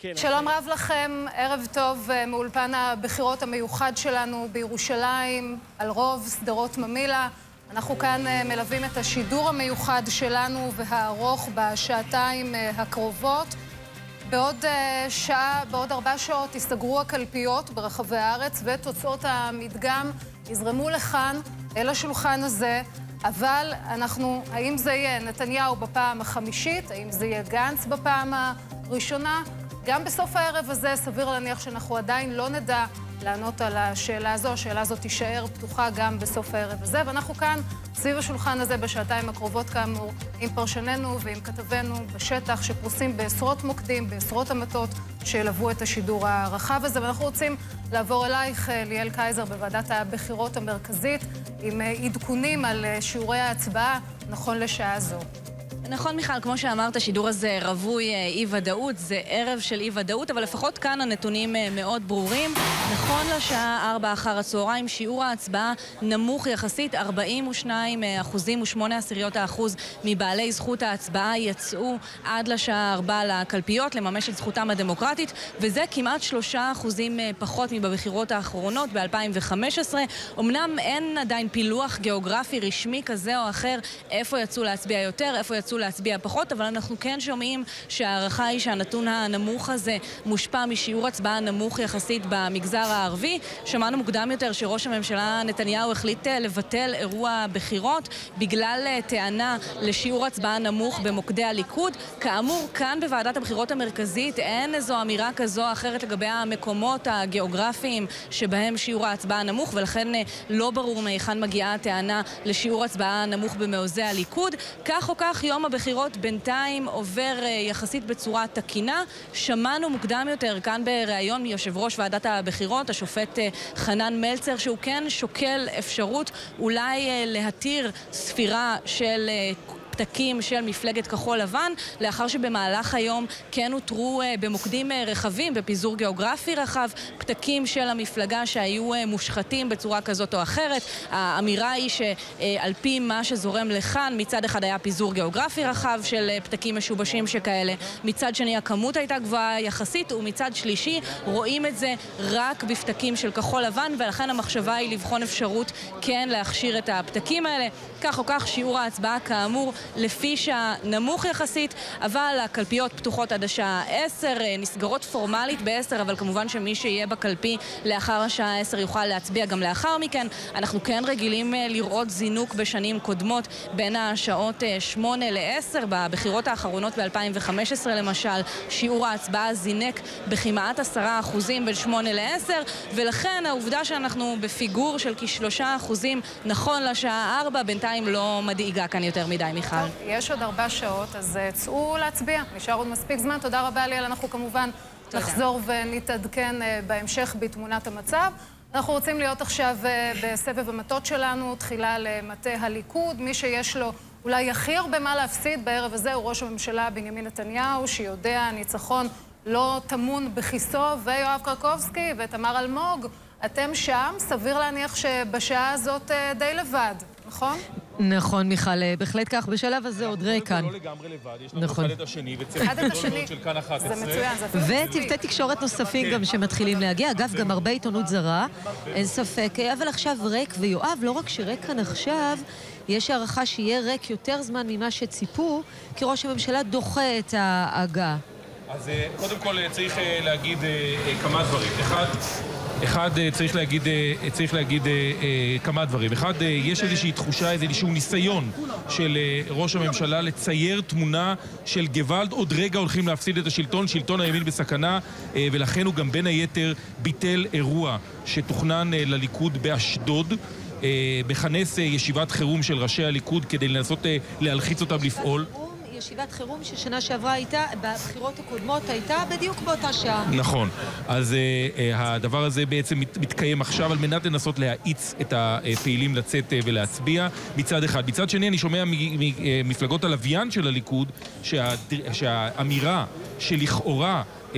כן, שלום רב לכם, ערב טוב אה, מאולפן הבחירות המיוחד שלנו בירושלים, על רוב שדרות ממילא. אנחנו כאן אה, מלווים את השידור המיוחד שלנו והארוך בשעתיים אה, הקרובות. בעוד שעה, בעוד ארבע שעות, יסתגרו הקלפיות ברחבי הארץ ותוצאות המדגם יזרמו לכאן, אל השולחן הזה. אבל אנחנו, האם זה יהיה נתניהו בפעם החמישית? האם זה יהיה גנץ בפעם הראשונה? גם בסוף הערב הזה סביר להניח שאנחנו עדיין לא נדע לענות על השאלה הזו. השאלה הזאת תישאר פתוחה גם בסוף הערב הזה, ואנחנו כאן, סביב השולחן הזה, בשעתיים הקרובות כאמור, עם פרשננו ועם כתבינו בשטח, שפרוסים בעשרות מוקדים, בעשרות המטות, שילוו את השידור הרחב הזה. ואנחנו רוצים לעבור אלייך, אה, ליאל קייזר, בוועדת הבחירות המרכזית, עם אה, עדכונים על אה, שיעורי ההצבעה נכון לשעה זו. נכון, מיכל, כמו שאמרת, השידור הזה רווי אה, אי-ודאות, זה ערב של אי-ודאות, אבל לפחות כאן הנתונים אה, מאוד ברורים. נכון לשעה 4 אחר הצהריים, שיעור ההצבעה נמוך יחסית, 42 אה, אחוזים ו-8 עשיריות האחוז מבעלי זכות ההצבעה יצאו עד לשעה 4 לקלפיות לממש את זכותם הדמוקרטית, וזה כמעט 3 אחוזים פחות מבבחירות האחרונות ב-2015. אמנם אין עדיין פילוח גיאוגרפי רשמי כזה או אחר איפה יצאו להצביע יותר, איפה יצאו להצביע פחות, אבל אנחנו כן שומעים שההערכה היא שהנתון הנמוך הזה מושפע משיעור הצבעה נמוך יחסית במגזר הערבי. שמענו מוקדם יותר שראש הממשלה נתניהו החליט אה, לבטל אירוע בחירות בגלל אה, טענה לשיעור הצבעה נמוך במוקדי הליכוד. כאמור, כאן בוועדת הבחירות המרכזית אין איזו אמירה כזו או אחרת לגבי המקומות הגיאוגרפיים שבהם שיעור ההצבעה נמוך, ולכן אה, לא ברור מהיכן מגיעה הטענה לשיעור הצבעה נמוך במעוזי הליכוד. כך או כך, יום הבחירות בינתיים עובר אה, יחסית בצורה תקינה. שמענו מוקדם יותר כאן בריאיון מיושב ראש ועדת הבחירות, השופט אה, חנן מלצר, שהוא כן שוקל אפשרות אולי אה, להתיר ספירה של פתקים של מפלגת כחול לבן, לאחר שבמהלך היום כן הותרו אה, במוקדים אה, רחבים, בפיזור גיאוגרפי רחב, פתקים של המפלגה שהיו אה, מושחתים בצורה כזאת או אחרת. האמירה היא שעל פי מה שזורם לכאן, מצד אחד היה פיזור גיאוגרפי רחב של פתקים משובשים שכאלה, מצד שני הכמות הייתה גבוהה יחסית, ומצד שלישי רואים את זה רק בפתקים של כחול לבן, ולכן המחשבה היא לבחון אפשרות כן להכשיר את הפתקים האלה. כך או כך, שיעור ההצבעה כאמור לפי שעה נמוך יחסית, אבל הקלפיות פתוחות עד השעה 10, אה, נסגרות פורמלית ב-10, אבל כמובן שמי שיהיה בקלפי לאחר השעה 10 יוכל להצביע גם לאחר מכן. אנחנו כן רגילים אה, לראות זינוק בשנים קודמות בין השעות 8 אה, ל-10, בבחירות האחרונות ב-2015 למשל, שיעור ההצבעה זינק בכמעט 10% בין 8 ל-10, ולכן העובדה שאנחנו בפיגור של כ-3% נכון לשעה 4, בינתיים לא מדאיגה כאן יותר מדי, מיכל. טוב, יש עוד ארבע שעות, אז uh, צאו להצביע. נשאר עוד מספיק זמן. תודה רבה, ליאל. אנחנו כמובן תודה. נחזור ונתעדכן uh, בהמשך בתמונת המצב. אנחנו רוצים להיות עכשיו uh, בסבב המטות שלנו, תחילה למטה הליכוד. מי שיש לו אולי הכי הרבה מה להפסיד בערב הזה הוא ראש הממשלה בנימין נתניהו, שיודע, הניצחון לא טמון בכיסו, ויואב קרקובסקי ותמר אלמוג. אתם שם, סביר להניח שבשעה הזאת די לבד, נכון? נכון, מיכל, אה, בהחלט כך. בשלב הזה עוד ריק כאן. לא לגמרי לבד, יש לנו נכון. אחד את השני, וצוות גדול מאוד של כאן 11. זה מצוין, זה אפילו... וצוותי תקשורת נוספים גם שמתחילים להגיע. אגב, גם הרבה עיתונות זרה, אין ספק. אה, אבל עכשיו ריק, ויואב, לא רק שריק כאן עכשיו, יש הערכה שיהיה ריק יותר זמן ממה שציפו, כי ראש הממשלה דוחה את ההגעה. אז אה, קודם כל צריך להגיד כמה דברים. אחד... אחד, אה, צריך להגיד, אה, צריך להגיד אה, כמה דברים. אחד, יש איזושהי תחושה, איזשהו ניסיון של ראש הממשלה לצייר תמונה של גוואלד. עוד רגע הולכים להפסיד את השלטון, שלטון הימין בסכנה, ולכן הוא גם בין היתר ביטל אירוע שתוכנן לליכוד באשדוד. בכנס ישיבת חירום של ראשי הליכוד כדי לנסות להלחיץ אותם לפעול. ישיבת חירום ששנה שעברה הייתה, בבחירות הקודמות הייתה בדיוק באותה שעה. נכון. אז uh, uh, הדבר הזה בעצם מת, מתקיים עכשיו על מנת לנסות להאיץ את הפעילים לצאת uh, ולהצביע מצד אחד. מצד שני, אני שומע ממפלגות הלוויין של הליכוד שה, שהאמירה שלכאורה... Uh,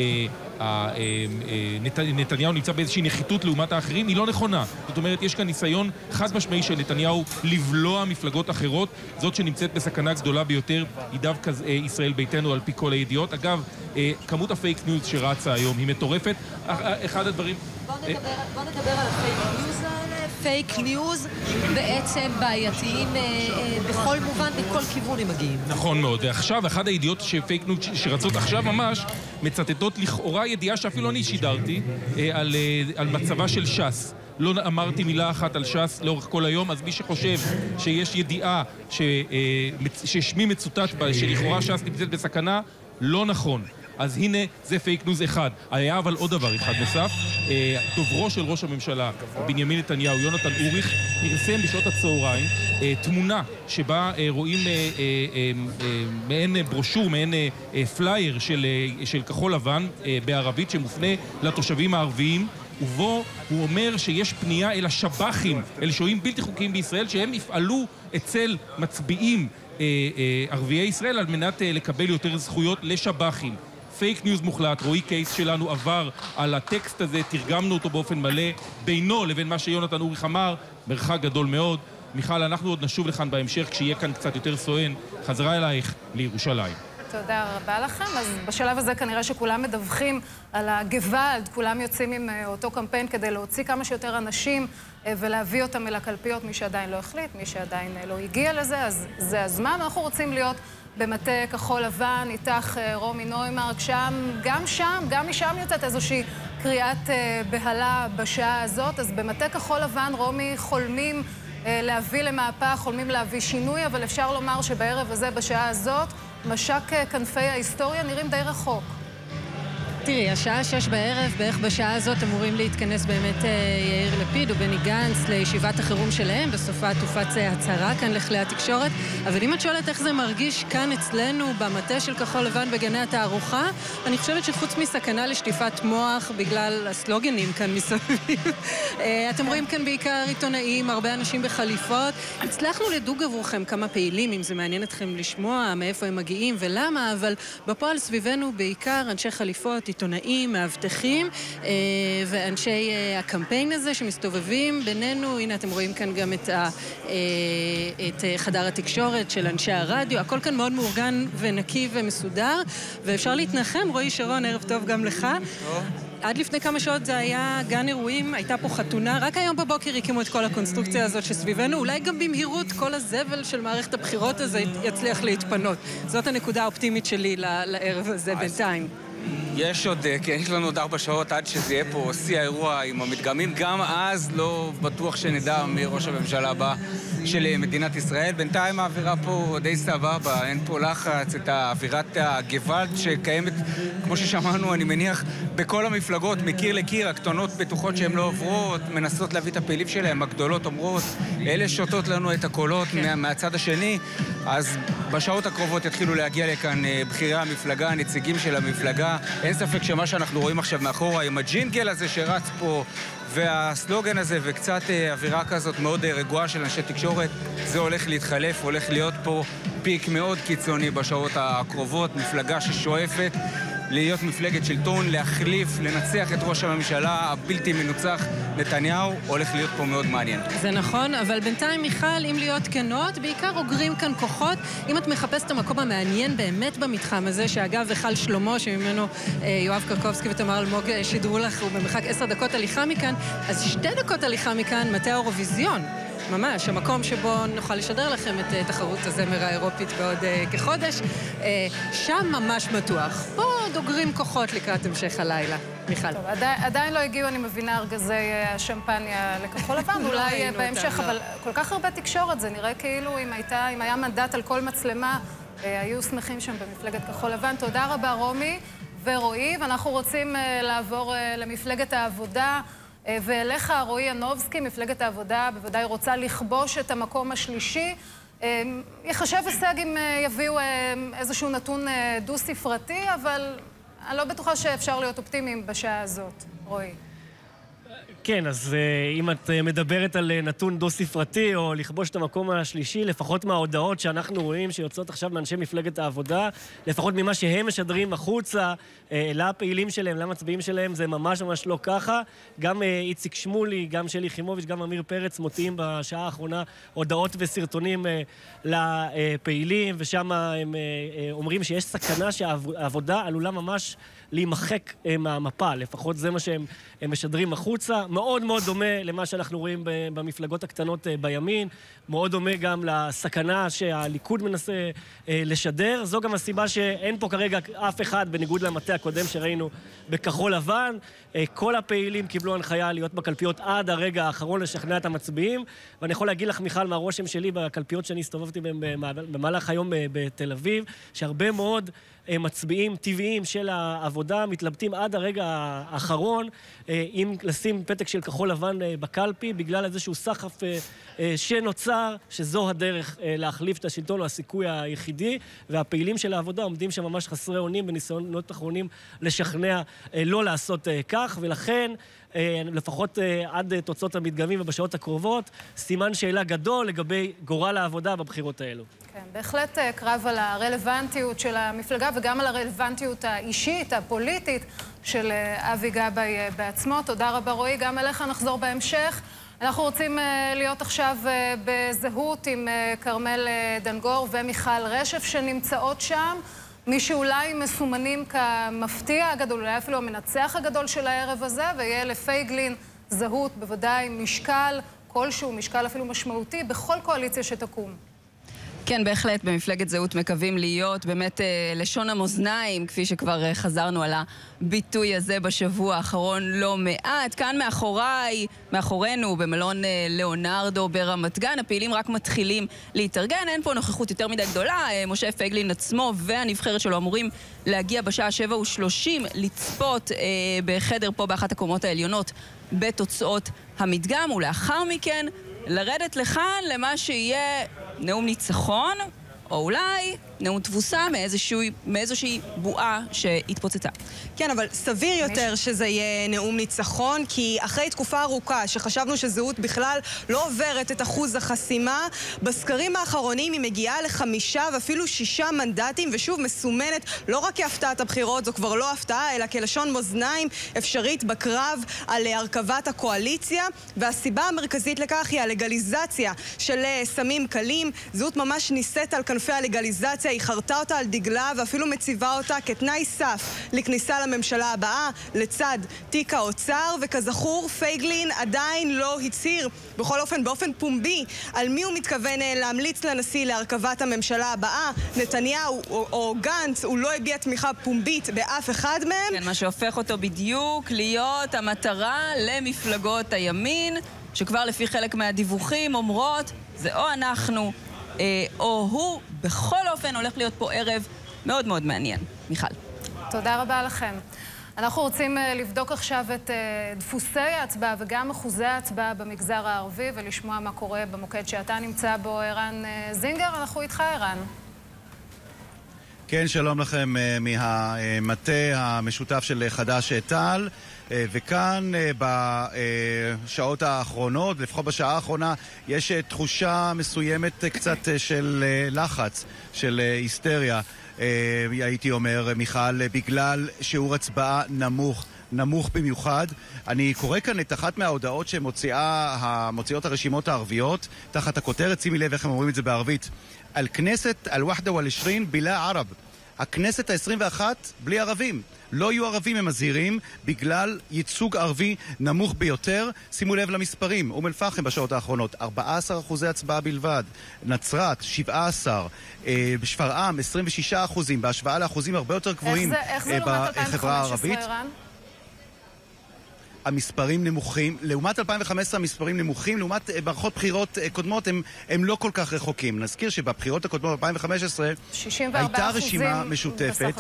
אה, אה, נתניהו נמצא באיזושהי נחיתות לעומת האחרים, היא לא נכונה. זאת אומרת, יש כאן ניסיון חד משמעי של נתניהו לבלוע מפלגות אחרות. זאת שנמצאת בסכנה גדולה ביותר היא אגב ישראל ביתנו על פי כל הידיעות. אגב, כמות ה fake news שרצה היום היא מטורפת. אחד הדברים... בוא נדבר, על ה fake news. fake news בעצם בעייתיים אה, אה, בכל מובן, בכל כיוון הם מגיעים. נכון מאוד. ועכשיו, אחת הידיעות ש fake news שרצות עכשיו ממש, מצטטות לכאורה ידיעה שאפילו אני שידרתי, אה, על, על מצבה של ש"ס. לא אמרתי מילה אחת על ש"ס לאורך כל היום, אז מי שחושב שיש ידיעה ששמי מצוטט שלכאורה ש"ס נמצאת בסכנה, לא נכון. אז הנה, זה fake news אחד. היה אבל עוד דבר אחד נוסף. אה, דוברו של ראש הממשלה, בנימין נתניהו, יונתן אוריך, פרסם בשעות הצהריים אה, תמונה שבה אה, רואים מעין ברושור, מעין פלייר של, של כחול לבן בערבית שמופנה לתושבים הערביים. ובו הוא אומר שיש פנייה אל השב"חים, אל שוהים בלתי חוקיים בישראל, שהם יפעלו אצל מצביעים אה, אה, ערביי ישראל על מנת אה, לקבל יותר זכויות לשב"חים. fake news מוחלט, רועי קייס שלנו עבר על הטקסט הזה, תרגמנו אותו באופן מלא, בינו לבין מה שיונתן אוריך אמר, מרחק גדול מאוד. מיכל, אנחנו עוד נשוב לכאן בהמשך כשיהיה כאן קצת יותר סואן. חזרה אלייך לירושלים. תודה רבה לכם. אז בשלב הזה כנראה שכולם מדווחים על הגעוואלד, כולם יוצאים עם אה, אותו קמפיין כדי להוציא כמה שיותר אנשים אה, ולהביא אותם אל הקלפיות, מי שעדיין לא החליט, מי שעדיין אה, לא הגיע לזה, אז זה הזמן. אנחנו רוצים להיות במטה כחול לבן, איתך רומי נוימרק, שם, גם שם, גם משם יוצאת איזושהי קריאת בהלה בשעה הזאת. אז במטה כחול לבן, רומי, חולמים להביא למהפך, חולמים להביא שינוי, אבל אפשר לומר שבערב הזה, בשעה הזאת, משק כנפי ההיסטוריה נראים די רחוק. תראי, השעה שש בערב, בערך בשעה הזאת אמורים להתכנס באמת אה, יאיר לפיד ובני גנץ לישיבת החירום שלהם, בסופה תופץ אה, הצהרה כאן לכלי התקשורת. אבל אם את שואלת איך זה מרגיש כאן אצלנו, במטה של כחול לבן בגני התערוכה, אני חושבת שחוץ מסכנה לשטיפת מוח בגלל הסלוגנים כאן מסביב, אה, אתם רואים כאן בעיקר עיתונאים, הרבה אנשים בחליפות. הצלחנו לדוג עבורכם כמה פעילים, אם זה מעניין אתכם לשמוע מאיפה הם מגיעים ולמה, אבל בפועל סביבנו בעיקר אנשי חליפות, עיתונאים, מאבטחים אה, ואנשי אה, הקמפיין הזה שמסתובבים בינינו. הנה אתם רואים כאן גם את, ה, אה, את חדר התקשורת של אנשי הרדיו. הכל כאן מאוד מאורגן ונקי ומסודר, ואפשר להתנחם. רועי שרון, ערב טוב גם לך. עד לפני כמה שעות זה היה גן אירועים, הייתה פה חתונה, רק היום בבוקר הקימו את כל הקונסטרוקציה הזאת שסביבנו, אולי גם במהירות כל הזבל של מערכת הבחירות הזה יצליח להתפנות. זאת הנקודה האופטימית שלי לערב הזה בינתיים. יש עוד, אה, כן, יש לנו עוד ארבע שעות עד שזה יהיה פה שיא האירוע עם המדגמים. גם אז לא בטוח שנדע מי ראש הממשלה הבא של אה, מדינת ישראל. בינתיים האווירה פה די סבבה, אין פה לחץ, את אווירת הגוואלד שקיימת, כמו ששמענו, אני מניח, בכל המפלגות, מקיר לקיר, הקטנות בטוחות שהן לא עוברות, מנסות להביא את הפעילים שלהן, הגדולות אומרות, אלה שותות לנו את הקולות כן. מה, מהצד השני, אז בשעות הקרובות יתחילו להגיע לכאן אה, בכירי המפלגה, נציגים של המפלגה. אין ספק שמה שאנחנו רואים עכשיו מאחורה עם הג'ינגל הזה שרץ פה והסלוגן הזה וקצת אה, אווירה כזאת מאוד אה, רגועה של אנשי תקשורת, זה הולך להתחלף, הולך להיות פה פיק מאוד קיצוני בשעות הקרובות, מפלגה ששואפת להיות מפלגת שלטון, להחליף, לנצח את ראש הממשלה הבלתי מנוצח נתניהו, הולך להיות פה מאוד מעניין. זה נכון, אבל בינתיים, מיכל, אם להיות כנות, בעיקר אוגרים כאן כוחות. אם את מחפשת את המקום המעניין באמת במתחם הזה, שאגב, היכל שלמה, שממנו אה, יואב קרקובסקי ותמר אלמוג אה, שידרו לך, הוא במרחק עשר דקות הליכה מכאן, אז שתי דקות הליכה מכאן, מטה האירוויזיון. ממש, המקום שבו נוכל לשדר לכם את אה, תחרות הזמר האירופית בעוד uh, כחודש. Uh, שם ממש מתוח. פה דוגרים כוחות לקראת המשך הלילה. מיכל. טוב, עדי, עדיין לא הגיעו, אני מבינה, ארגזי השמפניה לכחול לבן, לא אולי בהמשך, אותם, אבל לא. כל כך הרבה תקשורת, זה נראה כאילו אם, הייתה, אם היה מנדט על כל מצלמה, היו שמחים שם במפלגת כחול לבן. תודה רבה, רומי ורועי, ואנחנו רוצים לעבור למפלגת העבודה. אה, ואליך, רועי ינובסקי, מפלגת העבודה בוודאי רוצה לכבוש את המקום השלישי. אה, יחשב הישג אם אה, יביאו איזשהו נתון דו-ספרתי, אבל אני לא בטוחה שאפשר להיות אופטימיים בשעה הזאת. רועי. כן, אז uh, אם את uh, מדברת על uh, נתון דו-ספרתי, או לכבוש את המקום השלישי, לפחות מההודעות שאנחנו רואים שיוצאות עכשיו מאנשי מפלגת העבודה, לפחות ממה שהם משדרים החוצה, לפעילים שלהם, למצביעים שלהם, זה ממש ממש לא ככה. גם איציק שמולי, גם שלי יחימוביץ', גם עמיר פרץ מוציאים בשעה האחרונה הודעות וסרטונים לפעילים, ושם הם אומרים שיש סכנה שהעבודה עלולה ממש... להימחק אה, מהמפה, לפחות זה מה שהם משדרים החוצה. מאוד מאוד דומה למה שאנחנו רואים במפלגות הקטנות אה, בימין, מאוד דומה גם לסכנה שהליכוד מנסה אה, לשדר. זו גם הסיבה שאין פה כרגע אף אחד, בניגוד למטה הקודם שראינו בכחול לבן. כל הפעילים קיבלו הנחיה להיות בקלפיות עד הרגע האחרון לשכנע את המצביעים. ואני יכול להגיד לך, מיכל, מהרושם שלי בקלפיות שאני הסתובבתי במהלך היום בתל אביב, שהרבה מאוד... מצביעים טבעיים של העבודה מתלבטים עד הרגע האחרון אה, אם לשים פתק של כחול לבן אה, בקלפי בגלל איזשהו סחף אה, שנוצר, שזו הדרך להחליף את השלטון או הסיכוי היחידי, והפעילים של העבודה עומדים שם ממש חסרי אונים בניסיונות אחרונים לשכנע לא לעשות כך, ולכן לפחות עד תוצאות המדגמים ובשעות הקרובות, סימן שאלה גדול לגבי גורל העבודה בבחירות האלו. כן, בהחלט אה, קרב על הרלוונטיות של המפלגה וגם על הרלוונטיות האישית, הפוליטית של אה, אבי גבאי אה, בעצמו. תודה רבה, רועי. גם אליך נחזור בהמשך. אנחנו רוצים להיות עכשיו בזהות עם כרמל דנגור ומיכל רשף שנמצאות שם. מי שאולי מסומנים כמפתיע הגדול, אולי אפילו המנצח הגדול של הערב הזה, ויהיה לפייגלין זהות, בוודאי משקל כלשהו, משקל אפילו משמעותי, בכל קואליציה שתקום. כן, בהחלט, במפלגת זהות מקווים להיות באמת אה, לשון המאזניים, כפי שכבר אה, חזרנו על הביטוי הזה בשבוע האחרון לא מעט. כאן מאחוריי, מאחורינו, במלון אה, ליאונרדו ברמת גן, הפעילים רק מתחילים להתארגן, אין פה נוכחות יותר מדי גדולה. אה, משה פייגלין עצמו והנבחרת שלו אמורים להגיע בשעה שבע ושלושים לצפות אה, בחדר פה באחת הקומות העליונות בתוצאות המדגם, ולאחר מכן לרדת לכאן למה שיהיה נאום ניצחון, או אולי נאום תבוסה מאיזושהי, מאיזושהי בועה שהתפוצצה. כן, אבל סביר יותר שזה יהיה נאום ניצחון, כי אחרי תקופה ארוכה שחשבנו שזהות בכלל לא עוברת את אחוז החסימה, בסקרים האחרונים היא מגיעה לחמישה ואפילו שישה מנדטים, ושוב מסומנת לא רק כהפתעת הבחירות, זו כבר לא הפתעה, אלא כלשון מאזניים אפשרית בקרב על הרכבת הקואליציה, והסיבה המרכזית לכך היא הלגליזציה של סמים קלים. זהות ממש נישאת על כנפי הלגליזציה. היא חרתה אותה על דגלה ואפילו מציבה אותה כתנאי סף לכניסה לממשלה הבאה, לצד תיק האוצר, וכזכור, פייגלין עדיין לא הצהיר, בכל אופן באופן פומבי, על מי הוא מתכוון אה, להמליץ לנשיא להרכבת הממשלה הבאה. נתניהו או, או גנץ, הוא לא הביע תמיכה פומבית באף אחד מהם. כן, מה שהופך אותו בדיוק להיות המטרה למפלגות הימין, שכבר לפי חלק מהדיווחים אומרות, זה או אנחנו או הוא. בכל אופן, הולך להיות פה ערב מאוד מאוד מעניין. מיכל. תודה רבה לכם. אנחנו רוצים אה, לבדוק עכשיו את אה, דפוסי ההצבעה וגם אחוזי ההצבעה במגזר הערבי ולשמוע מה קורה במוקד שאתה נמצא בו, ערן זינגר. אנחנו איתך, ערן. כן, שלום לכם מהמטה המשותף של חד"ש-תע"ל. אה, וכאן אה, בשעות האחרונות, לפחות בשעה האחרונה, יש אה, תחושה מסוימת קצת של לחץ, של היסטריה, הייתי אומר, מיכל, בגלל שיעור הצבעה נמוך. נמוך במיוחד. אני קורא כאן את אחת מההודעות שמוציאות הרשימות הערביות, תחת הכותרת, שימי לב איך הם אומרים את זה בערבית, על כנסת אל-וחדה ואל-עשרין בילה ערב. הכנסת ה-21 בלי ערבים. לא יהיו ערבים, הם מזהירים, בגלל ייצוג ערבי נמוך ביותר. שימו לב למספרים, אום אל-פחם בשעות האחרונות, 14 אחוזי הצבעה בלבד, נצרת, 17, אה, בשפרעם, 26 אחוזים, בהשוואה לאחוזים הרבה יותר גבוהים אה, בחברה הערבית. המספרים נמוכים, לעומת 2015 המספרים נמוכים, לעומת אה, מערכות בחירות אה, קודמות הם, הם לא כל כך רחוקים. נזכיר שבבחירות הקודמות ב-2015 הייתה רשימה משותפת.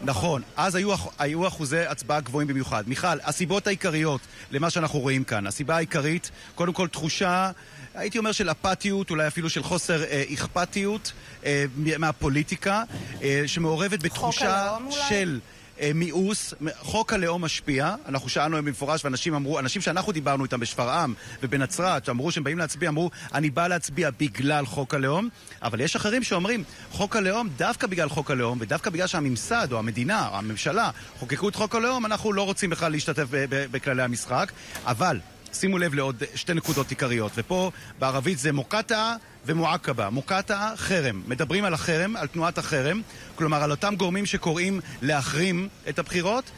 נכון, אז היו, היו אחוזי הצבעה גבוהים במיוחד. מיכל, הסיבות העיקריות למה שאנחנו רואים כאן, הסיבה העיקרית, קודם כל תחושה, הייתי אומר של אפתיות, אולי אפילו של חוסר אה, אכפתיות אה, מהפוליטיקה, אה, שמעורבת בתחושה של... אה, מיאוס, חוק הלאום משפיע, אנחנו שאלנו היום במפורש ואנשים אמרו, אנשים שאנחנו דיברנו איתם בשפרעם ובנצרת, שאמרו שהם באים להצביע, אמרו, אני בא להצביע בגלל חוק הלאום, אבל יש אחרים שאומרים, חוק הלאום, דווקא בגלל חוק הלאום, ודווקא בגלל שהממסד או המדינה או הממשלה חוקקו את חוק הלאום, אנחנו לא רוצים בכלל להשתתף בכללי המשחק, אבל שימו לב לעוד שתי נקודות עיקריות, ופה בערבית זה מוקטעה ומועקבה. מוקטעה, חרם. מדברים על החרם, על תנועת החרם, כלומר על אותם גורמים שקוראים להחרים את הבחירות,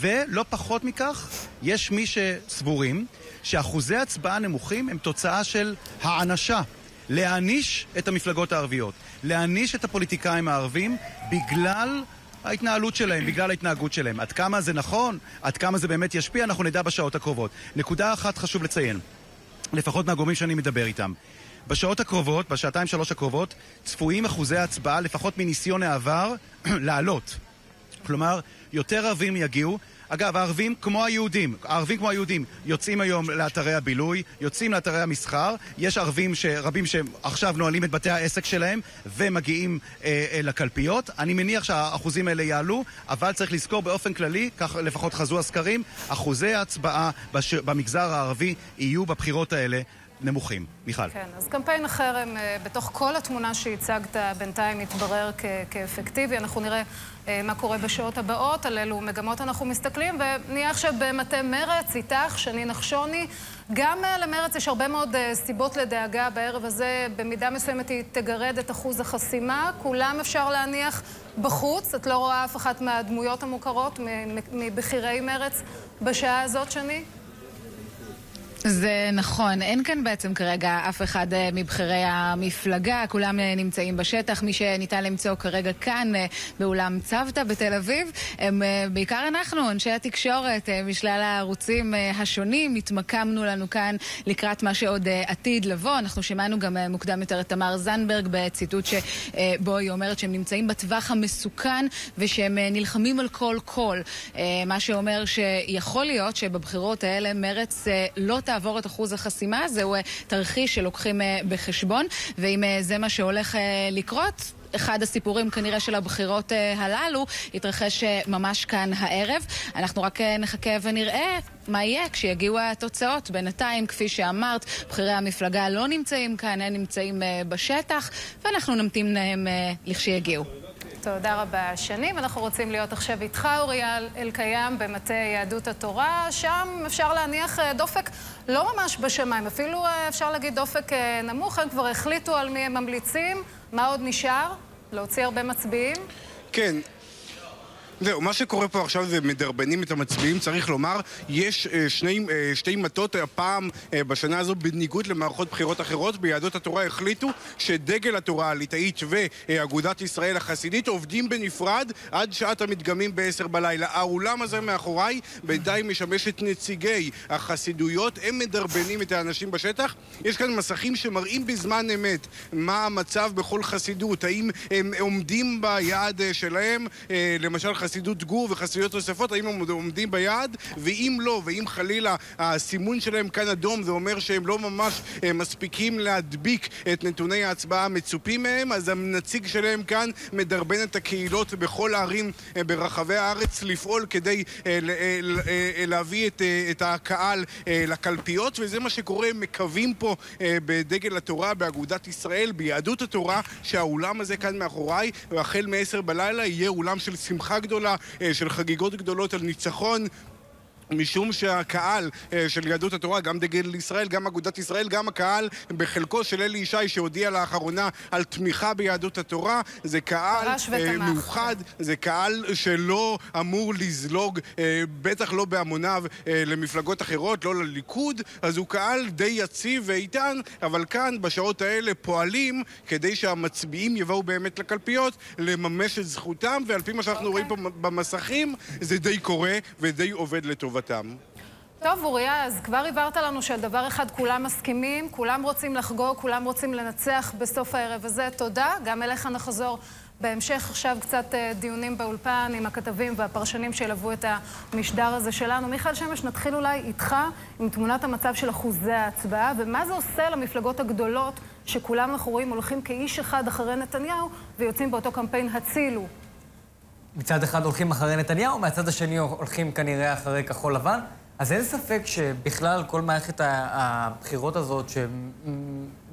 ולא פחות מכך, יש מי שסבורים שאחוזי הצבעה נמוכים הם תוצאה של הענשה. להעניש את המפלגות הערביות, להעניש את הפוליטיקאים הערבים בגלל ההתנהלות שלהם, בגלל ההתנהגות שלהם. עד כמה זה נכון, עד כמה זה באמת ישפיע, אנחנו נדע בשעות הקרובות. נקודה אחת חשוב לציין, לפחות מהגורמים שאני מדבר איתם. בשעות הקרובות, בשעתיים שלוש הקרובות, צפויים אחוזי הצבעה, לפחות מניסיון העבר, לעלות. כלומר, יותר ערבים יגיעו. אגב, הערבים כמו היהודים, הערבים כמו היהודים יוצאים היום לאתרי הבילוי, יוצאים לאתרי המסחר, יש ערבים ש... רבים שעכשיו נועלים את בתי העסק שלהם ומגיעים אה, אה, לקלפיות. אני מניח שהאחוזים האלה יעלו, אבל צריך לזכור באופן כללי, כך לפחות חזו הסקרים, אחוזי ההצבעה בש... במגזר הערבי יהיו בבחירות האלה נמוכים. מיכל. כן, אז קמפיין החרם, אה, בתוך כל התמונה שהצגת, בינתיים מתברר כ- כאפקטיבי. אנחנו נראה אה, מה קורה בשעות הבאות, על אילו מגמות אנחנו מסתכלים, ונהיה עכשיו במטה מרץ, איתך, שני נחשוני. גם אה, למרץ יש הרבה מאוד סיבות לדאגה בערב הזה. במידה מסוימת היא תגרד את אחוז החסימה. כולם אפשר להניח בחוץ. את לא רואה אף אחת מהדמויות המוכרות, מבכירי מרץ, בשעה הזאת, שני? זה נכון, אין כאן בעצם כרגע אף אחד אה, מבכירי המפלגה, כולם אה, נמצאים בשטח. מי שניתן למצוא כרגע כאן אה, באולם צוותא בתל אביב, הם בעיקר אנחנו, אנשי התקשורת, משלל הערוצים השונים. התמקמנו לנו כאן לקראת מה שעוד עתיד לבוא. אנחנו שמענו גם מוקדם יותר את תמר זנדברג בציטוט שבו היא אומרת שהם נמצאים בטווח המסוכן ושהם נלחמים על כל קול. מה שאומר שיכול להיות שבבחירות האלה מרץ לא... תעבור את אחוז החסימה, זהו אה, תרחיש שלוקחים אה, בחשבון, ואם אה, זה מה שהולך לקרות, אחד הסיפורים כנראה של הבחירות הללו יתרחש ממש כאן הערב. אנחנו רק נחכה ונראה מה יהיה כשיגיעו התוצאות. בינתיים, כפי שאמרת, בכירי המפלגה לא נמצאים כאן, הם נמצאים בשטח, ואנחנו נמתין להם לכשיגיעו. תודה רבה, שני. ואנחנו רוצים להיות עכשיו איתך, אוריה אלקיים, במטה יהדות התורה. שם אפשר להניח אה, דופק לא ממש בשמיים, אפילו אה, אפשר להגיד דופק אה, נמוך. הם כבר החליטו על מי הם ממליצים. מה עוד נשאר? להוציא הרבה מצביעים? כן, זהו, מה שקורה פה עכשיו זה מדרבנים את המצביעים, צריך לומר, יש אה, שני, אה, שתי מטות הפעם אה, בשנה הזו בניגוד למערכות בחירות אחרות. ביהדות התורה החליטו שדגל התורה הליטאית ואגודת ישראל החסידית עובדים בנפרד עד שעת המדגמים בעשר בלילה. האולם הזה מאחוריי בינתיים משמש את נציגי החסידויות, הם מדרבנים את האנשים בשטח. יש כאן מסכים שמראים בזמן אמת מה המצב בכל חסידות, האם הם עומדים ביעד שלהם, למשל חסידות חסידות גור וחסידויות נוספות, האם הם עומדים ביעד, ואם לא, ואם חלילה הסימון שלהם כאן אדום, זה אומר שהם לא ממש אה, מספיקים להדביק את נתוני ההצבעה המצופים מהם, אז הנציג שלהם כאן מדרבן את הקהילות בכל הערים אה, ברחבי הארץ לפעול כדי אה, להביא את, את הקהל לקלפיות, וזה מה שקורה, הם מקווים פה בדגל התורה, באגודת ישראל, ביהדות התורה, שהאולם הזה כאן מאחוריי, והחל מ-10 בלילה יהיה אולם של שמחה גדולה. גדולה, אה, של חגיגות גדולות על ניצחון משום שהקהל אה, של יהדות התורה, גם דגל ישראל, גם אגודת ישראל, גם הקהל בחלקו של אלי ישי שהודיע לאחרונה על תמיכה ביהדות התורה, זה קהל אה, מאוחד, זה קהל שלא אמור לזלוג, אה, בטח לא בהמוניו, למפלגות אחרות, לא לליכוד, אז הוא קהל די יציב ואיתן, אבל כאן בשעות האלה פועלים כדי שהמצביעים יבואו באמת לקלפיות, לממש את זכותם, ועל פי מה שאנחנו okay. רואים פה במסכים, זה די קורה ודי עובד לטובת. לטובתם. טוב, אוריה, אז כבר הבהרת לנו שעל דבר אחד כולם מסכימים, כולם רוצים לחגוג, כולם רוצים לנצח בסוף הערב הזה. תודה. גם אליך נחזור בהמשך. עכשיו קצת אה, דיונים באולפן עם הכתבים והפרשנים שילוו את המשדר הזה שלנו. מיכאל שמש, נתחיל אולי איתך עם תמונת המצב של אחוזי ההצבעה, ומה זה עושה למפלגות הגדולות שכולם אנחנו רואים הולכים כאיש אחד אחרי נתניהו ויוצאים באותו קמפיין הצילו מצד אחד הולכים אחרי נתניהו, מהצד השני הולכים כנראה אחרי כחול לבן. אז אין ספק שבכלל כל מערכת הבחירות הזאת,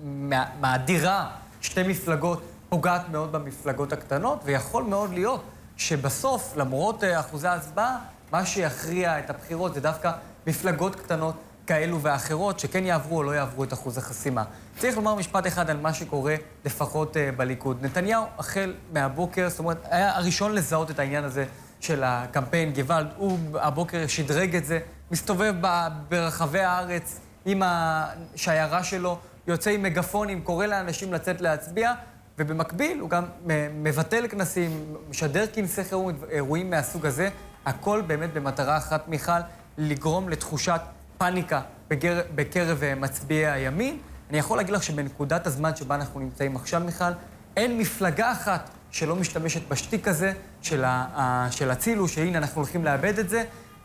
שמאדירה שתי מפלגות, פוגעת מאוד במפלגות הקטנות, ויכול מאוד להיות שבסוף, למרות אחוזי ההצבעה, מה שיכריע את הבחירות זה דווקא מפלגות קטנות כאלו ואחרות, שכן יעברו או לא יעברו את אחוז החסימה. צריך לומר משפט אחד על מה שקורה לפחות uh, בליכוד. נתניהו, החל מהבוקר, זאת אומרת, היה הראשון לזהות את העניין הזה של הקמפיין גוואלד. הוא הבוקר שדרג את זה, מסתובב ברחבי הארץ עם השיירה שלו, יוצא עם מגפונים, קורא לאנשים לצאת להצביע, ובמקביל הוא גם מבטל כנסים, משדר כנסי חירום, אירועים מהסוג הזה. הכל באמת במטרה אחת, מיכל, לגרום לתחושת פאניקה בקרב, בקרב אה, מצביעי הימין. אני יכול להגיד לך שבנקודת הזמן שבה אנחנו נמצאים עכשיו, מיכל, אין מפלגה אחת שלא משתמשת בשטיק הזה של, ה, של הצילו, שהנה אנחנו הולכים לאבד את זה.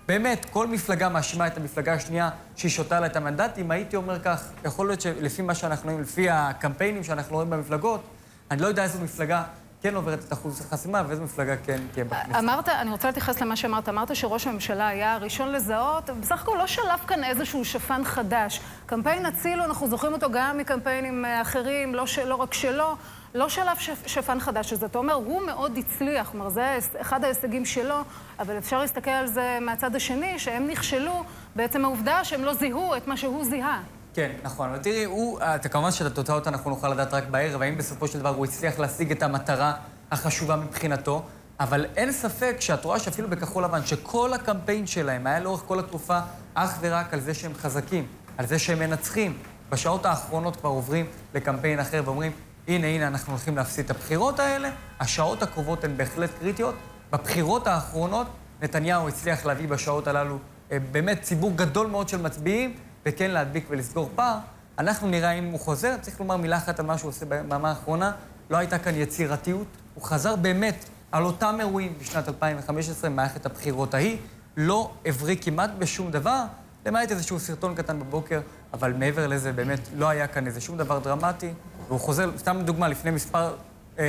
באמת, כל מפלגה מאשימה את המפלגה השנייה שהיא שותה לה את המנדטים. הייתי אומר כך, יכול להיות שלפי מה שאנחנו רואים, לפי הקמפיינים שאנחנו רואים במפלגות, אני לא יודע איזו מפלגה כן עוברת את אחוז החסימה, ואיזו מפלגה כן תהיה בכנסת. אמרת, אני רוצה להתייחס למה שאמרת, אמרת שראש הממשלה היה הראשון לזהות, בסך הכל לא שלף כאן איזשהו שפן חדש. קמפיין הצילו, אנחנו זוכרים אותו גם מקמפיינים אה, אחרים, לא, לא רק שלו. לא שלף שפן חדש, אז אתה אומר, הוא מאוד הצליח, כלומר, זה אחד ההישגים שלו, אבל אפשר להסתכל על זה מהצד השני, שהם נכשלו בעצם העובדה שהם לא זיהו את מה שהוא זיהה. כן, נכון. אבל תראי, הוא, אתה כמובן שאת התוצאות אנחנו נוכל לדעת רק בערב, האם בסופו של דבר הוא הצליח להשיג את המטרה החשובה מבחינתו, אבל אין ספק שאת רואה שאפילו בכחול לבן, שכל הקמפיין שלהם היה לאורך כל התקופה אך ורק על זה שהם חזקים, על זה שהם מנצחים. בשעות האחרונות כבר עוברים לקמפיין אחר ואומרים, הנה, הנה, אנחנו הולכים להפסיד את הבחירות האלה, השעות הקרובות הן בהחלט קריטיות. בבחירות האחרונות נתניהו הצליח להביא בשעות הללו אה, באמת ציבור גדול מאוד של מצביעים, וכן להדביק ולסגור פער. אנחנו נראה אם הוא חוזר. צריך לומר מילה אחת על מה שהוא עושה ביממה האחרונה. לא הייתה כאן יצירתיות. הוא חזר באמת על אותם אירועים בשנת 2015, מערכת הבחירות ההיא. לא הבריא כמעט בשום דבר, למעט איזשהו סרטון קטן בבוקר, אבל מעבר לזה באמת לא היה כאן איזה שום דבר דרמטי. והוא חוזר, סתם דוגמה, לפני מספר אה,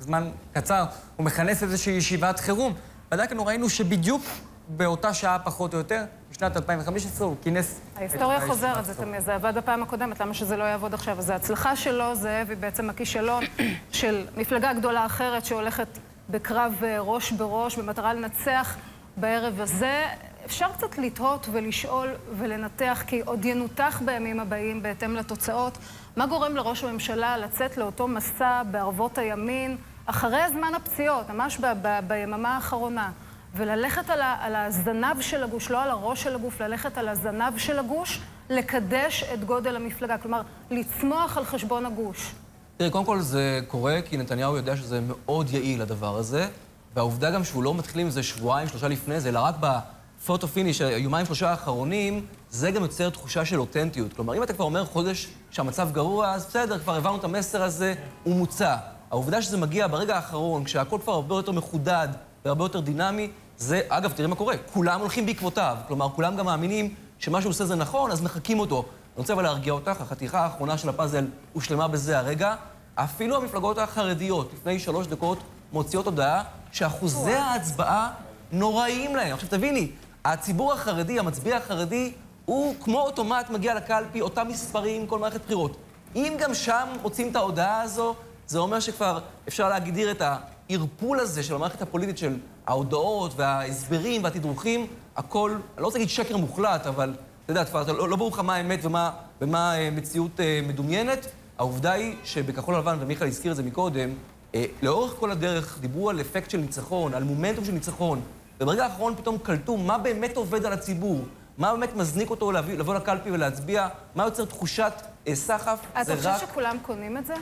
זמן קצר, הוא מכנס איזושהי ישיבת חירום. בדקנו, ראינו שבדיוק באותה שעה פחות או יותר, בשנת 2015 הוא כינס... ההיסטוריה חוזרת, זה, זה עבד בפעם הקודמת, למה שזה לא יעבוד עכשיו? אז ההצלחה שלו זה, ובעצם הכישלון של מפלגה גדולה אחרת שהולכת בקרב אה, ראש בראש במטרה לנצח בערב הזה. אפשר קצת לתהות ולשאול ולנתח, כי עוד ינותח בימים הבאים בהתאם לתוצאות. מה גורם לראש הממשלה לצאת לאותו מסע בערבות הימין אחרי זמן הפציעות, ממש ביממה האחרונה? וללכת על, ה, על הזנב של הגוש, לא על הראש של הגוש, ללכת על הזנב של הגוש, לקדש את גודל המפלגה. כלומר, לצמוח על חשבון הגוש. תראי, קודם כל זה קורה כי נתניהו יודע שזה מאוד יעיל, הדבר הזה, והעובדה גם שהוא לא מתחיל עם זה שבועיים, שלושה לפני זה, אלא רק ב photo finish, היומיים שלושה האחרונים, זה גם יוצר תחושה של אותנטיות. כלומר, אם אתה כבר אומר חודש שהמצב גרוע, אז בסדר, כבר הבנו את המסר הזה, הוא מוצע. העובדה שזה מגיע ברגע האחרון, כשהכול כבר הרבה יותר מחודד והרבה יותר דינמי, זה, אגב, תראי מה קורה, כולם הולכים בעקבותיו. כלומר, כולם גם מאמינים שמה שהוא עושה זה נכון, אז מחקים אותו. אני רוצה אבל להרגיע אותך, החתיכה האחרונה של הפאזל הושלמה בזה הרגע. אפילו המפלגות החרדיות, לפני שלוש דקות, מוציאות הודעה שאחוזי ההצבעה נוראיים להם. עכשיו תביני, הציבור החרדי, המצביע החרדי, הוא כמו אוטומט מגיע לקלפי, אותם מספרים, כל מערכת בחירות. אם גם שם מוצאים את ההודעה הזו, זה אומר שכבר אפשר להגדיר את הערפול הזה של המערכת הפוליטית של ההודעות וההסברים והתדרוכים, הכל, אני לא רוצה להגיד שקר מוחלט, אבל אתה יודע, כבר לא, לא ברור לך מה האמת ומה, ומה אה, מציאות אה, מדומיינת. העובדה היא שבכחול לבן, ומיכאל הזכיר את זה מקודם, אה, לאורך כל הדרך דיברו על אפקט של ניצחון, על מומנטום של ניצחון, וברגע האחרון פתאום קלטו מה באמת עובד על הציבור, מה באמת מזניק אותו להביא, לבוא לקלפי ולהצביע, מה יוצר תחושת אה, סחף, רק... אתה חושב שכולם קונים את זה?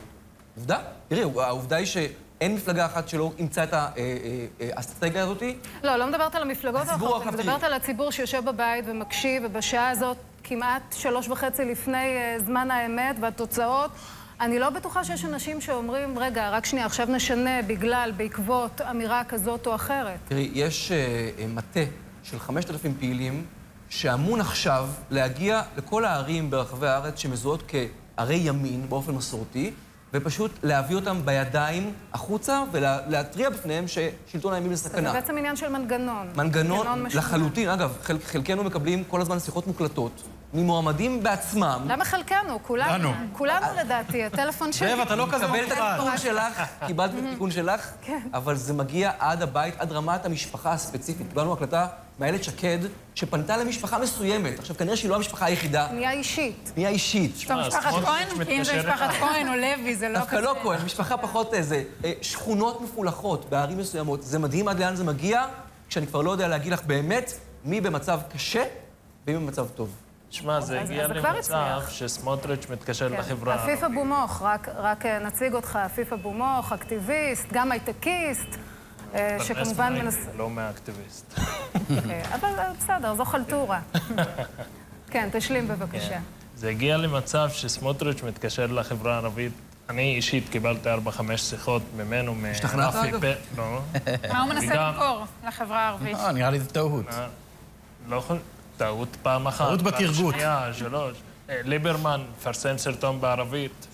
עובדה. תראי, העובדה היא שאין מפלגה אחת שלא אימצה את האסטרטגיה הזאת. לא, לא מדברת על המפלגות האחרות, אני מדברת על הציבור שיושב בבית ומקשיב, ובשעה הזאת, כמעט שלוש וחצי לפני אה, זמן האמת והתוצאות, אני לא בטוחה שיש אנשים שאומרים, רגע, רק שנייה, עכשיו נשנה בגלל, בעקבות אמירה כזאת או אחרת. תראי, יש uh, מטה של 5,000 פעילים שאמון עכשיו להגיע לכל הערים ברחבי הארץ שמזוהות כערי ימין באופן מסורתי, ופשוט להביא אותם בידיים החוצה ולהתריע בפניהם ששלטון הימין בסכנה. זה בעצם עניין של מנגנון. מנגנון משונה. לחלוטין. אגב, חל, חלקנו מקבלים כל הזמן שיחות מוקלטות ממועמדים בעצמם. למה חלקנו? כולנו. לנו. כולנו לדעתי, הטלפון שלי. זאב, אתה לא כזה מקבל את התיקון שלך, קיבלת את התיקון שלך, כן. אבל זה מגיע עד הבית, עד רמת המשפחה הספציפית. קיבלנו הקלטה מאיילת שקד, שפנתה למשפחה מסוימת. עכשיו, כנראה שהיא לא המשפחה היחידה. נהיה אישית. נהיה אישית. טוב, משפחת כהן? כי אם זה משפחת כהן או לוי, זה לא דווקא כזה. לא כהן, משפחה פחות איזה. אה, שכונות מפולחות בערים מסוימות. זה מדהים עד לאן זה מגיע, כשאני כבר לא יודע להגיד לך באמת מי במצב קשה ומי במצב טוב. תשמע, זה הגיע למצב. שסמוטריץ' מתקשר כן. לחברה עפיף הערבית. אבו מוך, רק, רק אה, נציג אותך, עפיף אבו מוך, אקטיביסט, גם הייטקיסט, אה, שכמובן מנס... לא מהאקטיביסט. אוקיי, אבל אה, בסדר, זו חלטורה. כן, תשלים בבקשה. זה הגיע למצב שסמוטריץ' מתקשר לחברה הערבית. אני אישית קיבלתי 4-5 שיחות ממנו, השתכנעת, אגב? לא. מה הוא מנסה למכור לחברה הערבית? אה, נראה לי זה טעות. אה, לא יכול... טעות פעם אחת. טעות פעם בתרגות. שנייה, שלוש. אה, ליברמן מפרסם סרטון בערבית.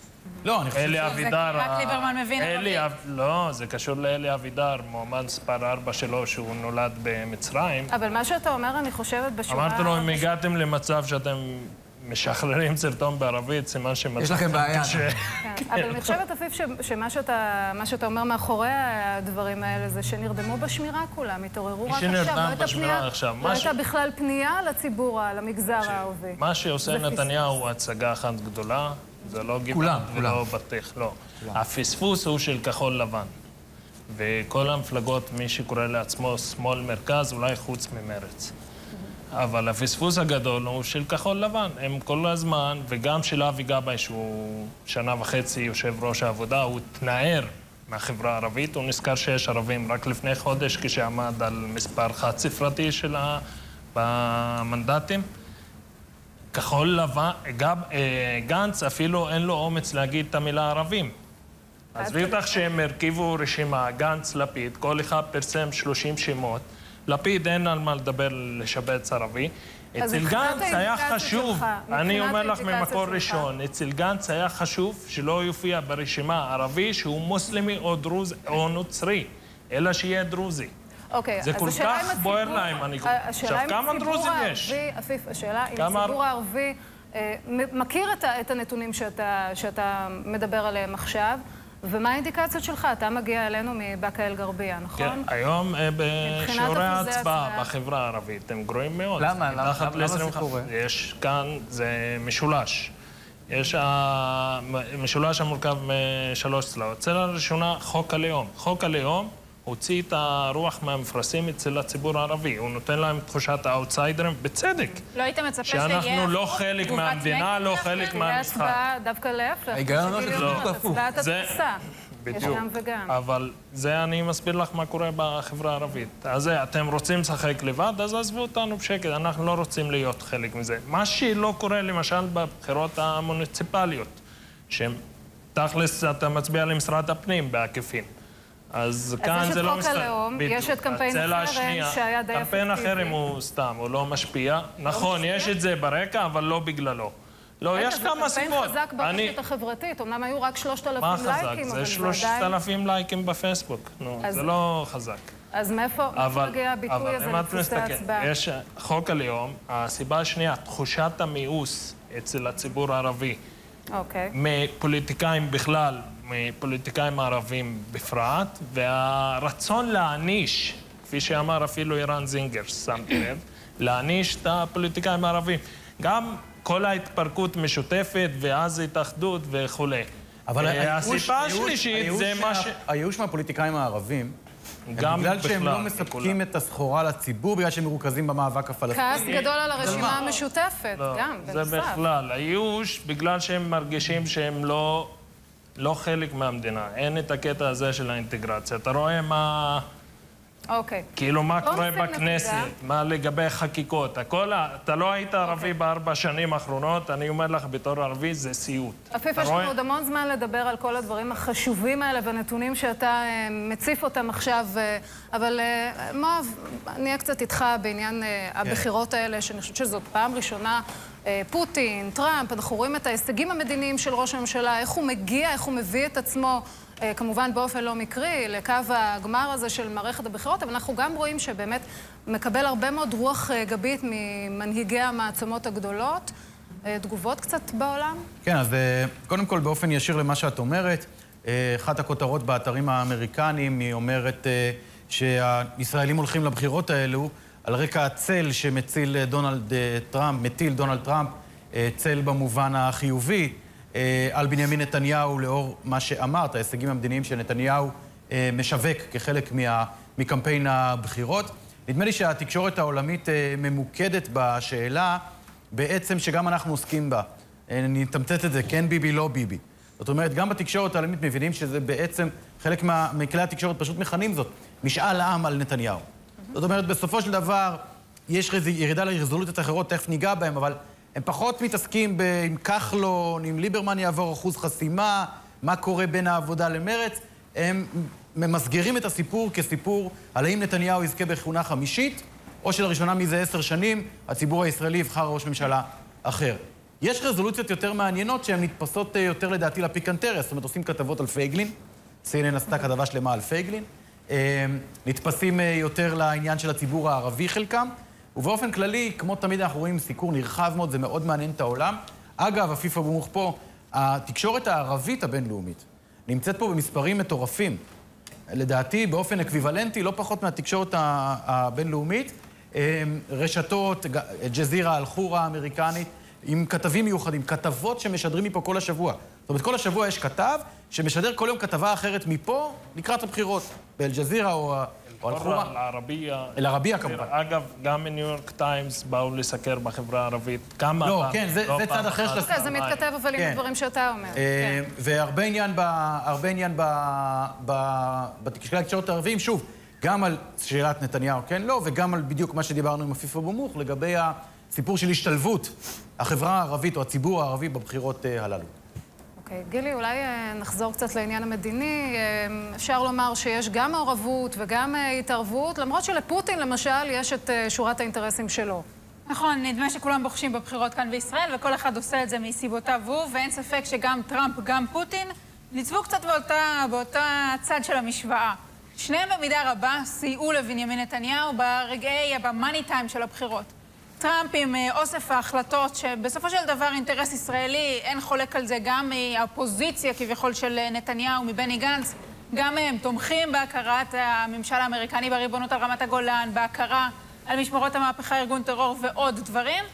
לא, אני חושב אלי ש- אבידר... רק ליברמן מבין אלי ערבית. אב- לא, זה קשור לאלי אבידר, מועמד מספר 4 שלו, שהוא נולד במצרים. אבל מה שאתה אומר, אני חושבת בשורה... אמרתי לו, אם הגעתם למצב שאתם משחררים סרטון בערבית, סימן שמצבכם לכם בעיה. קשה. כן, אבל אני חושבת, עפיף, ש- שמה שאתה, מה שאתה אומר מאחורי הדברים האלה זה שנרדמו בשמירה כולם, התעוררו רק שנרדם עכשיו. הייתה בשמירה פנייה- עכשיו, לא מה ש- הייתה בכלל פנייה לציבור, למגזר הערבי. מה שעושה. נתניהו הוא הצגה אחת גדולה, זה לא כולם, גיבנת ולא כולם. בטיח, לא. הפספוס הוא של כחול לבן. וכל המפלגות, מי שקורא לעצמו שמאל מרכז, אולי חוץ ממרץ. אבל הפספוס הגדול הוא של כחול לבן. הם כל הזמן, וגם של אבי גבאי, שהוא שנה וחצי יושב ראש העבודה, הוא התנער מהחברה הערבית. הוא נזכר שיש ערבים רק לפני חודש, כשעמד על מספר חד-ספרתי של ה... במנדטים. כחול לבן, גב, אה, גנץ אפילו אין לו אומץ להגיד את המילה ערבים. עזבי אותך שהם הרכיבו רשימה, גנץ, לפיד, כל אחד פרסם 30 שמות. לפיד אין על מה לדבר לשבץ ערבי. אצל גנץ היה חשוב, אני אומר לך ממקור. ראשון, אצל גנץ היה חשוב שלא יופיע ברשימה ערבי שהוא מוסלמי או דרוזי או נוצרי, אלא שיהיה דרוזי. אוקיי, זה כל כך בוער להם, אני- השאלה עכשיו, כמה דרוזים יש? השאלה אם הציבור הערבי אה, מכיר את הנתונים שאתה מדבר עליהם עכשיו, ומה האינדיקציות שלך? אתה מגיע אלינו מבאקה אל-גרבייה, כן, נכון? היום אה, בשיעורי ההצבעה הצבעה. בחברה הערבית הם גרועים מאוד. למה? למה- למה זה ל-25. קורה? יש כאן, זה משולש. יש ה- משולש המורכב משלוש צלעות. צלע הראשונה, חוק הלאום. חוק הלאום הוציא את הרוח מהמפרשים אצל הציבור הערבי. הוא נותן להם תחושת האאוטסיידרים, בצדק. לא היית מצפה שיהיה... שאנחנו לא חלק מהמדינה, לא? חלק מהמשחק. הצבעה דווקא להפך. ההיגיון שגילי שזה בדיוק הפוך. הצבעת זה- בדיוק. אבל זה אני מסביר לך מה קורה בחברה הערבית. אז זה, אתם רוצים לשחק לבד, אז עזבו אותנו בשקט, אנחנו לא רוצים להיות חלק מזה. מה שלא קורה למשל בבחירות המוניציפליות, שהן תכלס אתה מצביע למשרד הפנים בעקיפין. אז כאן יש את זה לא חוק מסתדר. הלאום, בדיוק. יש את קמפיין החרם, שהיה די קמפיין אפקטיבי. החרם הוא סתם, הוא לא משפיע. נכון, יש את זה ברקע, אבל לא בגללו. לא, יש זה כמה סיבות. קמפיין חזק אני- ברשת החברתית, אמנם היו רק 3,000 מה חזק? לייקים, אבל זה זה שלושת עדיין... אלפים לייקים בפייסבוק. נו, אז- זה לא חזק. אז מאיפה מגיע הביטוי אבל הזה את לדפוסי ההצבעה? יש חוק הלאום, הסיבה השנייה, תחושת המיאוס אצל הציבור הערבי, אוקיי. מפוליטיקאים בכלל, מפוליטיקאים ערבים בפרט, והרצון להעניש, כפי שאמר אפילו ערן זינגר, שמתי לב, להעניש את הפוליטיקאים הערבים. גם כל ההתפרקות משותפת, ואז התאחדות וכולי. אבל אה, הסיבה הייאוש- השלישית זה מה ש... הייאוש מהפוליטיקאים הערבים, גם בגלל שהם לא מספקים. את הסחורה לציבור, בגלל שהם מרוכזים במאבק הפלסטיני. כעס גדול על הרשימה המשותפת, לא, גם, זה בנוסף. בכלל. הייאוש, בגלל שהם מרגישים שהם לא, לא חלק מהמדינה. אין את הקטע הזה של האינטגרציה. אתה רואה מה... אוקיי. כאילו, מה קורה בכנסת? נקודה. מה לגבי חקיקות? הכל, אתה לא היית ערבי אוקיי. בארבע שנים האחרונות, אני אומר לך, בתור ערבי זה סיוט. עפיף, יש לנו? עוד המון זמן לדבר על כל הדברים החשובים האלה והנתונים שאתה אה, מציף אותם עכשיו, אה, אבל אה, מואב, אני אהיה קצת איתך בעניין אה, הבחירות האלה, שאני חושבת שזאת פעם ראשונה. אה, פוטין, טראמפ, אנחנו רואים את ההישגים המדיניים של ראש הממשלה, איך הוא מגיע, איך הוא מביא את עצמו, אה, כמובן באופן לא מקרי, לקו הגמר הזה של מערכת הבחירות, אבל אנחנו גם רואים שבאמת מקבל הרבה מאוד רוח אה, גבית ממנהיגי המעצמות הגדולות. תגובות קצת בעולם? כן, אז קודם כל, באופן ישיר למה שאת אומרת, אחת הכותרות באתרים האמריקניים, היא אומרת שהישראלים הולכים לבחירות האלו על רקע הצל שמציל אה, דונלד אה, טראמפ, מטיל דונלד טראמפ, אה, צל במובן החיובי, על בנימין נתניהו לאור מה שאמרת, ההישגים המדיניים שנתניהו משווק כחלק מה, מקמפיין הבחירות. נדמה לי שהתקשורת העולמית ממוקדת בשאלה בעצם שגם אנחנו עוסקים בה. אני אתמצת את זה, כן ביבי, לא ביבי. זאת אומרת, גם בתקשורת העולמית מבינים שזה בעצם, חלק מכלי התקשורת פשוט מכנים זאת, משאל עם על נתניהו. זאת אומרת, בסופו של דבר, יש ירידה לרזולוציות אחרות, תכף ניגע בהן, אבל הם פחות מתעסקים עם כחלון, אם ליברמן יעבור אחוז חסימה, מה קורה בין העבודה למרץ. הם ממסגרים את הסיפור כסיפור על האם נתניהו יזכה בכהונה חמישית, או שלראשונה מזה עשר שנים הציבור הישראלי יבחר ראש ממשלה אחר. יש רזולוציות יותר מעניינות שהן נתפסות אה, יותר לדעתי לפיקנטריה, זאת אומרת עושים כתבות על פייגלין, CNN עשתה כתבה שלמה על פייגלין, נתפסים אה, יותר לעניין של הציבור הערבי חלקם, ובאופן כללי, כמו תמיד אנחנו רואים סיקור נרחב מאוד, זה מאוד מעניין את העולם. אגב, עפיף אבו פה, התקשורת הערבית הבינלאומית נמצאת פה במספרים מטורפים. לדעתי, באופן אקוויוולנטי, לא פחות מהתקשורת הבינלאומית. אה, רשתות, ג'זירה, אל-חורה האמריקנית, עם כתבים מיוחדים, כתבות שמשדרים מפה כל השבוע. זאת אומרת, כל השבוע יש כתב שמשדר כל יום כתבה אחרת מפה לקראת הבחירות, באל-ג'זירה או, או אל-חורה. אל-ערבייה. אל-ערבייה, כמובן. אגב, גם בניו יורק טיימס באו לסקר בחברה הערבית. כמה לא, כן, זה- לא צד אחר של זה. מתכתב אבל עם כן. הדברים שאתה אומר. אה, והרבה עניין, ב, הרבה עניין ב, ב, בתקשורת התקשורת הערביים, שוב, גם על שאלת נתניהו, כן, לא, וגם על בדיוק מה שדיברנו עם עפיף אבו מוך, לגבי הסיפור של השתלבות החברה הערבית או הציבור הערבי בבחירות אה, הללו. אוקיי, גילי, אולי אה, נחזור קצת לעניין המדיני. אה, אפשר לומר שיש גם מעורבות וגם אה, התערבות, למרות שלפוטין, למשל, יש את שורת האינטרסים שלו. נכון, נדמה שכולם בוחשים בבחירות כאן בישראל, וכל אחד עושה את זה מסיבותיו הוא, ואין ספק שגם טראמפ, גם פוטין, ניצבו קצת באותה, באותה צד של המשוואה. שניהם במידה רבה סייעו לבנימין נתניהו ברגעי, במאני טיים של הבחירות. טראמפ עם אה, אוסף ההחלטות שבסופו של דבר אינטרס ישראלי, אין חולק על זה, גם מהאופוזיציה כביכול של אה, נתניהו, מבני גנץ, גם הם תומכים בהכרת הממשל האמריקני בריבונות על רמת הגולן, בהכרה על משמרות המהפכה, ארגון טרור ועוד דברים.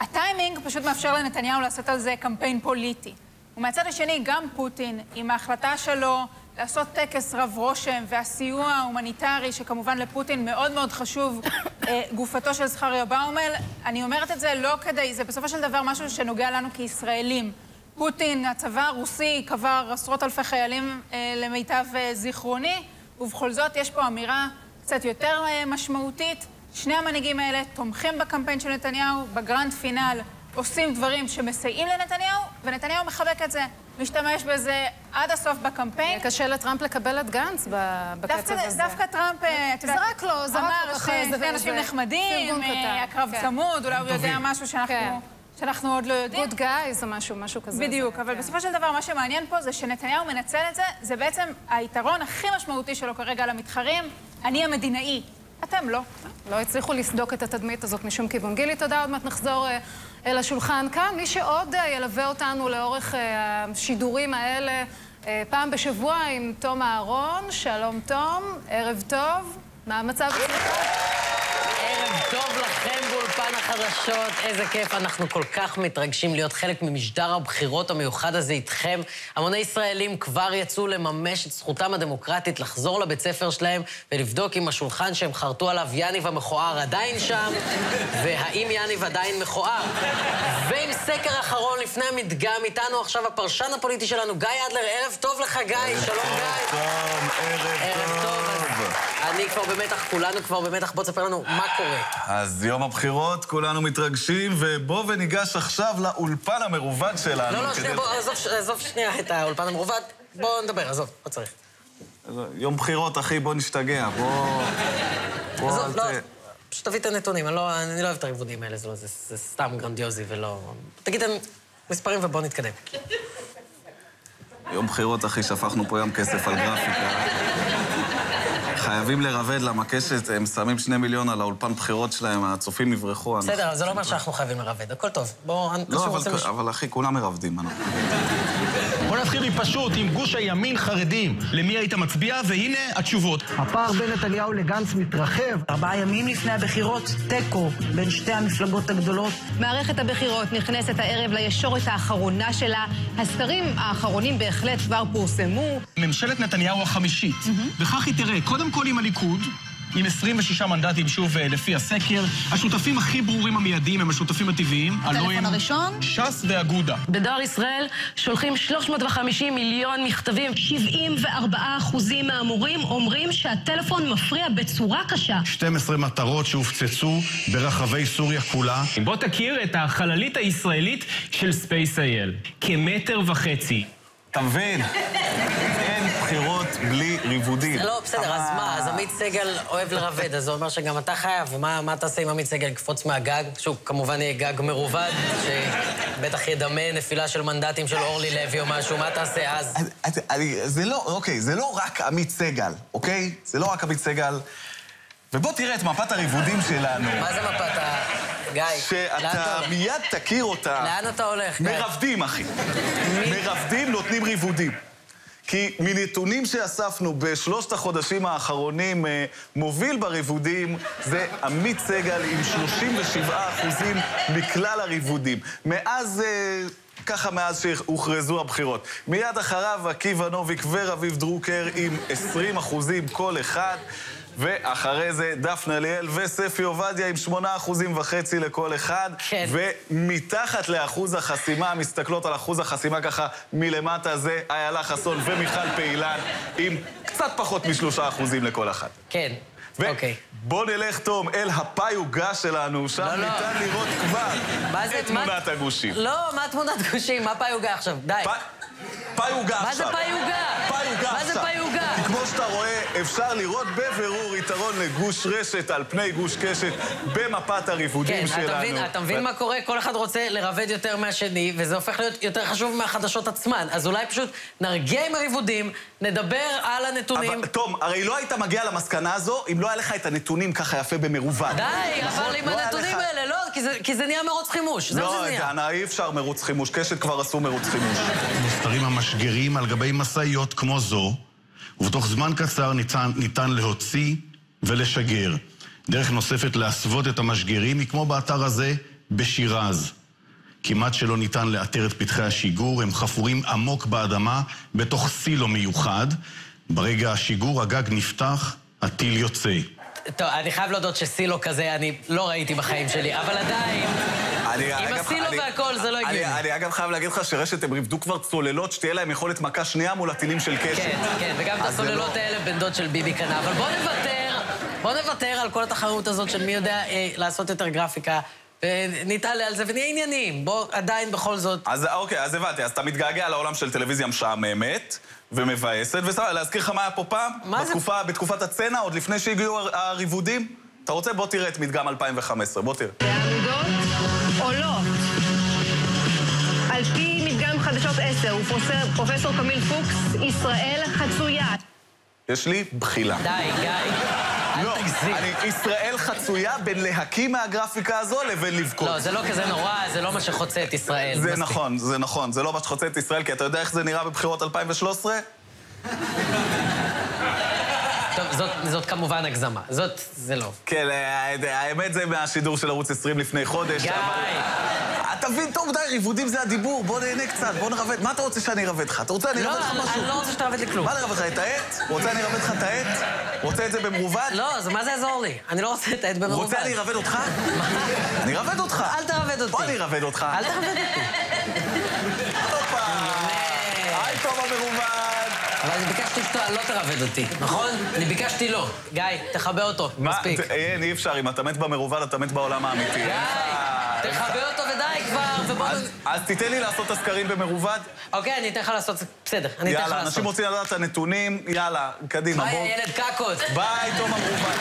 הטיימינג פשוט מאפשר לנתניהו לעשות על זה קמפיין פוליטי. ומהצד השני, גם פוטין, עם ההחלטה שלו לעשות טקס רב רושם והסיוע ההומניטרי, שכמובן לפוטין מאוד מאוד חשוב, אה, גופתו של זכריה באומל, אני אומרת את זה לא כדי, זה בסופו של דבר משהו שנוגע לנו כישראלים. פוטין, הצבא הרוסי, קבר עשרות אלפי חיילים אה, למיטב אה, זיכרוני, ובכל זאת יש פה אמירה קצת יותר אה, משמעותית. שני המנהיגים האלה תומכים בקמפיין של נתניהו, ב grand finale עושים דברים שמסייעים לנתניהו, ונתניהו מחבק את זה, משתמש בזה עד הסוף בקמפיין. קשה לטראמפ לקבל את גנץ ב- בקצב הזה. דווקא טראמפ, אה, את יודעת, זרק לו, זרק לו שזה אנשים נחמדים, פרגון אה. הקרב כן. צמוד, אולי הוא יודע. משהו שאנחנו... כן. שאנחנו עוד לא יודעים. Good guys או משהו, משהו כזה. בדיוק, זה- אבל כן. בסופו של דבר מה שמעניין פה זה שנתניהו מנצל את זה, זה בעצם היתרון הכי משמעותי שלו כרגע על המתחרים, אני המדינאי. אתם לא. לא הצליחו לסדוק את התדמית הזאת משום כיוון. גילי, תודה, עוד מעט נחזור אה, אל השולחן כאן. מי שעוד אה, ילווה אותנו לאורך אה, השידורים האלה, אה, פעם בשבוע עם תום אהרון. שלום תום, ערב טוב. מה המצב אצלך? ערב טוב לכם החדשות, איזה כיף, אנחנו כל כך מתרגשים להיות חלק ממשדר הבחירות המיוחד הזה איתכם. המוני ישראלים כבר יצאו לממש את זכותם הדמוקרטית לחזור לבית ספר שלהם ולבדוק אם השולחן שהם חרטו עליו, יניב המכוער, עדיין שם, והאם יניב עדיין מכוער. ועם סקר אחרון לפני המדגם, איתנו עכשיו הפרשן הפוליטי שלנו, גיא אדלר. ערב טוב לך, גיא. שלום, גיא. ערב טוב. אני כבר במתח, כולנו כבר במתח. בוא תספר לנו מה קורה. אז יום הבחירות, כולנו מתרגשים, ובוא וניגש עכשיו לאולפן המרובד שלנו. לא, לא, שנייה, בוא, עזוב, שנייה את האולפן המרובד. בוא נדבר, עזוב, לא צריך. יום בחירות, אחי, בוא נשתגע, בוא... בוא, אל לא, ת- פשוט תביא את הנתונים, אני לא, אני לא אוהב את הריקודים האלה, זה, לא- זה, זה סתם גרנדיוזי ולא... תגיד את המספרים ובוא נתקדם. יום בחירות, אחי, שפכנו פה ים כסף על גרפיקה. חייבים לרבד למקשת, הם שמים שני מיליון על האולפן בחירות שלהם, הצופים יברחו. אנחנו- בסדר, זה לא אומר שאנחנו חייבים לרבד, הכל טוב. בוא, אני לא, אבל, אחי, כולם מרבדים. בוא נתחיל מפשוט, עם גוש הימין חרדים. למי היית מצביע? והנה התשובות. הפער בין נתניהו לגנץ מתרחב. ארבעה ימים לפני הבחירות, תיקו בין שתי המפלגות הגדולות. מערכת הבחירות נכנסת הערב לישורת האחרונה שלה. הסקרים האחרונים בהחלט כבר פורסמו. ממשלת נתניהו החמישית. וכך היא תראה, קודם כל עם הליכוד. עם 26 מנדטים, שוב, אה, לפי הסקר. השותפים הכי ברורים המיידיים הם השותפים הטבעיים. הלוא הטלפון הם הראשון? ש"ס ואגודה. בדואר ישראל שולחים 350 מיליון מכתבים. 74 אחוזים מהמורים אומרים שהטלפון מפריע בצורה קשה. 12 מטרות שהופצצו ברחבי סוריה כולה. בוא תכיר את החללית הישראלית של ספייס אייל. כמטר וחצי. אתה מבין? אין בחירות בלי ריבודים. זה לא, בסדר, אז מה, אז עמית סגל אוהב לרבד, אז זה אומר שגם אתה חייב, ומה מה תעשה עם עמית סגל? יקפוץ מהגג? שהוא כמובן יהיה גג מרובד, שבטח ידמה נפילה של מנדטים של אורלי לוי או משהו, מה תעשה אז? זה לא, אוקיי, זה לא רק עמית סגל, אוקיי? זה לא רק עמית סגל. ובוא תראה את מפת הריבודים שלנו. מה זה מפת ה... גיא, לאן אתה שאתה הולך? מיד תכיר אותה. לאן אתה הולך, גיא? מרבדים, אחי. מרבדים נותנים ריבודים. כי מנתונים שאספנו בשלושת החודשים האחרונים, אה, מוביל בריבודים זה עמית סגל עם 37 אחוזים מכלל הריבודים. מאז... אה, ככה מאז שהוכרזו הבחירות. מיד אחריו עקיבא נוביק ורביב דרוקר עם 20 אחוזים כל אחד. ואחרי זה דפנה ליאל וספי עובדיה עם 8 אחוזים וחצי לכל אחד. כן. ומתחת לאחוז החסימה, מסתכלות על אחוז החסימה ככה מלמטה, זה איילה חסון ומיכל פעילן עם קצת פחות משלושה אחוזים לכל אחת. כן, אוקיי. בוא נלך, תום, אל הפאי עוגה שלנו, שם לא, לא. ניתן לראות כבר את מה- תמונת הגושים. לא, מה תמונת גושים? מה פאי עוגה עכשיו? די. פאי עוגה מה זה עכשיו. פאי עוגה? פאי עוגה מה זה עכשיו. פאי עוגה? כי כמו שאתה רואה, אפשר לראות בבירור יתרון לגוש רשת על פני גוש קשת במפת הריבודים כן, שלנו. אתה מבין, אתה מבין מה קורה? כל אחד רוצה לרבד יותר מהשני, וזה הופך להיות יותר חשוב מהחדשות עצמן. אז אולי פשוט נרגיע עם הריבודים, נדבר על הנתונים. אבל, תום, הרי לא היית מגיע למסקנה הזו אם לא היה לך את הנתונים ככה יפה במרובד. די, נכון? אבל עם לא הנתונים לך- האלה, לא, כי זה- כי זה נהיה מרוץ חימוש. זה מה לא, שזה נהיה. דנה, אי אפשר מרוץ חימוש. קשת כבר עשו מרוץ חימוש. המשגרים על גבי משאיות כמו זו, ובתוך זמן קצר ניתן, ניתן להוציא ולשגר. דרך נוספת להסוות את המשגרים היא כמו באתר הזה בשירז. כמעט שלא ניתן לאתר את פתחי השיגור, הם חפורים עמוק באדמה בתוך סילו מיוחד. ברגע השיגור הגג נפתח, הטיל יוצא. טוב, אני חייב להודות שסילו כזה אני לא ראיתי בחיים שלי, אבל עדיין, אני, עם אגב, הסילו אני- והכל זה לא הגיוני. אני אגב חייב להגיד לך שרשת הם ריבדו כבר צוללות שתהיה להם יכולת מכה שנייה מול הטילים של קשת. כן, כן, וגם את אז זה הסוללות לא- האלה בן דוד של ביבי קנה. אבל בוא נוותר, בוא נוותר על כל התחרות הזאת של מי יודע אה, לעשות יותר גרפיקה, ונתעלה על זה ונהיה עניינים. בוא, עדיין בכל זאת... אז אוקיי, אז הבנתי, אז אתה מתגעגע לעולם של טלוויזיה משעממת ומבאסת, וסבבה, להזכיר לך מה היה פה פעם? מה זה? בתקופה, בתקופת הצנע, עוד לפני שהגיעו הר- הריבודים? אתה רוצה? בוא תראה את מדגם 2015, בוא תראה. העמודות עולות. על פי מדגם חדשות 10 ופרופסור קמיל פוקס, ישראל חצויה. יש לי בחילה. די, גיא. לא, אני, ישראל חצויה בין להקיא מהגרפיקה הזו לבין לבכות. לא, זה לא כזה נורא, זה לא מה שחוצה את ישראל. זה. נכון, זה נכון. זה לא מה שחוצה את ישראל, כי אתה יודע איך זה נראה בבחירות 2013? טוב, זאת, זאת כמובן הגזמה. זאת, זה לא. כן, אה, האמת זה מהשידור של ערוץ 20 לפני חודש. גיא. אתה מבין, טוב, די, ריבודים זה הדיבור, בוא נהנה קצת, בוא נרבד. מה אתה רוצה שאני ארבד לך? אתה רוצה אני לא, ארבד לך משהו? אני לא רוצה שתרבד לי כלום. מה נרבד לך, את העט? רוצה אני ארבד לך את העט? רוצה את זה במרובד? לא, אז מה זה יעזור לי? אני לא רוצה את העט במרובד. רוצה אני ארבד אותך? אני ארבד אותך. אל תרבד אותי. בוא אני ארבד אותך. אל תרבד אותי. היי, טוב המרובד. אבל ביקשתי שאתה לא תרבד אותי, נכון? אני ביקשתי לא. גיא, תכבה אותו, מספיק. מה? אין, אי אפשר. אם אתה מת במרובד, אתה מת בעולם האמיתי. גיא, תכבה אותו ודי כבר, ובוא... אז- תיתן לי לעשות את הסקרים במרובד. אוקיי, אני אתן לך לעשות... בסדר, אני אתן לך יאללה, לעשות. אנשים רוצים לדעת את הנתונים, יאללה, קדימה, ביי, בואו. הילד קקות. ביי, תום המרובד.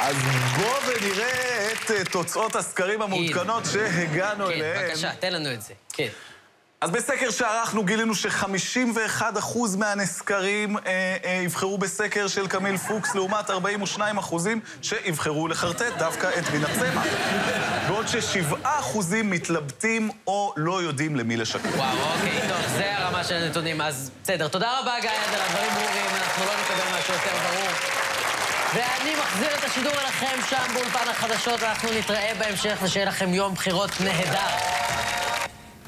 אז בואו ונראה את אה, תוצאות הסקרים המעודכנות שהגענו כן, אליהן. בבקשה, תן לנו את זה. כן. אז בסקר שערכנו גילינו ש-51% מהנסקרים אה, אה, יבחרו בסקר של קמיל פוקס, לעומת 42% שיבחרו לחרטט דווקא את רינה צמח. בעוד ש-7% מתלבטים או לא יודעים למי לשקר. וואו, אוקיי, טוב, זה הרמה של הנתונים. אז בסדר, תודה רבה, גיא עדן, הדברים ברורים, אנחנו לא נקבל משהו יותר ברור. ואני מחזיר את השידור אליכם שם באולפן החדשות, ואנחנו נתראה בהמשך, ושיהיה לכם יום בחירות נהדר.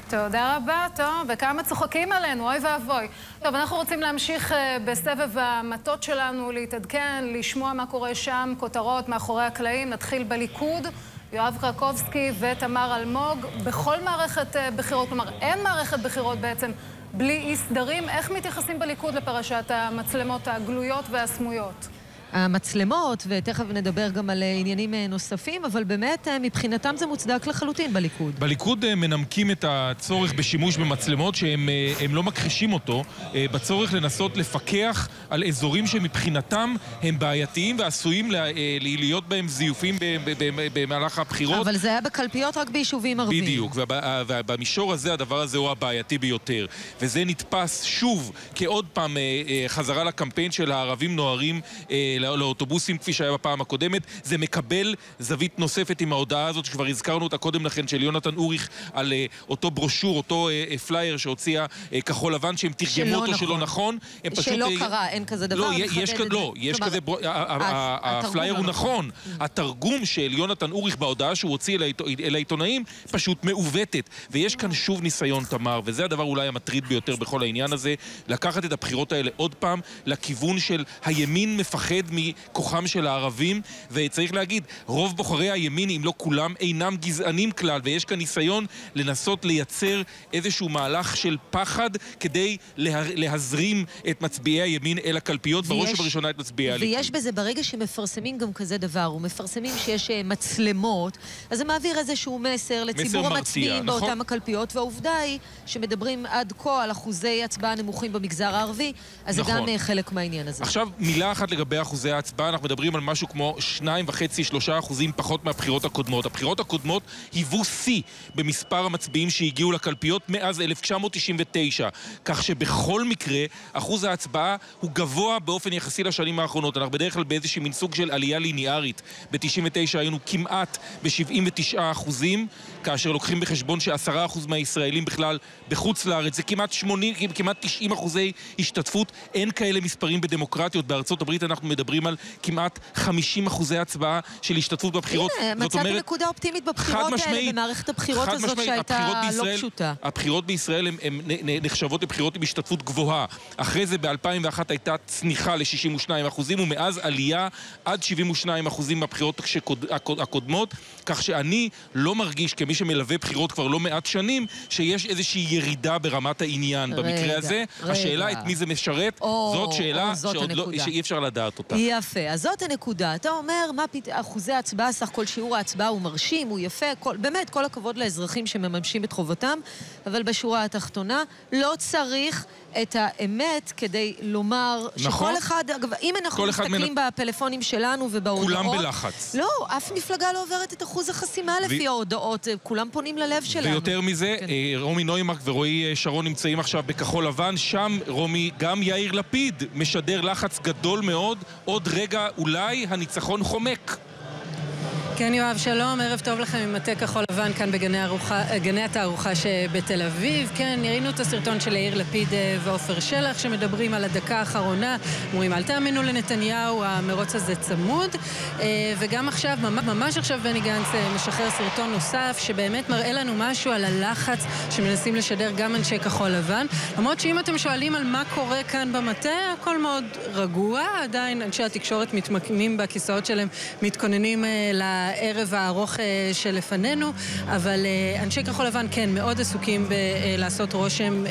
תודה רבה, תום, וכמה צוחקים עלינו, אוי ואבוי. טוב, אנחנו רוצים להמשיך אה, בסבב המטות שלנו, להתעדכן, לשמוע מה קורה שם, כותרות מאחורי הקלעים. נתחיל בליכוד, יואב קרקובסקי ותמר אלמוג. בכל מערכת אה, בחירות, כלומר, אין מערכת בחירות בעצם בלי אי סדרים. איך מתייחסים בליכוד לפרשת המצלמות הגלויות והסמויות? המצלמות, ותכף נדבר גם על אה, עניינים אה, נוספים, אבל באמת אה, מבחינתם זה מוצדק לחלוטין בליכוד. בליכוד מנמקים את הצורך בשימוש במצלמות שהם הם לא מכחישים אותו, בצורך לנסות לפקח על אזורים שמבחינתם הם בעייתיים ועשויים לה- להיות בהם זיופים במהלך הבחירות. אבל זה היה בקלפיות רק ביישובים ערביים. בדיוק, וב- ובמישור הזה הדבר הזה הוא הבעייתי ביותר. וזה נתפס שוב כעוד פעם חזרה לקמפיין של הערבים נוהרים לאוטובוסים כפי שהיה בפעם הקודמת. זה מקבל זווית נוספת עם ההודעה הזאת שכבר הזכרנו אותה קודם לכן של יונתן אוריך על אה, אותו ברושור, אותו אה, אה, פלייר שהוציאה אה, כחול לבן שהם תרגמו אותו שלא נכון. נכון. הם פשוט, שלא קרה, אין כזה דבר, לא, יש, כ-. לא, יש כלומר, כזה, הפלייר לא הוא נכון. נכון. התרגום של יונתן אוריך בהודעה שהוא הוציא אל העיתו- אל העיתונאים פשוט מעוותת. ויש כאן שוב ניסיון, תמר, וזה הדבר אולי המטריד ביותר בכל העניין הזה, לקחת את הבחירות האלה עוד פעם לכיוון של הימין מפחד מכוחם של הערבים, וצריך להגיד, רוב בוחרי הימין, אם לא כולם, אינם גזענים כלל, ויש כאן ניסיון לנסות לייצר איזשהו מהלך של פחד כדי לה, להזרים את מצביעי הימין אל הקלפיות, בראש ויש- ובראשונה את מצביעי הליכוד. ויש בזה, ברגע שמפרסמים גם כזה דבר, ומפרסמים שיש אה, מצלמות, אז זה מעביר איזשהו מסר לציבור מרתיע, המצביעים נכון. באותם הקלפיות, והעובדה היא שמדברים עד כה על אחוזי הצבעה נמוכים במגזר הערבי, אז זה נכון. גם אה, חלק מהעניין הזה. עכשיו, מילה אחת לגבי אחוזי ההצבעה, אנחנו מדברים על משהו כמו 2.5-3 אחוזים פחות מהבחירות הקודמות. הבחירות הקודמות היוו שיא במספר המצביעים שהגיעו לקלפיות מאז 1999, כך שבכל מקרה, אחוז ההצבעה הוא גבוה באופן יחסי לשנים האחרונות. אנחנו בדרך כלל באיזשהו מין סוג של עלייה ליניארית. ב-99 היינו כמעט ב-79 אחוזים, כאשר לוקחים בחשבון ש-10 אחוז מהישראלים בכלל בחוץ לארץ, זה כמעט 80, כמעט 90 אחוזי השתתפות. אין כאלה מספרים בדמוקרטיות. בארצות הברית אנחנו מדברים על כמעט 50 אחוזי הצבעה של השתתפות בבחירות. הנה, מצאתי אומרת, נקודה אופטימית בבחירות האלה, משמעית, במערכת הבחירות הזאת משמעית, שהייתה הבחירות לא בישראל- פשוטה. הבחירות בישראל הן נחשבות לבחירות עם השתתפות גבוהה. אחרי זה ב-2001 הייתה צניחה ל-62 אחוזים, ומאז עלייה עד 72 אחוזים בבחירות הקודמות, כך שאני לא מרגיש, כמי שמלווה בחירות כבר לא מעט שנים, שיש איזושהי ירידה ברמת העניין רגע, במקרה הזה. רגע. השאלה את מי זה משרת, או, זאת שאלה או, זאת שעוד לא, הנקודה. שאי אפשר לדעת אותה. יפה, אז זאת הנקודה. אתה אומר, מה פת... אחוזי ההצבעה, סך כל שיעור ההצבעה הוא מרשים, הוא יפה, כל... באמת, כל הכבוד לאזרחים שמממשים את חובתם, אבל בשורה התחתונה, לא צריך את האמת כדי לומר נכון. שכל אחד, אגב, אם אנחנו מסתכלים מנ- בפלאפונים שלנו ובהודעות... כולם בלחץ. לא, אף מפלגה לא עוברת את אחוז החסימה לפי ההודעות, כולם פונים ללב שלנו. ויותר מזה, כן. אה, רומי נוימק ורועי אה, שרון נמצאים עכשיו בכחול לבן. שם, רומי, גם יאיר לפיד משדר לחץ גדול מאוד. עוד רגע, אולי הניצחון חומק. כן, יואב, שלום, ערב טוב לכם ממטה כחול לבן כאן בגני התערוכה שבתל אביב. כן, ראינו את הסרטון של יאיר לפיד אה, ועופר שלח שמדברים על הדקה האחרונה. אומרים, אל תאמינו לנתניהו, המרוץ הזה צמוד. אה, וגם עכשיו, ממש, עכשיו בני גנץ אה, משחרר סרטון נוסף שבאמת מראה לנו משהו על הלחץ שמנסים לשדר גם אנשי כחול לבן. למרות שאם אתם שואלים על מה קורה כאן במטה, הכל מאוד רגוע. עדיין אנשי התקשורת מתמקמים בכיסאות שלהם, מתכוננים ל- הערב הארוך שלפנינו, אבל אנשי כחול לבן כן מאוד עסוקים בלעשות רושם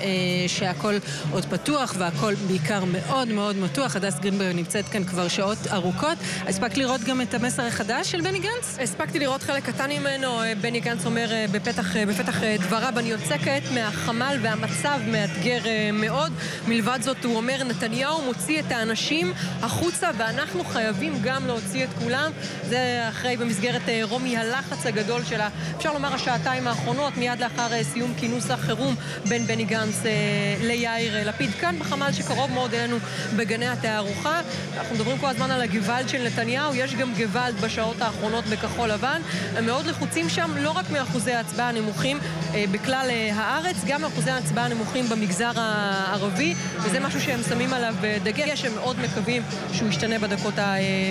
שהכל עוד פתוח והכל בעיקר מאוד מאוד מתוח. הדס גרינברג נמצאת כאן כבר שעות ארוכות. הספקת לראות גם את המסר החדש של בני גנץ? הספקתי לראות חלק קטן ממנו. בני גנץ אומר בפתח, בפתח דבריו, אני יוצא כעת מהחמ"ל והמצב מאתגר מאוד. מלבד זאת, הוא אומר, נתניהו מוציא את האנשים החוצה ואנחנו חייבים גם להוציא את כולם. זה אחרי במסגרת רומי הלחץ הגדול שלה, אפשר לומר השעתיים האחרונות, מיד לאחר סיום כינוס החירום בין בני גנץ ליאיר לפיד. כאן בחמ"ל שקרוב מאוד אלינו בגני התערוכה. אנחנו מדברים כל הזמן על הגוואלד של נתניהו, יש גם גוואלד בשעות האחרונות בכחול לבן. הם מאוד לחוצים שם, לא רק מאחוזי ההצבעה הנמוכים בכלל הארץ, גם מאחוזי ההצבעה הנמוכים במגזר הערבי, וזה משהו שהם שמים עליו דגש, הם מאוד מקווים שהוא ישתנה בדקות.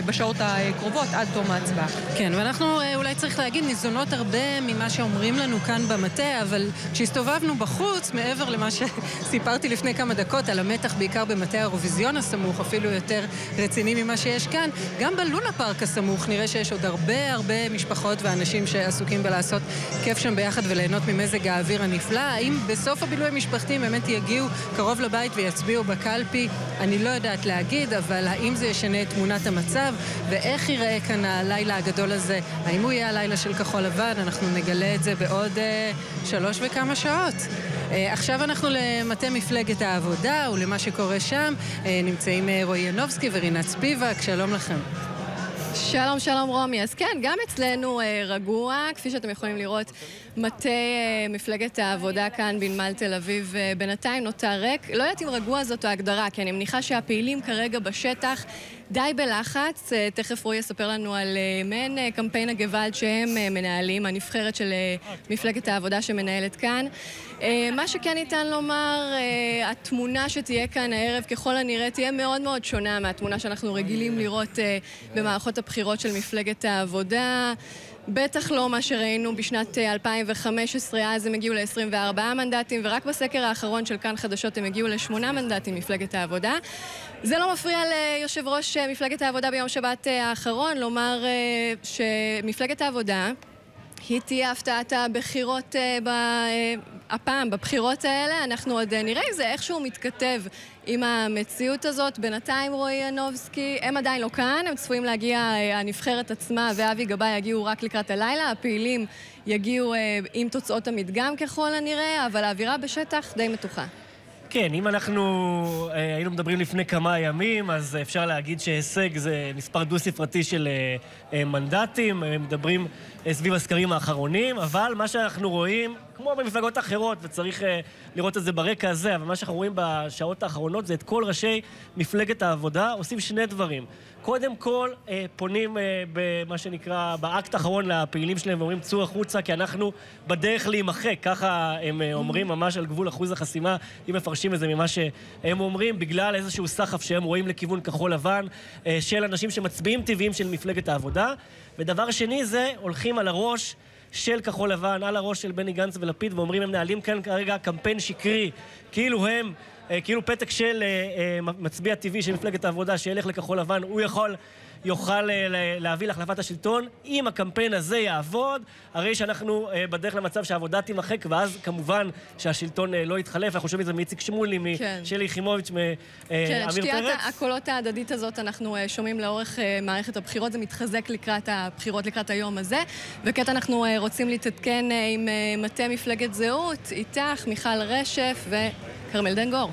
בשעות הקרובות עד תום ההצבעה. כן, ואנחנו אולי צריך להגיד, ניזונות הרבה ממה שאומרים לנו כאן במטה, אבל כשהסתובבנו בחוץ, מעבר למה שסיפרתי לפני כמה דקות על המתח בעיקר במטה האירוויזיון הסמוך, אפילו יותר רציני ממה שיש כאן, גם בלונה פארק הסמוך נראה שיש עוד הרבה הרבה משפחות ואנשים שעסוקים בלעשות כיף שם ביחד וליהנות ממזג האוויר הנפלא. האם בסוף הבילוי המשפחתי באמת יגיעו קרוב לבית ויצביעו בקלפי? אני לא יודעת להגיד, אבל האם זה ישנה את תמונת המצב ואיך ייראה כאן הלילה הגדול הזה? האם הוא יהיה הלילה של כחול לבן? אנחנו נגלה את זה בעוד uh, שלוש וכמה שעות. Uh, עכשיו אנחנו למטה מפלגת העבודה ולמה שקורה שם. Uh, נמצאים uh, רועי ינובסקי ורינת ספיבק, שלום לכם. שלום, שלום רומי. אז כן, גם אצלנו אה, רגוע, כפי שאתם יכולים לראות, מטה אה, מפלגת העבודה כאן בנמל תל אביב אה, בינתיים נותר ריק. לא יודעת אם רגוע זאת ההגדרה, כי אני מניחה שהפעילים כרגע בשטח די בלחץ. אה, תכף רועי יספר לנו על אה, מעין אה, קמפיין הגוואלד שהם מנהלים, הנבחרת של מפלגת העבודה שמנהלת כאן. מה שכן ניתן לומר, התמונה שתהיה כאן הערב ככל הנראה תהיה מאוד מאוד שונה מהתמונה שאנחנו רגילים לראות במערכות הבחירות של מפלגת העבודה. בטח לא מה שראינו בשנת 2015, אז הם הגיעו ל-24 מנדטים, ורק בסקר האחרון של כאן חדשות הם הגיעו לשמונה מנדטים, מפלגת העבודה. זה לא מפריע ליושב ראש מפלגת העבודה ביום שבת האחרון לומר שמפלגת העבודה היא תהיה הפתעת הבחירות ב... הפעם, בבחירות האלה, אנחנו עוד נראה אם זה איכשהו מתכתב עם המציאות הזאת. בינתיים רועי ינובסקי, הם עדיין לא כאן, הם צפויים להגיע, הנבחרת עצמה ואבי גבאי יגיעו רק לקראת הלילה, הפעילים יגיעו עם תוצאות המדגם ככל הנראה, אבל האווירה בשטח די מתוחה. כן, אם אנחנו אה, היינו מדברים לפני כמה ימים, אז אפשר להגיד שהישג זה מספר דו-ספרתי של אה, אה, מנדטים, מדברים סביב הסקרים האחרונים, אבל מה שאנחנו רואים, כמו במפלגות אחרות, וצריך לראות את זה ברקע הזה, אבל מה שאנחנו רואים בשעות האחרונות זה את כל ראשי מפלגת העבודה עושים שני דברים. קודם כל, פונים במה שנקרא, באקט האחרון לפעילים שלהם ואומרים, צאו החוצה, כי אנחנו בדרך להימחק. ככה הם אומרים, ממש על גבול אחוז החסימה, אם מפרשים את זה ממה שהם אומרים, בגלל איזשהו סחף שהם רואים לכיוון כחול לבן של אנשים שמצביעים טבעיים של מפלגת העבודה. ודבר שני זה, הולכים על הראש של כחול לבן, על הראש של בני גנץ ולפיד, ואומרים, הם מנהלים כאן כרגע קמפיין שקרי, כאילו הם... כאילו פתק של מצביע טבעי של מפלגת העבודה שילך לכחול לבן, הוא יכול, יוכל להביא להחלפת השלטון. אם הקמפיין הזה יעבוד, הרי שאנחנו בדרך למצב שהעבודה תימחק, ואז כמובן שהשלטון לא יתחלף. אנחנו שומעים את זה מאיציק שמולי, כן. משלי יחימוביץ', מעמיר כן, פרץ. שתיית הקולות ההדדית הזאת אנחנו שומעים לאורך מערכת הבחירות, זה מתחזק לקראת הבחירות, לקראת היום הזה. וכעת אנחנו רוצים להתעדכן עם מטה מפלגת זהות, איתך, מיכל רשף וכרמל דנגור.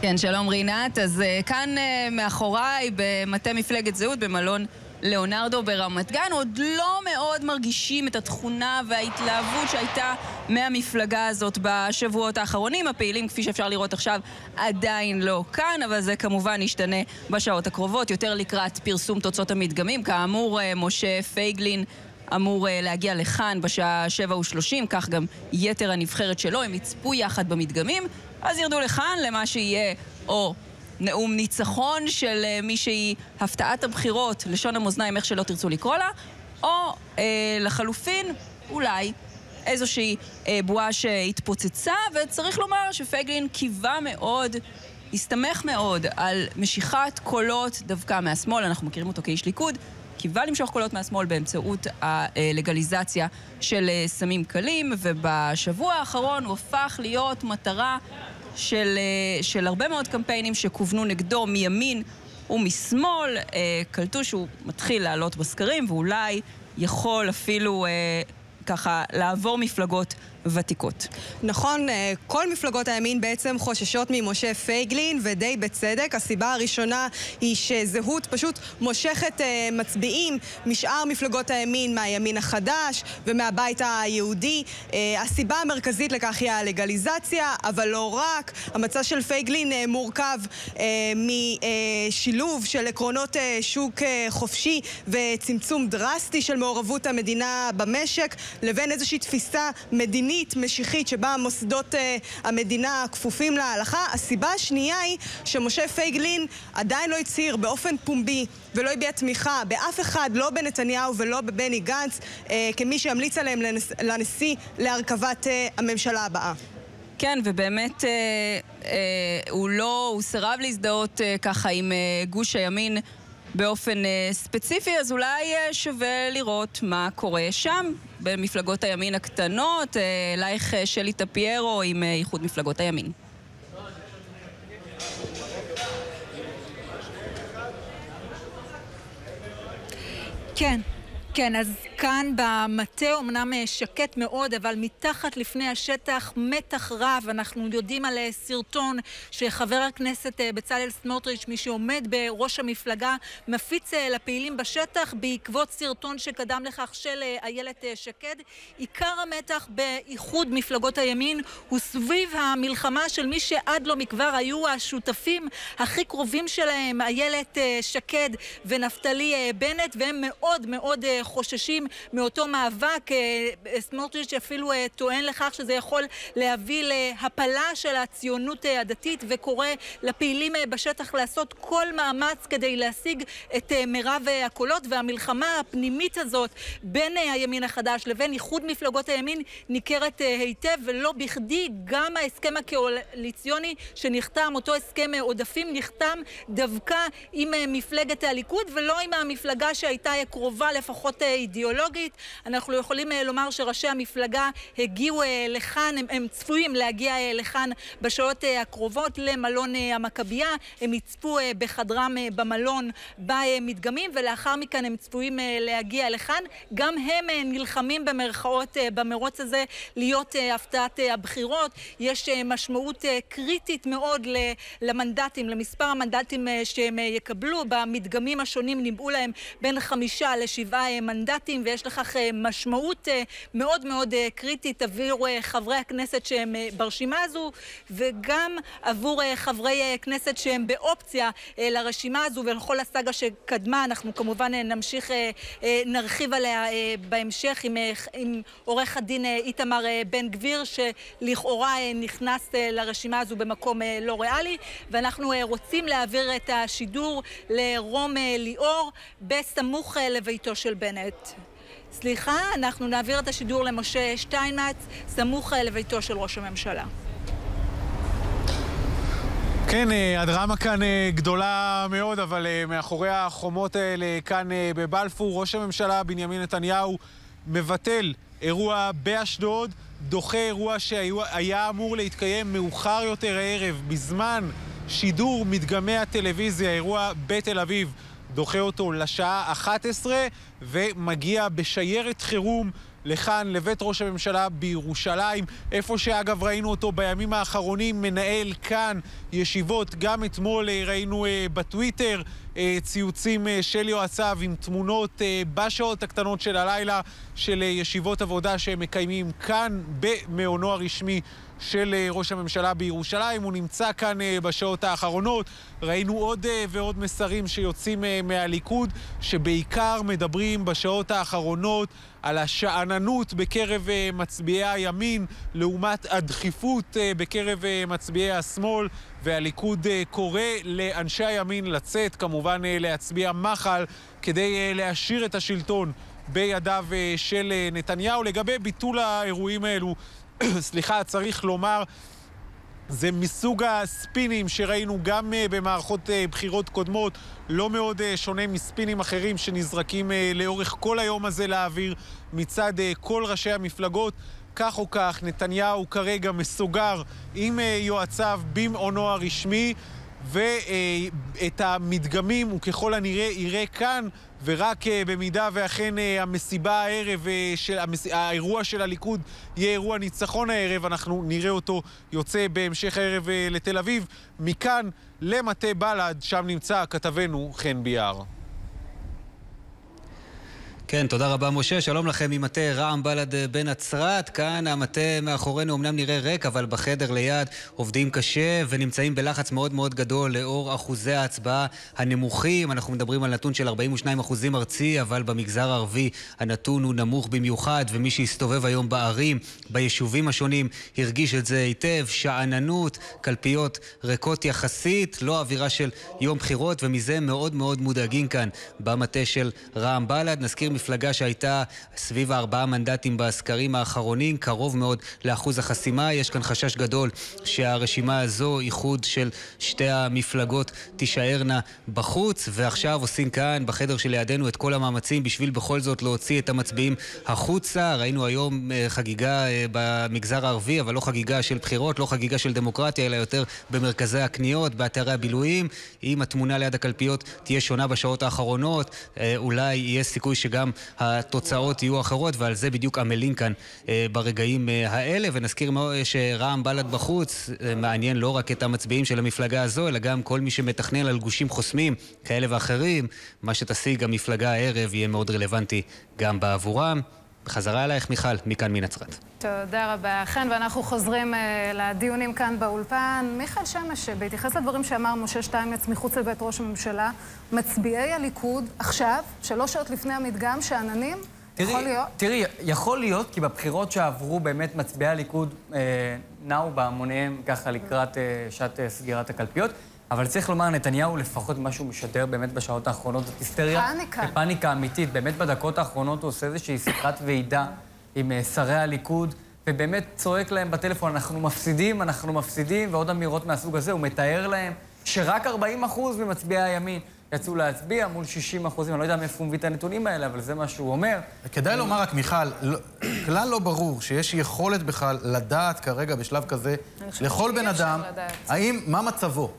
כן, שלום רינת. אז uh, כאן uh, מאחוריי, במטה מפלגת זהות, במלון ליאונרדו ברמת גן, עוד לא מאוד מרגישים את התכונה וההתלהבות שהייתה מהמפלגה הזאת בשבועות האחרונים. הפעילים, כפי שאפשר לראות עכשיו, עדיין לא כאן, אבל זה כמובן ישתנה בשעות הקרובות, יותר לקראת פרסום תוצאות המדגמים. כאמור, uh, משה פייגלין אמור להגיע לכאן בשעה 7:30, כך גם יתר הנבחרת שלו, הם יצפו יחד במדגמים. אז ירדו לכאן למה שיהיה או נאום ניצחון של uh, מי שהיא הפתעת הבחירות, לשון המאזניים, איך שלא תרצו לקרוא לה, או uh, לחלופין, אולי, איזושהי uh, בועה שהתפוצצה, וצריך לומר שפייגלין קיווה מאוד, הסתמך מאוד על משיכת קולות דווקא מהשמאל, אנחנו מכירים אותו כאיש ליכוד, קיווה למשוך קולות מהשמאל באמצעות הלגליזציה של אה, סמים קלים, ובשבוע האחרון הוא הפך להיות מטרה של, אה, של הרבה מאוד קמפיינים שכוונו נגדו מימין ומשמאל. אה, קלטו שהוא מתחיל לעלות בסקרים ואולי יכול אפילו ככה לעבור מפלגות ותיקות. נכון, אה, כל מפלגות הימין בעצם חוששות ממשה פייגלין, ודי בצדק. הסיבה הראשונה היא שזהות פשוט מושכת אה, מצביעים משאר מפלגות הימין, מהימין החדש ומהבית היהודי. אה, הסיבה המרכזית לכך היא הלגליזציה, אבל לא רק. המצע של פייגלין מורכב משילוב של עקרונות שוק חופשי וצמצום דרסטי של מעורבות המדינה במשק, לבין איזושהי תפיסה מדינית. לאומית משיחית שבה מוסדות uh, המדינה כפופים להלכה. הסיבה השנייה היא שמשה פייגלין עדיין לא הצהיר באופן פומבי ולא הביע תמיכה באף אחד, לא בנתניהו ולא בבני גנץ, uh, כמי שימליץ עליהם לנס, לנשיא להרכבת uh, הממשלה הבאה. כן, ובאמת אה, אה, הוא לא, הוא סירב להזדהות אה, ככה עם אה, גוש הימין באופן אה, ספציפי, אז אולי אה, שווה לראות מה קורה שם, במפלגות הימין הקטנות, אה, אלייך שלי טפיירו עם איחוד מפלגות הימין. כן, כן, אז כאן במטה אומנם אה, שקט מאוד, אבל מתחת לפני השטח מתח רב. אנחנו יודעים על אה, סרטון שחבר הכנסת אה, בצלאל סמוטריץ', מי שעומד בראש המפלגה, מפיץ לפעילים בשטח בעקבות סרטון שקדם לכך של איילת שקד. עיקר המתח באיחוד מפלגות הימין הוא סביב המלחמה של מי שעד לא מכבר היו השותפים הכי קרובים שלהם, איילת שקד ונפתלי בנט, והם מאוד מאוד חוששים מאותו מאבק. אה, סמוטריץ' אפילו אה, טוען לכך שזה יכול להביא להפלה של הציונות אה, הדתית וקורא לפעילים בשטח לעשות כל מאמץ כדי להשיג את מירב הקולות והמלחמה הפנימית הזאת בין הימין החדש לבין איחוד מפלגות הימין ניכרת היטב ולא בכדי גם ההסכם הקואליציוני שנחתם, אותו הסכם עודפים, נחתם דווקא עם מפלגת הליכוד ולא עם המפלגה שהייתה קרובה לפחות אידיאולוגית. אנחנו יכולים אה, לומר שראשי המפלגה הגיעו אה, לכאן, הם, הם צפויים להגיע אה, לכאן בשעות הקרובות למלון המכבייה. הם יצפו בחדרם במלון במדגמים, ולאחר מכן הם צפויים להגיע לכאן. גם הם נלחמים במרכאות במרוץ הזה להיות הפתעת הבחירות. יש משמעות קריטית מאוד למנדטים, למספר המנדטים שהם יקבלו. במדגמים השונים ניבאו להם בין חמישה לשבעה מנדטים, ויש לכך משמעות אה, מאוד מאוד אה, קריטית עבור אה, חברי הכנסת שהם ברשימה הזו, וגם עבור חברי כנסת שהם באופציה לרשימה הזו ולכל הסאגה שקדמה. אנחנו כמובן נמשיך, נרחיב עליה בהמשך עם, עם עורך הדין איתמר בן גביר, שלכאורה נכנס לרשימה הזו במקום לא ריאלי, ואנחנו רוצים להעביר את השידור לרום ליאור בסמוך לביתו של בנט. סליחה, אנחנו נעביר את השידור למשה שטיינמץ, סמוך אה, לביתו של ראש הממשלה. כן, אה, הדרמה כאן אה, גדולה מאוד, אבל מאחורי החומות האלה כאן בבלפור, ראש הממשלה בנימין נתניהו מבטל אירוע באשדוד, דוחה אירוע שהיה אמור להתקיים מאוחר יותר הערב, בזמן שידור מדגמי הטלוויזיה, אירוע בתל אביב. דוחה אותו לשעה 11 ומגיע בשיירת חירום לכאן, לבית ראש הממשלה בירושלים, איפה שאגב ראינו אותו בימים האחרונים מנהל כאן ישיבות, גם אתמול אה, ראינו uh, בטוויטר uh, ציוצים של יועציו עם תמונות בשעות הקטנות של הלילה של ישיבות עבודה שהם מקיימים כאן במעונו הרשמי של אה, ראש הממשלה בירושלים. הוא נמצא כאן אה, בשעות האחרונות. ראינו עוד אה, ועוד מסרים שיוצאים מהליכוד, שבעיקר מדברים בשעות האחרונות על השאננות בקרב מצביעי הימין לעומת הדחיפות בקרב מצביעי השמאל, והליכוד קורא לאנשי הימין לצאת, כמובן להצביע מחל, כדי להשאיר את השלטון בידיו של נתניהו. לגבי ביטול האירועים האלו, סליחה, צריך לומר זה מסוג הספינים שראינו גם uh, במערכות uh, בחירות קודמות, לא מאוד uh, שונה מספינים אחרים שנזרקים לאורך כל היום הזה לאוויר מצד כל ראשי המפלגות. כך או כך, נתניהו כרגע מסוגר עם יועציו במעונו הרשמי. ואת המדגמים הוא ככל הנראה יראה כאן, ורק אה, במידה ואכן אה, המסיבה הערב, אה, של. האירוע של הליכוד יהיה אירוע ניצחון הערב, אנחנו נראה אותו יוצא בהמשך הערב לתל אביב. מכאן למטה בל"ד, שם נמצא כתבנו חן ביאר. כן, תודה רבה משה. שלום לכם ממטה רע"מ בל"ד בנצרת. כאן המטה מאחורינו אמנם נראה ריק, אבל בחדר ליד עובדים קשה ונמצאים בלחץ מאוד מאוד גדול לאור אחוזי ההצבעה הנמוכים. אנחנו מדברים על נתון של 42 אחוזים ארצי, אבל במגזר הערבי הנתון הוא נמוך במיוחד, ומי שהסתובב היום בערים, ביישובים השונים, הרגיש את זה היטב. שאננות, קלפיות ריקות יחסית, לא אווירה של יום בחירות, ומזה מאוד מאוד מודאגים כאן במטה של רע"מ בל"ד. נזכיר מפלגה שהייתה סביב הארבעה מנדטים בסקרים האחרונים, קרוב מאוד לאחוז החסימה. יש כאן חשש גדול שהרשימה הזו, איחוד של שתי המפלגות, תישארנה בחוץ, ועכשיו עושים כאן, בחדר שלידינו, את כל המאמצים בשביל בכל זאת להוציא את המצביעים החוצה. ראינו היום אה, חגיגה אה, במגזר הערבי, אבל לא חגיגה של בחירות, לא חגיגה של דמוקרטיה, אלא יותר במרכזי הקניות, באתרי הבילויים. אם התמונה ליד הקלפיות תהיה שונה בשעות האחרונות, אה, אולי יהיה סיכוי שגם גם התוצאות יהיו אחרות, ועל זה בדיוק עמלים כאן אה, ברגעים אה, האלה. ונזכיר שרע"מ בל"ד בחוץ אה, מעניין לא רק את המצביעים של המפלגה הזו, אלא גם כל מי שמתכנן על גושים חוסמים כאלה ואחרים. מה שתשיג המפלגה הערב יהיה מאוד רלוונטי גם בעבורם. בחזרה אלייך, מיכל, מכאן מנצרת. תודה רבה. אכן, ואנחנו חוזרים uh, לדיונים כאן באולפן. מיכל שמש, בהתייחס לדברים שאמר משה שטיימץ מחוץ לבית ראש הממשלה, מצביעי הליכוד עכשיו, שלוש שעות לפני המדגם, שאננים, תראי, יכול להיות? תראי, יכול להיות, כי בבחירות שעברו באמת מצביעי הליכוד אה, נעו בהמוניהם ככה לקראת אה, שעת אה, סגירת הקלפיות. אבל צריך לומר, נתניהו, לפחות מה שהוא משדר באמת בשעות האחרונות, זאת היסטריה. פאניקה. פאניקה אמיתית. באמת בדקות האחרונות הוא עושה איזושהי שיחת ועידה עם uh, שרי הליכוד, ובאמת צועק להם בטלפון, אנחנו מפסידים, אנחנו מפסידים, ועוד אמירות מהסוג הזה. הוא מתאר להם שרק 40 אחוז ממצביעי הימין יצאו להצביע מול 60 אחוזים. אני לא יודע מאיפה הוא מביא את הנתונים האלה, אבל זה מה שהוא אומר. כדאי לומר רק, מיכל, לא, כלל לא ברור שיש יכולת בכלל לדעת כרגע, בשלב כזה, לכל בן אדם, האם, מה מצבו.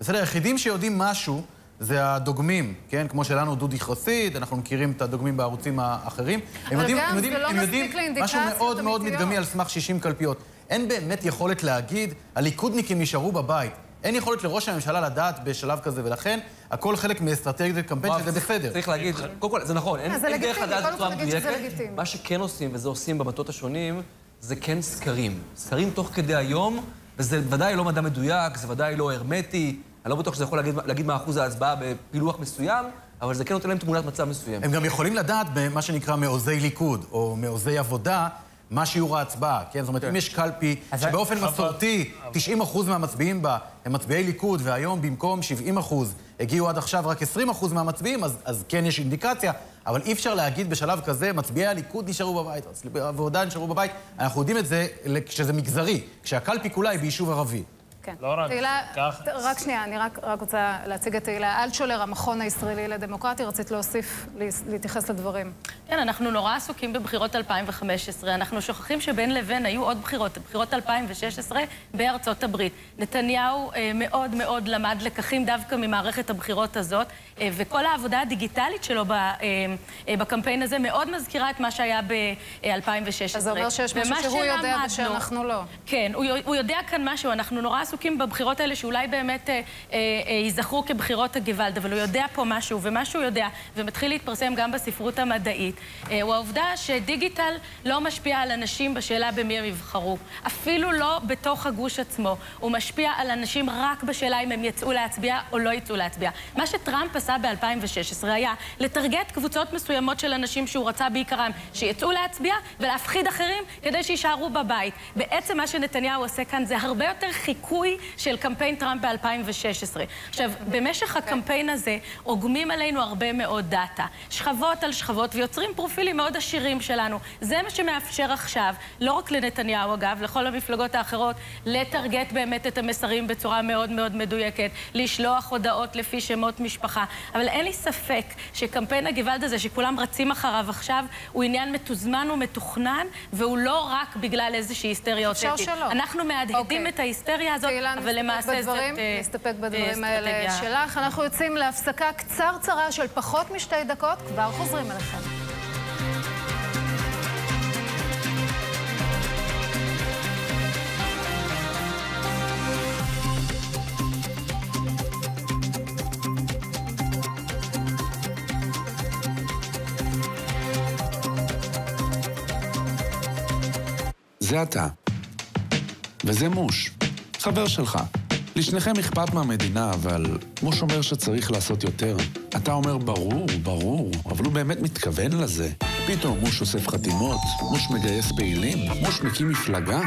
בסדר, היחידים שיודעים משהו זה הדוגמים, כן? כמו שלנו דודי חסיד, אנחנו מכירים את הדוגמים בערוצים האחרים. אבל יודעים, גם יודעים, זה לא מספיק לאינדיקציות אמיתיות. משהו מאוד מאוד מדגמי על סמך 60 קלפיות. אין באמת יכולת להגיד, הליכודניקים נשארו בבית. אין יכולת לראש הממשלה לדעת בשלב כזה, ולכן הכל חלק מאסטרטגיית קמפיין, שזה בסדר. צריך להגיד, קודם כל, זה נכון, אין דרך לדעת בצורה מדויקת. מה שכן עושים, וזה עושים במטות השונים, זה כן סקרים. סקרים תוך כדי היום, וזה ודאי לא מדע מדויק, זה ודאי לא הרמטי. אני לא בטוח שזה יכול להגיד, להגיד מה אחוז ההצבעה בפילוח מסוים, אבל זה כן נותן להם תמונת מצב מסוימת. הם גם יכולים לדעת במה שנקרא מעוזי ליכוד, או מעוזי עבודה, מה שיעור ההצבעה, כן? זאת אומרת, כן. אם יש קלפי שבאופן מסורתי 90% מהמצביעים בה הם מצביעי ליכוד, והיום במקום 70% הגיעו עד עכשיו רק 20% מהמצביעים, אז, אז כן יש אינדיקציה, אבל אי אפשר להגיד בשלב כזה, מצביעי הליכוד נשארו בבית, העבודה נשארו בבית. אנחנו יודעים את זה כשזה מגזרי, כשהקלפי כולה היא ביישוב ערבי. כן. לא רק, תהילה, כך... רק שנייה, אני רק, רק רוצה להציג את תהילה אלטשולר, המכון הישראלי לדמוקרטיה. רצית להוסיף, להתייחס לדברים. כן, אנחנו נורא עסוקים בבחירות 2015. אנחנו שוכחים שבין לבין היו עוד בחירות, בחירות 2016 בארצות הברית. נתניהו אה, מאוד מאוד למד לקחים דווקא ממערכת הבחירות הזאת, אה, וכל העבודה הדיגיטלית שלו ב, אה, אה, בקמפיין הזה מאוד מזכירה את מה שהיה ב-2016. אז זה אומר שיש משהו שהוא יודע ושאנחנו לא. כן, הוא, הוא יודע כאן משהו, אנחנו נורא עסוקים... עסוקים בבחירות האלה שאולי באמת אה, אה, אה, ייזכרו כבחירות הגוואלד, אבל הוא יודע פה משהו, ומה שהוא יודע, ומתחיל להתפרסם גם בספרות המדעית, אה, הוא העובדה שדיגיטל לא משפיע על אנשים בשאלה במי הם יבחרו. אפילו לא בתוך הגוש עצמו. הוא משפיע על אנשים רק בשאלה אם הם יצאו להצביע או לא יצאו להצביע. מה שטראמפ עשה ב-2016 היה לטרגט קבוצות מסוימות של אנשים שהוא רצה בעיקרם שיצאו להצביע ולהפחיד אחרים כדי שיישארו בבית. בעצם מה שנתניהו עושה כאן זה הרבה יותר חיקוי דיכוי של קמפיין טראמפ ב-2016. עכשיו, במשך הקמפיין הזה עוגמים עלינו הרבה מאוד דאטה. שכבות על שכבות, ויוצרים יוצרים פרופילים מאוד עשירים שלנו. זה מה שמאפשר עכשיו, לא רק לנתניהו אגב, לכל המפלגות האחרות, לטרגט באמת את המסרים בצורה מאוד מאוד מדויקת, לשלוח הודעות לפי שמות משפחה. אבל אין לי ספק שקמפיין הגוואלד הזה, שכולם רצים אחריו עכשיו, הוא עניין מתוזמן ומתוכנן, והוא לא רק בגלל איזושהי היסטריה אותנטית. אנחנו מהדהדים אוקיי. את ההיסטריה הזאת, אבל למעשה זאת... בדברים, אה, נסתפק בדברים האלה. שלך. אנחנו יוצאים להפסקה קצרצרה של פחות משתי דקות, כבר חוזרים אליכם. זה אתה. וזה מוש, חבר שלך. לשניכם אכפת מהמדינה, אבל מוש אומר שצריך לעשות יותר. אתה אומר ברור, ברור, אבל הוא באמת מתכוון לזה. פתאום מוש אוסף חתימות, מוש מגייס פעילים, מוש מקים מפלגה.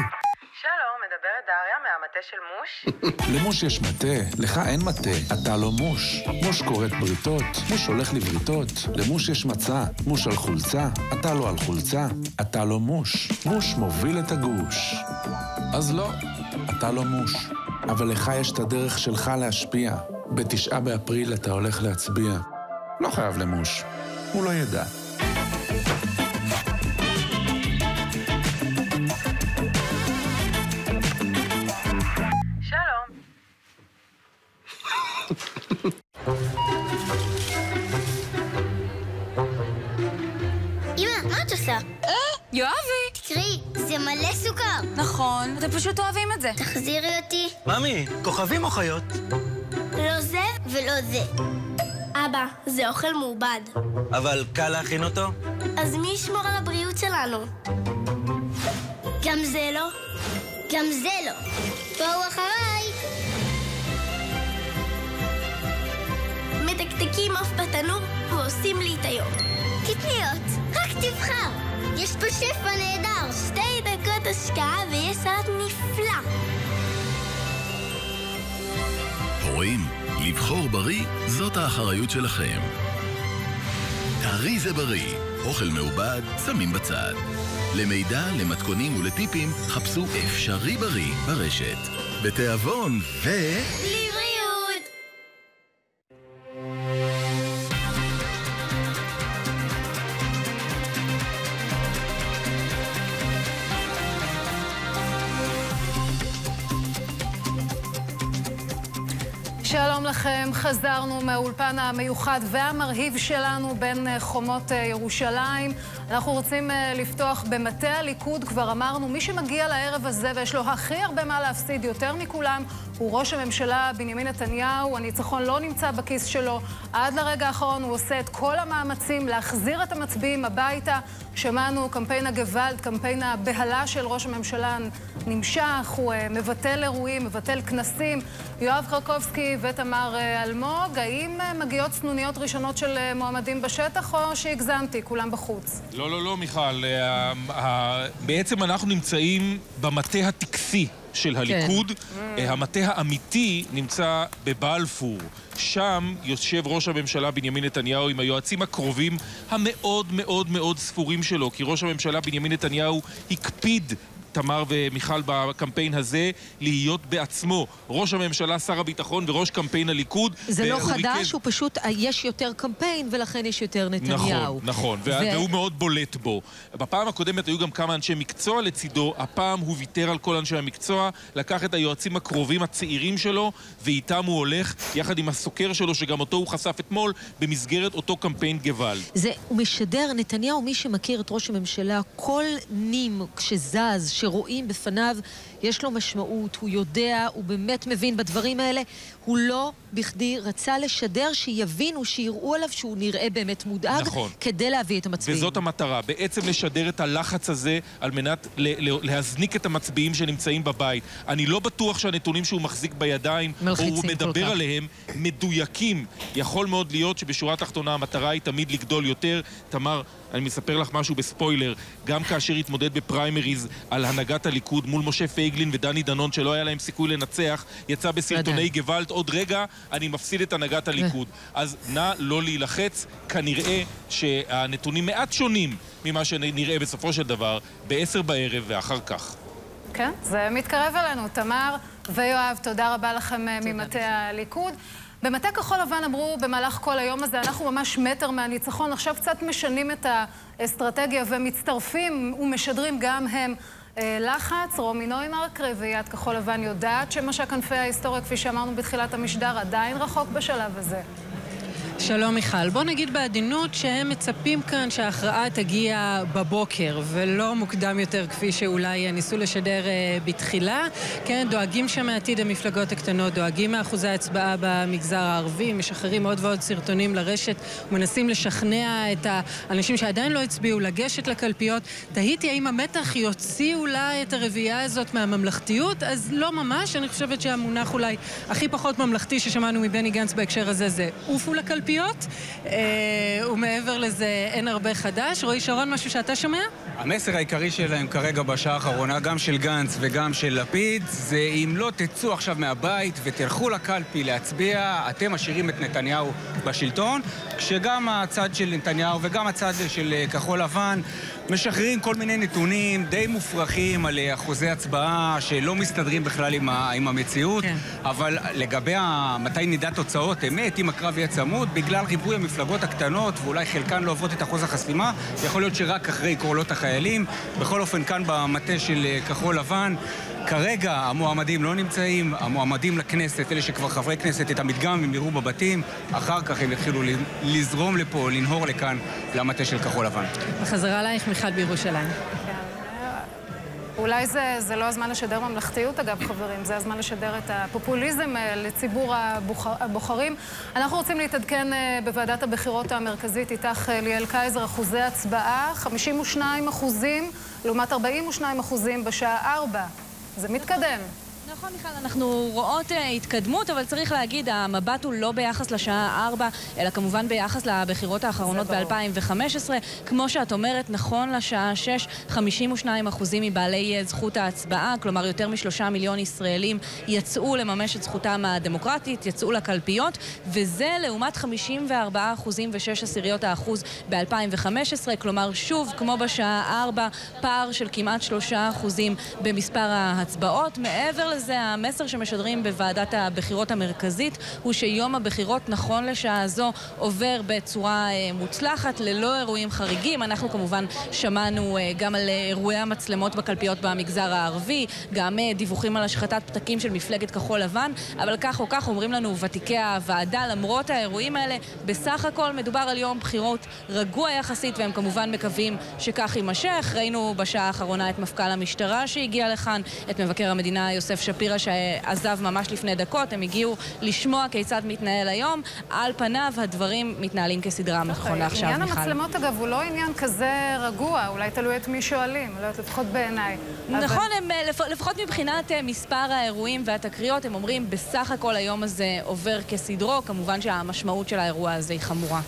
שלום, מדברת דריה מהמטה של מוש. למוש יש מטה, לך אין מטה, אתה לא מוש. מוש כורת בריתות, מוש הולך לבריתות. למוש יש מצע, מוש על חולצה, אתה לא על חולצה, אתה לא מוש. מוש מוביל את הגוש. אז לא, אתה לא מוש. אבל לך יש את הדרך שלך להשפיע. בתשעה באפריל אתה הולך להצביע. לא חייב למוש, הוא לא ידע. שלום. אמא, מה את עושה? יואבי! זה מלא סוכר. נכון, אתם פשוט אוהבים את זה. תחזירי אותי. ממי, כוכבים או חיות? לא זה ולא זה. אבא, זה אוכל מעובד. אבל קל להכין אותו? אז מי ישמור על הבריאות שלנו? גם זה לא? גם זה לא. בואו אחריי. מתקתקים עוף בתנור ועושים לי את היום. קטניות, רק תבחר. יש פה שפע נהדר, שתי דקות השקעה ויש סלט נפלא. הורים, לבחור בריא זאת האחריות שלכם. טרי זה בריא, אוכל מעובד, שמים בצד. למידע, למתכונים ולטיפים, חפשו אפשרי בריא ברשת. בתיאבון ו... לבריאות! שלום לכם, חזרנו מהאולפן המיוחד והמרהיב שלנו בין אה, חומות אה, ירושלים. אנחנו רוצים אה, לפתוח במטה הליכוד, כבר אמרנו, מי שמגיע לערב הזה ויש לו הכי הרבה מה להפסיד יותר מכולם, הוא ראש הממשלה בנימין נתניהו. הניצחון לא נמצא בכיס שלו. עד לרגע האחרון הוא עושה את כל המאמצים להחזיר את המצביעים הביתה. שמענו קמפיין הגוואלד, קמפיין הבהלה של ראש הממשלה נמשך, הוא אה, מבטל אירועים, מבטל כנסים. יואב קרקובסקי ותמר אה, אלמוג, האם מגיעות סנוניות ראשונות של מועמדים בשטח, או שהגזמתי, כולם בחוץ? לא, לא, לא, מיכל. אה, ה- בעצם אנחנו נמצאים במטה הטקסי של הליכוד. אה, המטה האמיתי נמצא בבלפור. שם יושב ראש הממשלה בנימין נתניהו עם היועצים הקרובים המאוד מאוד מאוד ספורים שלו, כי ראש הממשלה בנימין נתניהו הקפיד תמר ומיכל בקמפיין הזה, להיות בעצמו ראש הממשלה, שר הביטחון וראש קמפיין הליכוד. זה לא חדש, ריכז- הוא פשוט, אה, יש יותר קמפיין ולכן יש יותר נתניהו. נכון, נכון, ו- והוא מאוד בולט בו. בפעם הקודמת היו גם כמה אנשי מקצוע לצידו, הפעם הוא ויתר על כל אנשי המקצוע, לקח את היועצים הקרובים הצעירים שלו, ואיתם הוא הולך, יחד עם הסוקר שלו, שגם אותו הוא חשף אתמול, במסגרת אותו קמפיין גוואלד. זה, הוא משדר, נתניהו, מי שמכיר את ראש הממשלה, כל נים שזז, שרואים בפניו, יש לו משמעות, הוא יודע, הוא באמת מבין בדברים האלה. הוא לא בכדי רצה לשדר שיבינו, שיראו עליו שהוא נראה באמת מודאג, נכון. כדי להביא את המצביעים. וזאת המטרה, בעצם לשדר את הלחץ הזה על מנת להזניק את המצביעים שנמצאים בבית. אני לא בטוח שהנתונים שהוא מחזיק בידיים, או הוא מדבר. עליהם, מדויקים. יכול מאוד להיות שבשורה התחתונה המטרה היא תמיד לגדול יותר. תמר, אני מספר לך משהו בספוילר, גם כאשר התמודד בפריימריז על הנהגת הליכוד מול משה פייגלין ודני דנון, שלא היה להם סיכוי לנצח, יצא בסרטוני גוואלד, עוד רגע אני מפסיד את הנהגת הליכוד. אז נא לא להילחץ, כנראה שהנתונים מעט שונים ממה שנראה בסופו של דבר בעשר בערב ואחר כך. כן, זה מתקרב אלינו. תמר ויואב, תודה רבה לכם אה, ממטה הליכוד. במטה כחול לבן אמרו במהלך כל היום הזה, אנחנו ממש מטר מהניצחון, עכשיו קצת משנים את האסטרטגיה ומצטרפים ומשדרים גם הם אה, לחץ. רומי נוימרק, רביעיית כחול לבן, יודעת שמשק כנפי ההיסטוריה, כפי שאמרנו בתחילת המשדר, עדיין רחוק בשלב הזה. שלום מיכל. בוא נגיד בעדינות שהם מצפים כאן שההכרעה תגיע בבוקר ולא מוקדם יותר כפי שאולי ניסו לשדר uh, בתחילה. כן, דואגים שם מעתיד המפלגות הקטנות, דואגים מאחוזי ההצבעה במגזר הערבי, משחררים עוד ועוד סרטונים לרשת ומנסים לשכנע את האנשים שעדיין לא הצביעו לגשת לקלפיות. תהיתי האם המתח יוציא אולי את הרביעייה הזאת מהממלכתיות? אז לא ממש. אני חושבת שהמונח אולי הכי פחות ממלכתי ששמענו מבני גנץ בהקשר הזה זה עופו לקלפיות. תצפיות, אה, ומעבר לזה אין הרבה חדש. רועי שרון, משהו שאתה שומע? המסר העיקרי שלהם כרגע בשעה האחרונה, גם של גנץ וגם של לפיד, זה אם לא תצאו עכשיו מהבית ותלכו לקלפי להצביע, אתם משאירים את נתניהו בשלטון, כשגם הצד של נתניהו וגם הצד של אה, כחול לבן משחררים כל מיני נתונים די מופרכים על אה, אחוזי הצבעה שלא מסתדרים בכלל עם, ה, עם המציאות, כן. אבל לגבי ה, מתי נדע תוצאות אמת, אם הקרב יהיה צמוד, בגלל ריבוי המפלגות הקטנות, ואולי חלקן לא עוברות את אחוז החסימה, יכול להיות שרק אחרי קולות החיילים. בכל אופן, כאן במטה של אה, כחול לבן, כרגע המועמדים לא נמצאים, המועמדים לכנסת, אלה שכבר חברי כנסת, את המדגם הם יראו בבתים, אחר כך הם יתחילו לזרום לפה, לנהור לכאן, למטה של כחול לבן. בחזרה אלייך, מיכל בירושלים. אולי זה, זה לא הזמן לשדר ממלכתיות, אגב, חברים, זה הזמן לשדר את הפופוליזם אה, לציבור הבוחר, הבוחרים. אנחנו רוצים להתעדכן אה, בוועדת הבחירות המרכזית איתך, אה, ליאל קייזר, אחוזי הצבעה, 52 אחוזים לעומת 42 אחוזים בשעה 4. זה מתקדם. נכון, מיכל, אנחנו רואות uh, התקדמות, אבל צריך להגיד, המבט הוא לא ביחס לשעה 4, אלא כמובן ביחס לבחירות האחרונות ב-2015. כמו שאת אומרת, נכון לשעה 6, 52 אחוזים מבעלי uh, זכות ההצבעה, כלומר יותר משלושה מיליון ישראלים יצאו לממש את זכותם הדמוקרטית, יצאו לקלפיות, וזה לעומת 54 אחוזים ו-6 עשיריות האחוז ב-2015, כלומר שוב, כמו בשעה 4, פער של כמעט 3 אחוזים במספר ההצבעות. מעבר לזה, זה המסר שמשדרים בוועדת הבחירות המרכזית, הוא שיום הבחירות, נכון לשעה זו, עובר בצורה אה, מוצלחת, ללא אירועים חריגים. אנחנו כמובן שמענו אה, גם על אירועי המצלמות בקלפיות במגזר הערבי, גם אה, דיווחים על השחתת פתקים של מפלגת כחול לבן, אבל כך או כך אומרים לנו ותיקי הוועדה, למרות האירועים האלה, בסך הכל מדובר על יום בחירות רגוע יחסית, והם כמובן מקווים שכך יימשך. ראינו בשעה האחרונה את מפכ"ל המשטרה שהגיע לכאן, את מבקר המדינה יוסף שפירא שעזב ממש לפני דקות, הם הגיעו לשמוע כיצד מתנהל היום. על פניו הדברים מתנהלים כסדרם נכון לעכשיו, מיכל. עניין המצלמות, אגב, הוא לא עניין כזה רגוע, אולי תלוי את מי שואלים, לא יודעת, לפחות בעיניי. נכון, הם, אה, לפחות מבחינת אה, מספר האירועים והתקריות, הם אומרים, בסך הכל היום הזה עובר כסדרו, כמובן שהמשמעות של האירוע הזה היא חמורה.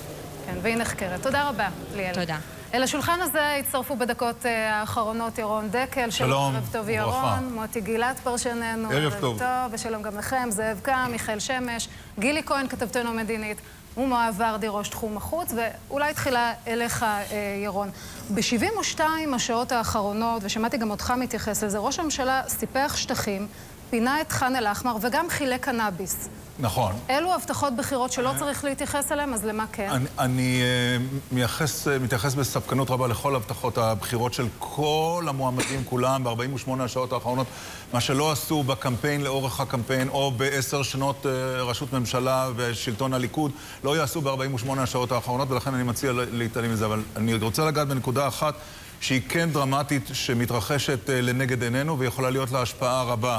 כן, והיא נחקרת. תודה רבה, ליאל. תודה. אל השולחן הזה הצטרפו בדקות אה, האחרונות ירון דקל. שלום, ערב טוב ירון. מוטי גילת פרשננו. ערב טוב. טוב. ושלום גם לכם, זאב קם, מיכאל שמש, גילי כהן, כתבתנו המדינית, ומואב ורדי, ראש תחום החוץ. ואולי תחילה אליך, אה, ירון. ב-72 השעות האחרונות, ושמעתי גם אותך מתייחס לזה, ראש הממשלה סיפח שטחים, פינה את ח'אן אל-אחמר וגם חילק קנאביס. נכון. אלו הבטחות בחירות שלא צריך להתייחס אליהן, אז למה כן? אני, אני uh, מייחס, מתייחס בספקנות רבה לכל הבטחות הבחירות של כל המועמדים כולם ב-48 השעות האחרונות. מה שלא עשו בקמפיין, לאורך הקמפיין, או בעשר שנות uh, ראשות ממשלה ושלטון הליכוד, לא יעשו ב-48 השעות האחרונות, ולכן אני מציע להתעלם מזה. אבל אני רוצה לגעת בנקודה אחת שהיא כן דרמטית, שמתרחשת uh, לנגד עינינו, ויכולה להיות לה השפעה רבה.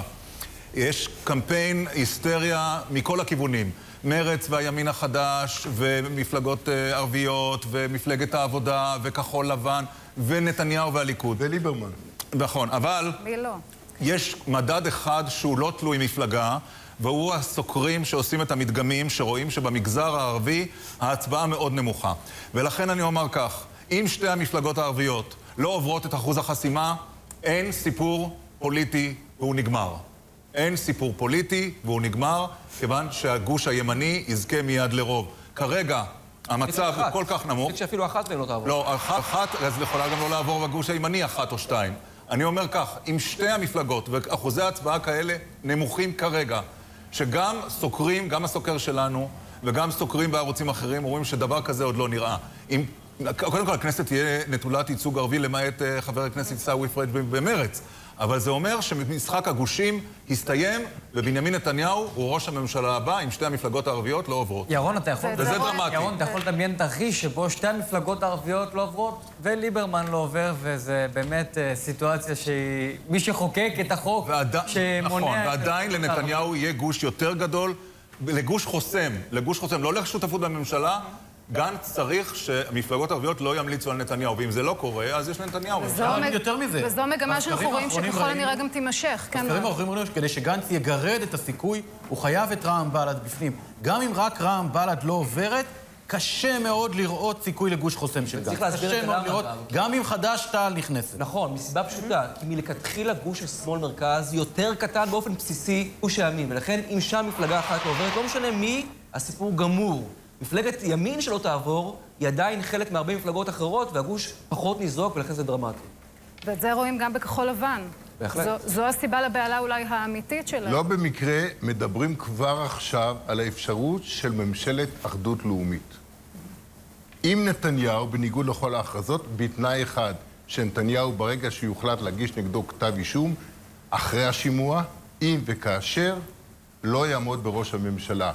יש קמפיין היסטריה מכל הכיוונים. מרץ והימין החדש, ומפלגות uh, ערביות, ומפלגת העבודה, וכחול לבן, ונתניהו והליכוד. וליברמן. נכון, אבל... מי לא? יש מדד אחד שהוא לא תלוי מפלגה, והוא הסוקרים שעושים את המדגמים, שרואים שבמגזר הערבי ההצבעה מאוד נמוכה. ולכן אני אומר כך, אם שתי המפלגות הערביות לא עוברות את אחוז החסימה, אין סיפור פוליטי והוא נגמר. אין סיפור פוליטי והוא נגמר, כיוון שהגוש הימני יזכה מיד לרוב. כרגע המצב הוא כל כך נמוך. שאפילו אחת מהן לא תעבור. לא, אחת, אחת, אז יכולה גם לא לעבור בגוש הימני אחת או שתיים. אני אומר כך, אם שתי המפלגות ואחוזי הצבעה כאלה נמוכים כרגע, שגם סוקרים, גם הסוקר שלנו וגם סוקרים בערוצים אחרים אומרים שדבר כזה עוד לא נראה. אם, קודם כל הכנסת תהיה נטולת ייצוג ערבי למעט uh, חבר הכנסת עיסאווי פריג' במרץ. אבל זה אומר שמשחק הגושים הסתיים, ובנימין נתניהו הוא ראש הממשלה הבא, אם שתי המפלגות הערביות לא עוברות. ירון, אתה יכול... וזה דרמטי. ירון, אתה יכול לדמיין תרחיש שבו שתי המפלגות הערביות לא עוברות, וליברמן לא עובר, וזה באמת אה, סיטואציה שהיא... מי שחוקק את החוק. שמונע... נכון, ועדיין לנתניהו יהיה גוש יותר גדול, לגוש חוסם, לגוש חוסם, לא לשותפות בממשלה. גנץ צריך שהמפלגות הערביות לא ימליצו על נתניהו, ואם זה לא קורה, אז יש לנתניהו. יותר מזה. וזו מגמה שאנחנו רואים שככל הנראה גם תימשך. כן, הסקרים? האחרונים אומרים שכדי שגנץ יגרד את הסיכוי, הוא חייב את רע"מ בל"ד בפנים. גם אם רק רע"מ בל"ד לא עוברת, קשה מאוד לראות סיכוי לגוש חוסם של גנץ. צריך להסביר את קשה מאוד למה, לראות, אגב. גם אם חד"ש-תע"ל נכנסת. נכון, מסיבה פשוטה, כי מלכתחילה גוש השמאל-מרכז יותר קטן באופן בסיסי גוש הימין, ולכן אם שם מפלגה אחת לא עוברת, לא משנה מי, הסיפור גמור. מפלגת ימין שלא תעבור, היא עדיין חלק מהרבה מפלגות אחרות, והגוש פחות ניזוק, ולכן זה דרמטי. ואת זה רואים גם בכחול לבן. בהחלט. זו, זו הסיבה לבהלה אולי האמיתית שלהם. לא במקרה מדברים כבר עכשיו על האפשרות של ממשלת אחדות לאומית. עם נתניהו, בניגוד לכל ההכרזות, בתנאי אחד, שנתניהו ברגע שיוחלט להגיש נגדו כתב אישום, אחרי השימוע, אם וכאשר, לא יעמוד בראש הממשלה.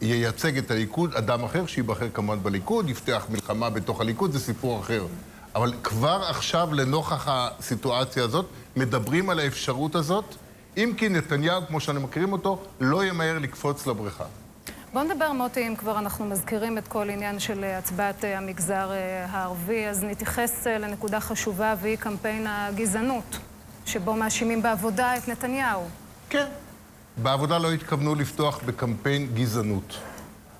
ייצג את הליכוד אדם אחר, שייבחר כמובן בליכוד, יפתח מלחמה בתוך הליכוד, זה סיפור אחר. אבל כבר עכשיו, לנוכח הסיטואציה הזאת, מדברים על האפשרות הזאת, אם כי נתניהו, כמו שאנו מכירים אותו, לא ימהר לקפוץ לבריכה. בואו נדבר, מוטי, אם כבר אנחנו מזכירים את כל עניין של הצבעת אה, המגזר אה, הערבי, אז נתייחס אה, לנקודה חשובה, והיא קמפיין הגזענות, שבו מאשימים בעבודה את נתניהו. כן. בעבודה לא התכוונו לפתוח בקמפיין גזענות.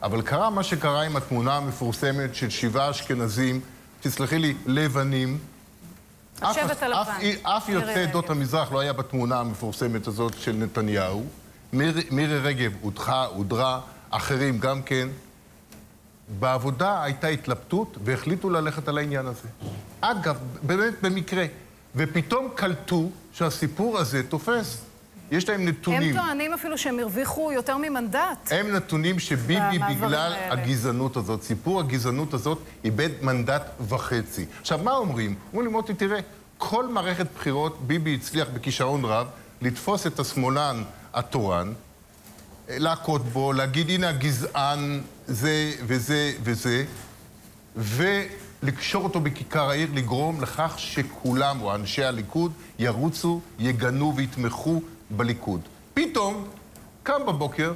אבל קרה מה שקרה עם התמונה המפורסמת של שבעה אשכנזים, תסלחי לי, לבנים. אף- השבט הלבן. אף, אף יוצא. עדות המזרח לא היה בתמונה המפורסמת הזאת של נתניהו. מירי, מירי רגב הודחה, הודרה, אחרים גם כן. בעבודה הייתה התלבטות והחליטו ללכת על העניין הזה. אגב, באמת במקרה. ופתאום קלטו שהסיפור הזה תופס. יש להם נתונים. הם טוענים אפילו שהם הרוויחו יותר ממנדט. הם נתונים שביבי בגלל האלה. הגזענות הזאת, סיפור הגזענות הזאת, איבד מנדט וחצי. עכשיו, מה אומרים? אומרים לי, מוטי, תראה, כל מערכת בחירות ביבי הצליח בכישרון רב לתפוס את השמאלן התורן, להכות בו, להגיד, הנה הגזען, זה וזה וזה, ולקשור אותו בכיכר העיר, לגרום לכך שכולם, או אנשי הליכוד, ירוצו, יגנו ויתמכו בליכוד. פתאום, קם בבוקר,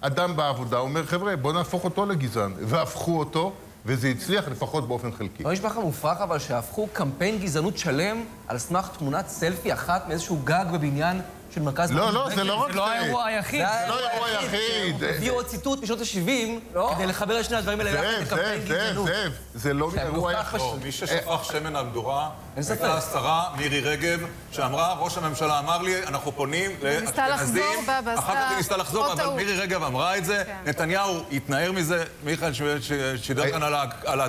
אדם בעבודה אומר, חבר'ה, בואו נהפוך אותו לגזען. והפכו אותו, וזה הצליח לפחות באופן חלקי. לא נשמע לך מופרך אבל שהפכו קמפיין גזענות שלם על סמך תמונת סלפי אחת מאיזשהו גג בבניין של מרכז... לא, מורשת לא, זה? לא רק זה לא זה. האירוע היחיד. זה לא האירוע היחיד. הביאו עוד ציטוט משנות ל-70 כדי לחבר את שני הדברים האלה זאב, זאב, זאב. זאב, זה לא זה אירוע. פשוט. מי ששפך שמן על המדורה ספק. הייתה השרה מירי רגב, שאמרה, ראש הממשלה אמר לי, אנחנו פונים לאשכנזים. אחר כך היא ניסתה לחזור, אבל. מירי רגב אמרה את זה. נתניהו התנער מזה, מיכאל שידר כאן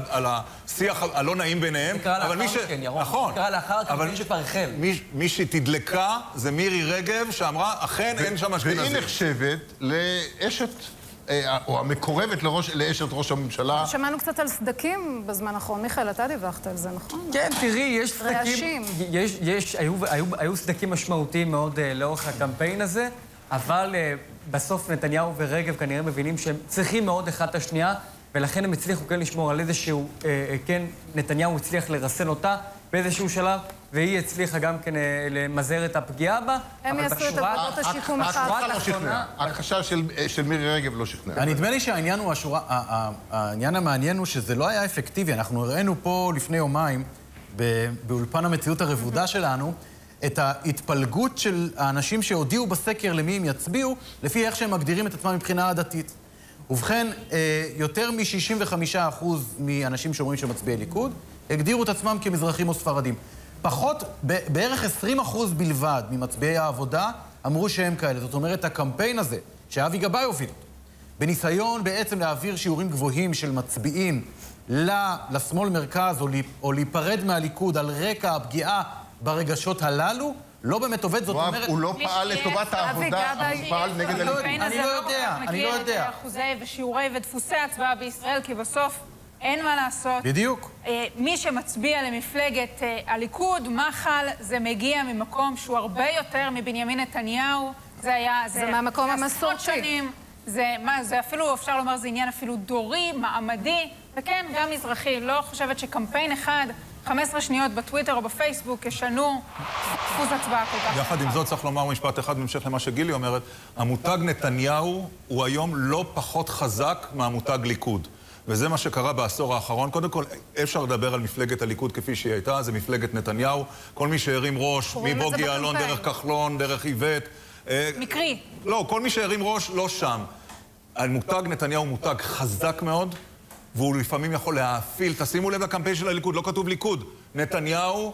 על השיח הלא נעים ביניהם. זה קרה אבל מי לאחר ש- מכן, ירון. נכון. זה קרה לאחר הקמפיין אבל שכבר החל. מי- מי שתדלקה זה מירי רגב, שאמרה, אכן אין שם אשכנזים. והיא נחשבת לאשת, אה, או המקורבת לראש- לאשת ראש הממשלה. שמענו קצת על סדקים בזמן האחרון. מיכאל, אתה דיווחת על זה, נכון? כן, תראי, יש סדקים... רעשים. יש, יש, היו, היו, היו סדקים משמעותיים מאוד uh, לאורך הקמפיין הזה, אבל uh, בסוף נתניהו ורגב כנראה מבינים שהם צריכים מאוד אחד את השנייה, ולכן הם הצליחו כן לשמור על איזשהו... Uh, כן, נתניהו הצליח לרסן אותה באיזשהו שלב, והיא הצליחה גם כן uh, למזער את הפגיעה בה. הם אבל יעשו את עבודות השיקום לא התחתונה- שכנעה. ההכחשה של- של מירי רגב לא שכנעה. נדמה לי שהעניין הוא השורה... העניין המעניין הוא שזה לא היה אפקטיבי. אנחנו הראינו פה לפני יומיים, ב- באולפן המציאות הרבודה שלנו, את ההתפלגות של האנשים שהודיעו בסקר למי הם יצביעו, לפי איך שהם מגדירים את עצמם מבחינה עדתית. ובכן, אה, יותר מ-65% מאנשים שאומרים שהם מצביעי ליכוד, הגדירו את עצמם כמזרחים או ספרדים. פחות, בערך 20% בלבד ממצביעי העבודה אמרו שהם כאלה. זאת אומרת, הקמפיין הזה, שאבי גבאי הוביל, בניסיון בעצם להעביר שיעורים גבוהים של מצביעים לשמאל מרכז, או, או להיפרד מהליכוד על רקע הפגיעה ברגשות הללו, לא באמת עובד, זאת אומרת... הוא לא פעל לטובת העבודה, הוא פעל נגד הליכוד. אני לא יודע, אני לא יודע. אחוזי ושיעורי ודפוסי הצבעה בישראל, כי בסוף אין מה לעשות. בדיוק. אה, מי שמצביע למפלגת אה, הליכוד, מח"ל, זה מגיע ממקום שהוא הרבה יותר מבנימין נתניהו. זה היה... זה מהמקום המסורתי. זה, מה, זה אפילו, אפשר לומר, זה עניין אפילו דורי, מעמדי, וכן, גם מזרחי. לא חושבת שקמפיין אחד, 15 שניות בטוויטר או בפייסבוק, ישנו דפוס הצבעה כל כך. יחד עם זאת, צריך לומר משפט אחד בהמשך למה שגילי אומרת, המותג נתניהו הוא היום לא פחות חזק מהמותג ליכוד. וזה מה שקרה בעשור האחרון. קודם כל, אפשר לדבר על מפלגת הליכוד כפי שהיא הייתה, זה מפלגת נתניהו. כל מי שהרים ראש, מבוגי יעלון, דרך כחלון, דרך איווט. אה, מקרי. לא, כל מי שהרים ראש, לא שם. המותג נתניהו הוא מותג חזק מאוד, והוא לפעמים יכול להאפיל. תשימו לב לקמפיין של הליכוד, לא כתוב ליכוד. נתניהו,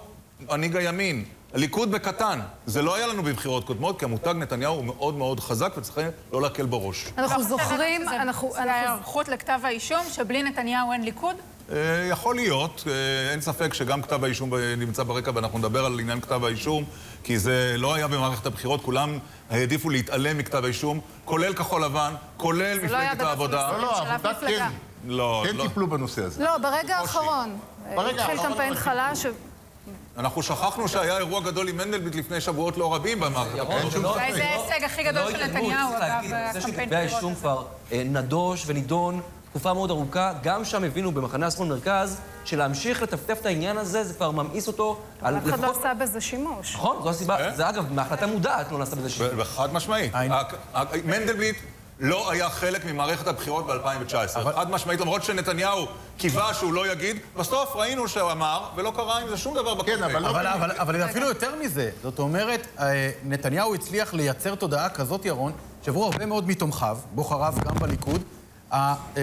מנהיג הימין. הליכוד בקטן. זה לא היה לנו בבחירות קודמות, כי המותג נתניהו הוא מאוד מאוד חזק וצריכים לא להקל בראש. אנחנו זוכרים, אנחנו... זה ההיערכות לכתב האישום, שבלי נתניהו אין ליכוד? אה, יכול להיות, אה, אין ספק שגם כתב האישום נמצא ברקע ואנחנו נדבר על עניין כתב האישום כי זה לא היה במערכת הבחירות, כולם העדיפו להתעלם מכתב האישום, כולל כחול לבן, כולל לא מפלגת העבודה. לא, לא, העבודה כן. לא, כן טיפלו בנושא הזה. לא, ברגע האחרון. התחיל קמפיין חלש. אנחנו שכחנו שהיה אירוע גדול עם מנדלבליט לפני שבועות לא רבים במערכת הבחירות. אולי זה ההישג הכי גדול של נתניהו, אגב, זה שכתבי האישום כבר נדוש ונידון תקופה מאוד ארוכה, גם שם הבינו במחנה השמאל מרכז, שלהמשיך לטפטף את העניין הזה, זה כבר ממאיס אותו על אף אחד לא עשה בזה שימוש. נכון, זו הסיבה. זה אגב, מהחלטה מודעת לא נעשה בזה שימוש. חד משמעית. מנדלבליט לא היה חלק ממערכת הבחירות ב-2019. חד משמעית, למרות שנתניהו קיווה שהוא לא יגיד, בסוף ראינו שהוא אמר, ולא קרה עם זה שום דבר בקמפיין. כן, אבל, אבל, אבל אפילו יותר מזה. זאת אומרת, אה, נתניהו הצליח לייצר תודעה כזאת, ירון, שעברו הרבה מאוד מתומכיו, בוחריו גם בליכוד,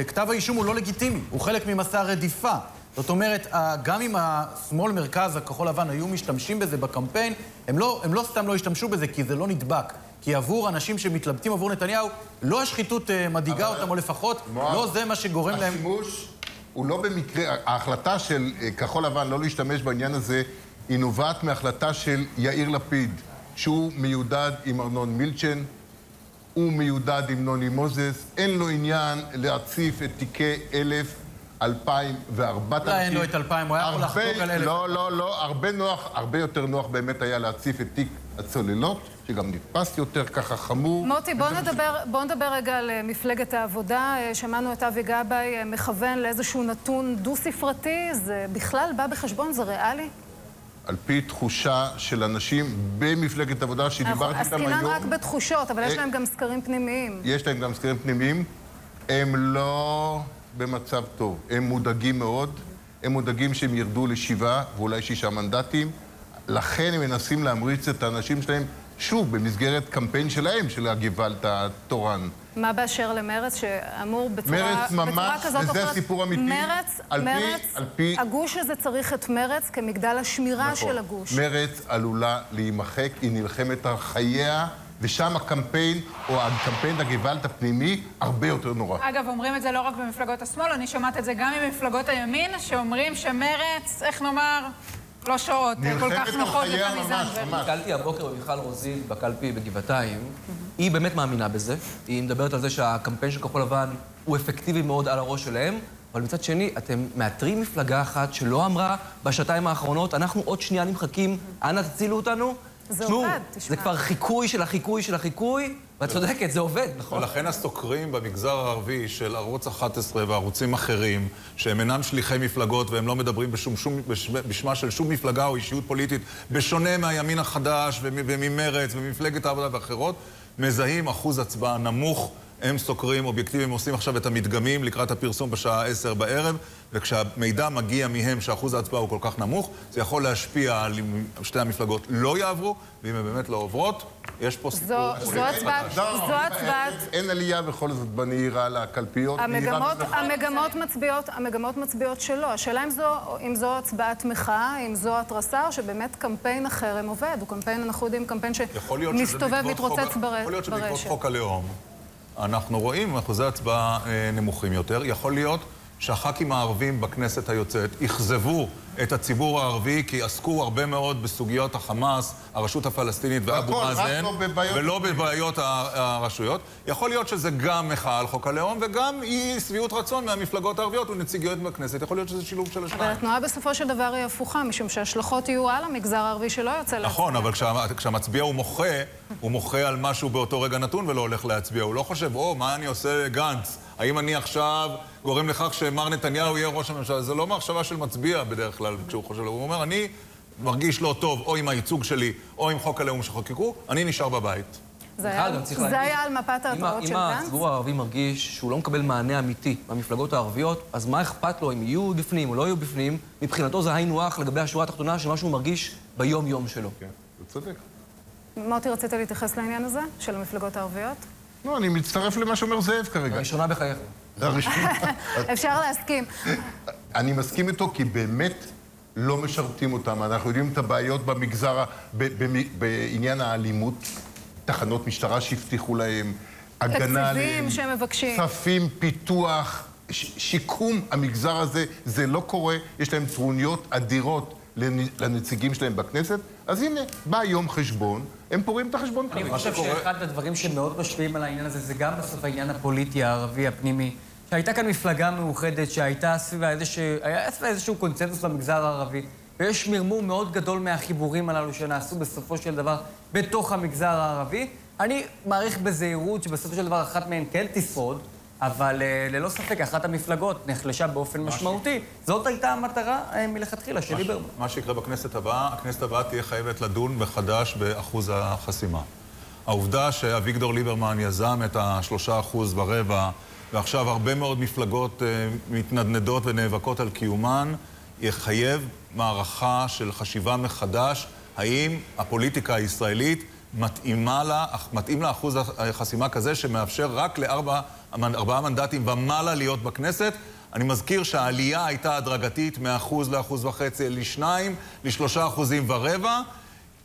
כתב האישום הוא לא לגיטימי, הוא חלק ממסע רדיפה. זאת אומרת, גם אם השמאל, מרכז, הכחול לבן היו משתמשים בזה בקמפיין, הם לא, הם לא סתם לא השתמשו בזה כי זה לא נדבק. כי עבור אנשים שמתלבטים עבור נתניהו, לא השחיתות uh, מדאיגה אותם, או לפחות מואב, לא זה מה שגורם השימוש להם... השימוש הוא לא במקרה, ההחלטה של uh, כחול לבן לא להשתמש בעניין הזה, היא נובעת מהחלטה של יאיר לפיד, שהוא מיודד עם ארנון מילצ'ן, הוא מיודד עם נוני מוזס, אין לו עניין להציף את תיקי אלף, אלפיים וארבעת אלפים. לא, אין לו את אלפיים, הוא היה יכול לחתוק על אלף. לא, לא, לא, הרבה נוח, הרבה יותר נוח באמת היה להציף את תיק הצוללות, שגם נתפס יותר ככה חמור. מוטי, בוא נדבר, בוא נדבר רגע על אה, מפלגת העבודה. אה, שמענו את אבי גבאי אה, מכוון לאיזשהו נתון דו-ספרתי. זה בכלל בא בחשבון? זה ריאלי? על פי תחושה של אנשים במפלגת עבודה שדיברתי איתם היום. עסקינן רק בתחושות, אבל יש להם גם סקרים פנימיים. יש להם גם סקרים פנימיים. הם לא במצב טוב. הם מודאגים מאוד. הם מודאגים שהם ירדו לשבעה ואולי שישה מנדטים. לכן הם מנסים להמריץ את האנשים שלהם, שוב, במסגרת קמפיין שלהם, של הגוואלד התורן. מה באשר למרץ, שאמור בצורה, מרץ ממש, בצורה כזאת או אחרת... וזה סיפור אמיתי. מרץ, על מרץ, פי, על פי... הגוש הזה צריך את מרץ כמגדל השמירה נכון. של הגוש. מרץ עלולה להימחק, היא נלחמת על חייה, ושם הקמפיין, או הקמפיין הגוואלד הפנימי, הרבה יותר נורא. אגב, אומרים את זה לא רק במפלגות השמאל, אני שומעת את זה גם ממפלגות הימין, שאומרים שמרץ, איך נאמר... לא שעות כל כך נוחות לתמי זנדברג. נתקלתי הבוקר במיכל רוזין בקלפי בגבעתיים. היא באמת מאמינה בזה. היא מדברת על זה שהקמפיין של כחול לבן הוא אפקטיבי מאוד על הראש שלהם, אבל מצד שני, אתם מאתרים מפלגה אחת שלא אמרה בשעתיים האחרונות, אנחנו עוד שנייה נמחקים, אנא תצילו אותנו. זה עובד, תשמע. זה כבר חיקוי של החיקוי של החיקוי, ואת צודקת, זה עובד, נכון? ולכן הסוקרים במגזר הערבי של ערוץ 11 וערוצים אחרים, שהם אינם שליחי מפלגות והם לא מדברים בשום, שום, בשמה של שום מפלגה או אישיות פוליטית, בשונה מהימין החדש וממרץ וממפלגת העבודה ואחרות, מזהים אחוז הצבעה נמוך הם סוקרים אובייקטיביים, עושים עכשיו את המדגמים לקראת הפרסום בשעה 10 בערב, וכשהמידע מגיע מהם שאחוז ההצבעה הוא כל כך נמוך, זה יכול להשפיע על אם שתי המפלגות לא יעברו, ואם הן באמת לא עוברות, יש פה סיפור. זו, זו הצבעת, זו הצבעת... אין עלייה בכל זאת בנהירה לקלפיות. המגמות, המגמות, מצביעות, המגמות מצביעות שלא. השאלה אם זו, אם זו הצבעת מחאה, אם זו התרסה, או שבאמת קמפיין החרם עובד. הוא קמפיין, אנחנו יודעים, קמפיין שמסתובב, מתרוצץ ברשת. יכול להיות שבעקבות חוק הלאום, אנחנו רואים אחוזי הצבעה אה, נמוכים יותר. יכול להיות שהח"כים הערבים בכנסת היוצאת אכזבו את הציבור הערבי כי עסקו הרבה מאוד בסוגיות החמאס, הרשות הפלסטינית ואבו מאזן, לא ולא בבעיות הרשויות. יכול להיות שזה גם מחאה על חוק הלאום וגם אי שביעות רצון מהמפלגות הערביות ונציגיות בכנסת. יכול להיות שזה שילוב של אבל השניים. התנועה בסופו של דבר היא הפוכה, משום שההשלכות יהיו על המגזר הערבי שלא יוצא להצביע. נכון, אבל כשה- כשהמצביע הוא מוחה, הוא מוחה על משהו באותו רגע נתון ולא הולך להצביע. הוא לא חושב, או, מה אני עושה גנץ? האם אני עכשיו גורם לכך שמר נתניהו יהיה ראש הממשלה? זה לא מחשבה של מצביע בדרך כלל כשהוא חושב. הוא אומר, אני מרגיש לא טוב, או עם הייצוג שלי, או עם חוק הלאום שחוקקו, אני נשאר בבית. זה היה- זה על מפת אם ה- ההתראות של אם גנץ? הציבור הערבי מרגיש שהוא לא מקבל מענה אמיתי מהמפלגות הערביות, אז מה אכפת לו אם יהיו בפנים או לא יהיו בפנים? מבחינתו זה היינו הך לגבי השורה התחתונה של מה שהוא מרגיש ביום-יום שלו. כן, הוא צודק. מוטי, רצית להתייחס לעניין הזה, של המפלגות הערביות? לא, אני מצטרף למה שאומר זאב כרגע. הראשונה בחייך. אפשר להסכים. אני מסכים איתו כי באמת לא משרתים אותם. אנחנו יודעים את הבעיות במגזר, ב- בעניין האלימות, תחנות משטרה שהבטיחו להם, הגנה עליהם. תקציבים שהם מבקשים. כספים, פיתוח, ש- שיקום המגזר הזה, זה לא קורה. יש להם טרוניות אדירות לנ- לנציגים שלהם בכנסת. אז הנה, בא יום חשבון, הם פורעים את החשבון אני כרגע. חושב שאחד הדברים שמאוד משפיעים על העניין הזה, זה גם בסוף העניין הפוליטי הערבי הפנימי. שהייתה כאן מפלגה מאוחדת, שהייתה סביבה איזשהו, היה סביבה איזשהו קונצנזוס במגזר הערבי, ויש מרמור מאוד גדול מהחיבורים הללו שנעשו בסופו של דבר בתוך המגזר הערבי. אני מעריך בזהירות שבסופו של דבר אחת מהן כן תשרוד, אבל אה, ללא ספק אחת המפלגות נחלשה באופן משמעותי. זאת הייתה המטרה אה, מלכתחילה של ליברמן. מה שיקרה בכנסת הבאה, הכנסת הבאה תהיה חייבת לדון מחדש באחוז החסימה. העובדה שאביגדור ליברמן יזם את השלושה אחוז ורבע, ועכשיו הרבה מאוד מפלגות אה, מתנדנדות ונאבקות על קיומן, יחייב מערכה של חשיבה מחדש, האם הפוליטיקה הישראלית מתאימה לה, מתאים לה אחוז החסימה כזה שמאפשר רק לארבע ארבעה מנדטים ומעלה להיות בכנסת. אני מזכיר שהעלייה הייתה הדרגתית מאחוז לאחוז וחצי לשניים, לשלושה אחוזים ורבע.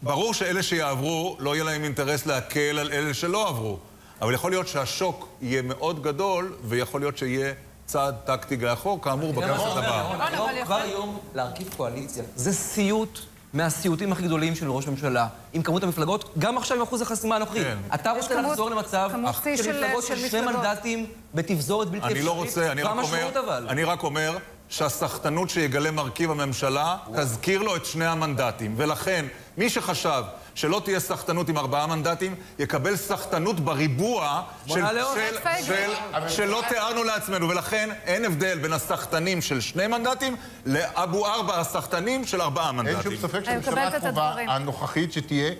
ברור שאלה שיעברו, לא יהיה להם אינטרס להקל על אלה שלא עברו. אבל יכול להיות שהשוק יהיה מאוד גדול, ויכול להיות שיהיה צעד טקטי לאחור, כאמור, בכנסת הבאה. כבר היום להרכיב קואליציה, זה סיוט מהסיוטים הכי גדולים של ראש ממשלה, עם כמות המפלגות, גם עכשיו עם אחוז החסימה הנוכחי. כן. אתה רוצה כמות- לחזור למצב של של- מפלגות של שני. מנדטים בתפזורת בלתי אפשרית? אני לא רוצה, אני רק אומר? אני רק אומר שהסחטנות שיגלה מרכיב הממשלה תזכיר לו את שני המנדטים. ולכן, מי שחשב שלא תהיה סחטנות עם ארבעה מנדטים, יקבל סחטנות בריבוע של. של, של. שלא תיארנו לעצמנו. ולכן אין הבדל בין הסחטנים של שני מנדטים לאבו ארבע הסחטנים של ארבעה מנדטים. אין שום ספק אני שהממשלה הקרובה. הנוכחית שתהיה,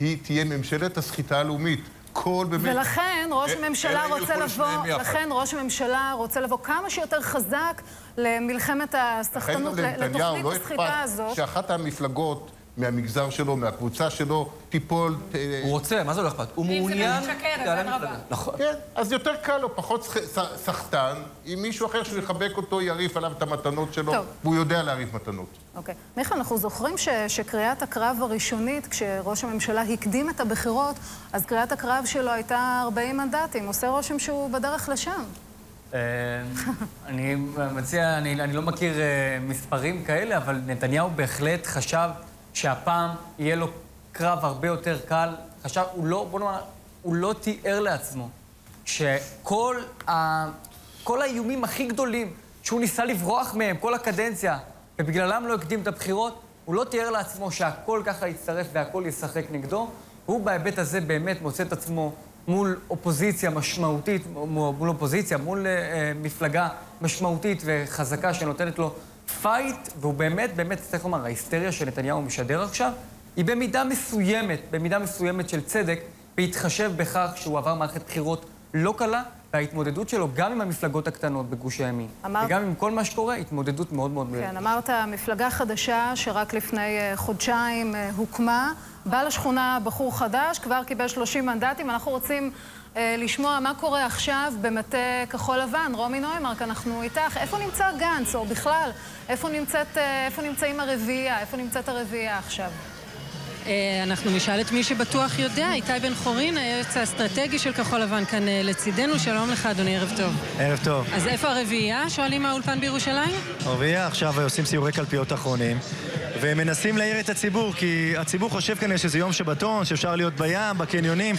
היא תהיה ממשלת הסחיטה הלאומית. כל באמת... ולכן ראש הממשלה רוצה לבוא. לכן ראש הממשלה רוצה לבוא כמה שיותר חזק למלחמת לכן הסחטנות, לנתניהו לתוכנית לא הסחיטה אכפת הזאת. שאחת המפלגות מהמגזר שלו, מהקבוצה שלו, תיפול... הוא רוצה, מה זה לא אכפת? הוא מעוניין... תעלה מפלגה. נכון. כן, אז יותר קל לו, פחות סחטן, עם מישהו אחר שיחבק אותו, יריף עליו את המתנות שלו, טוב. והוא יודע להריף מתנות. אוקיי. מיכאל, אנחנו זוכרים ש, שקריאת הקרב הראשונית, כשראש הממשלה הקדים את הבחירות, אז קריאת הקרב שלו הייתה 40 מנדטים. עושה רושם שהוא בדרך לשם. אה, אני מציע, אני, אני לא מכיר אה, מספרים כאלה, אבל נתניהו בהחלט חשב שהפעם יהיה לו קרב הרבה יותר קל. חשב, הוא לא, בוא נאמר, הוא לא תיאר לעצמו שכל ה, כל האיומים הכי גדולים שהוא ניסה לברוח מהם כל הקדנציה, ובגללם לא הקדים את הבחירות, הוא לא תיאר לעצמו שהכל ככה יצטרף והכל ישחק נגדו. הוא בהיבט הזה באמת מוצא את עצמו מול אופוזיציה משמעותית, מול אופוזיציה, מול אה, מפלגה משמעותית וחזקה שנותנת לו fight, והוא באמת, באמת, צריך לומר, ההיסטריה שנתניהו משדר עכשיו, היא במידה מסוימת, במידה מסוימת של צדק, בהתחשב בכך שהוא עבר מערכת בחירות לא קלה, וההתמודדות שלו גם עם המפלגות הקטנות בגוש הימין, אמרת- וגם עם כל מה שקורה, התמודדות מאוד מאוד... כן, אמרת, מפלגה חדשה שרק לפני אה, חודשיים אה, הוקמה, בא לשכונה בחור חדש, כבר קיבל 30 מנדטים. אנחנו רוצים לשמוע מה קורה עכשיו במטה כחול לבן. רומי נוימרק, אנחנו איתך. איפה נמצא גנץ, או בכלל, איפה, נמצאת, אה, איפה נמצאים הרביעייה? איפה נמצאת הרביעייה עכשיו? אה, אנחנו נשאל את מי שבטוח יודע, איתי בן חורין, היועץ האסטרטגי של כחול לבן כאן אה, לצידנו. שלום לך, אדוני, ערב טוב. ערב טוב. אז איפה הרביעייה? שואלים מהאולפן בירושלים? הרביעייה עכשיו עושים סיורי קלפיות אחרונים ומנסים להעיר את הציבור כי הציבור חושב כנראה שזה יום שבתון, שאפשר להיות בים, בקניונים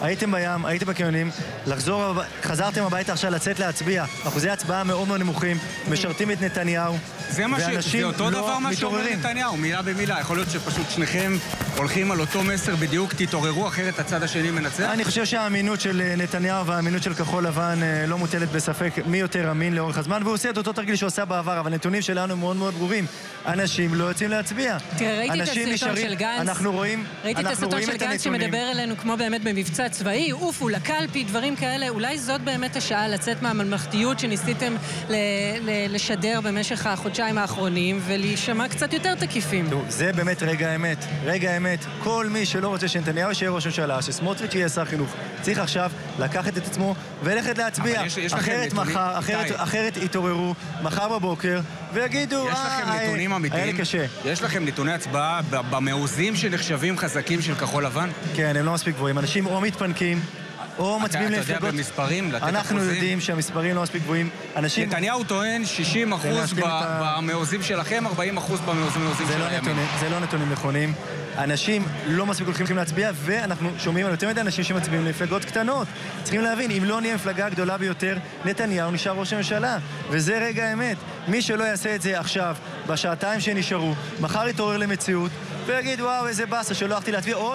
הייתם בים, הייתם בקניונים לחזור, חזרתם הביתה עכשיו לצאת להצביע אחוזי הצבעה מאוד מאוד נמוכים משרתים את נתניהו זה מה ש... ואנשים זה אותו לא דבר מה שאומר מתעוררים. נתניהו, מילה במילה. יכול להיות שפשוט שניכם הולכים על אותו מסר בדיוק, תתעוררו, אחרת הצד השני מנצח? אני חושב שהאמינות של אה, נתניהו והאמינות של כחול לבן אה, לא מוטלת בספק מי יותר אמין לאורך הזמן והוא עושה את אותו תרגיל שהוא עשה בעבר אבל הנתונים שלנו מאוד מאוד ברורים אנשים לא יוצאים להצביע תראה, ראיתי את אנשים הסרטון נשארים- של גנץ. אנחנו רואים ראיתי את אנחנו הסרטון רואים של את גנץ. שמדבר אלינו כמו באמת במבצע צבאי, עופו לקלפי, דברים כאלה. אולי זאת באמת השעה לצאת מהממלכתיות שניסיתם ל- ל- לשדר במשך החודשיים האחרונים ולהישמע קצת יותר תקיפים. זה באמת רגע האמת. רגע האמת. כל מי שלא רוצה שנתניהו שיהיה ראש ממשלה, שסמוטריץ' יהיה שר חינוך, צריך עכשיו לקחת את עצמו וללכת להצביע. יש- יש אחרת מחר, אחרת. אחרת יתעוררו מחר בבוקר ויגידו, יש לכם "אה, נתונים היה אמיתיים? לי קשה. יש לכם נתוני הצבעה במעוזים שנחשבים חזקים של כחול לבן? כן, הם לא מספיק גבוהים. אנשים או מתפנקים, או מצביעים אתה למפלגות... יודע במספרים? לתת אנחנו אחוזים? יודעים שהמספרים לא מספיק גבוהים. אנשים... נתניהו טוען 60 אחוז ה- במעוזים שלכם, 40 אחוז במעוזים של הימין. זה לא נתונים נכונים. אנשים לא מספיק הולכים להצביע, ואנחנו שומעים על יותר מדי אנשים שמצביעים למפלגות קטנות. צריכים להבין, אם לא נהיה המפלגה הגדולה ביותר, נתניהו נשאר ראש הממשלה. וזה רגע האמת. מי שלא יעשה את זה עכשיו, בשעתיים שנשארו, מחר יתעורר למציאות, ויגיד, וואו, איזה באסה שלא הלכתי להצביע, או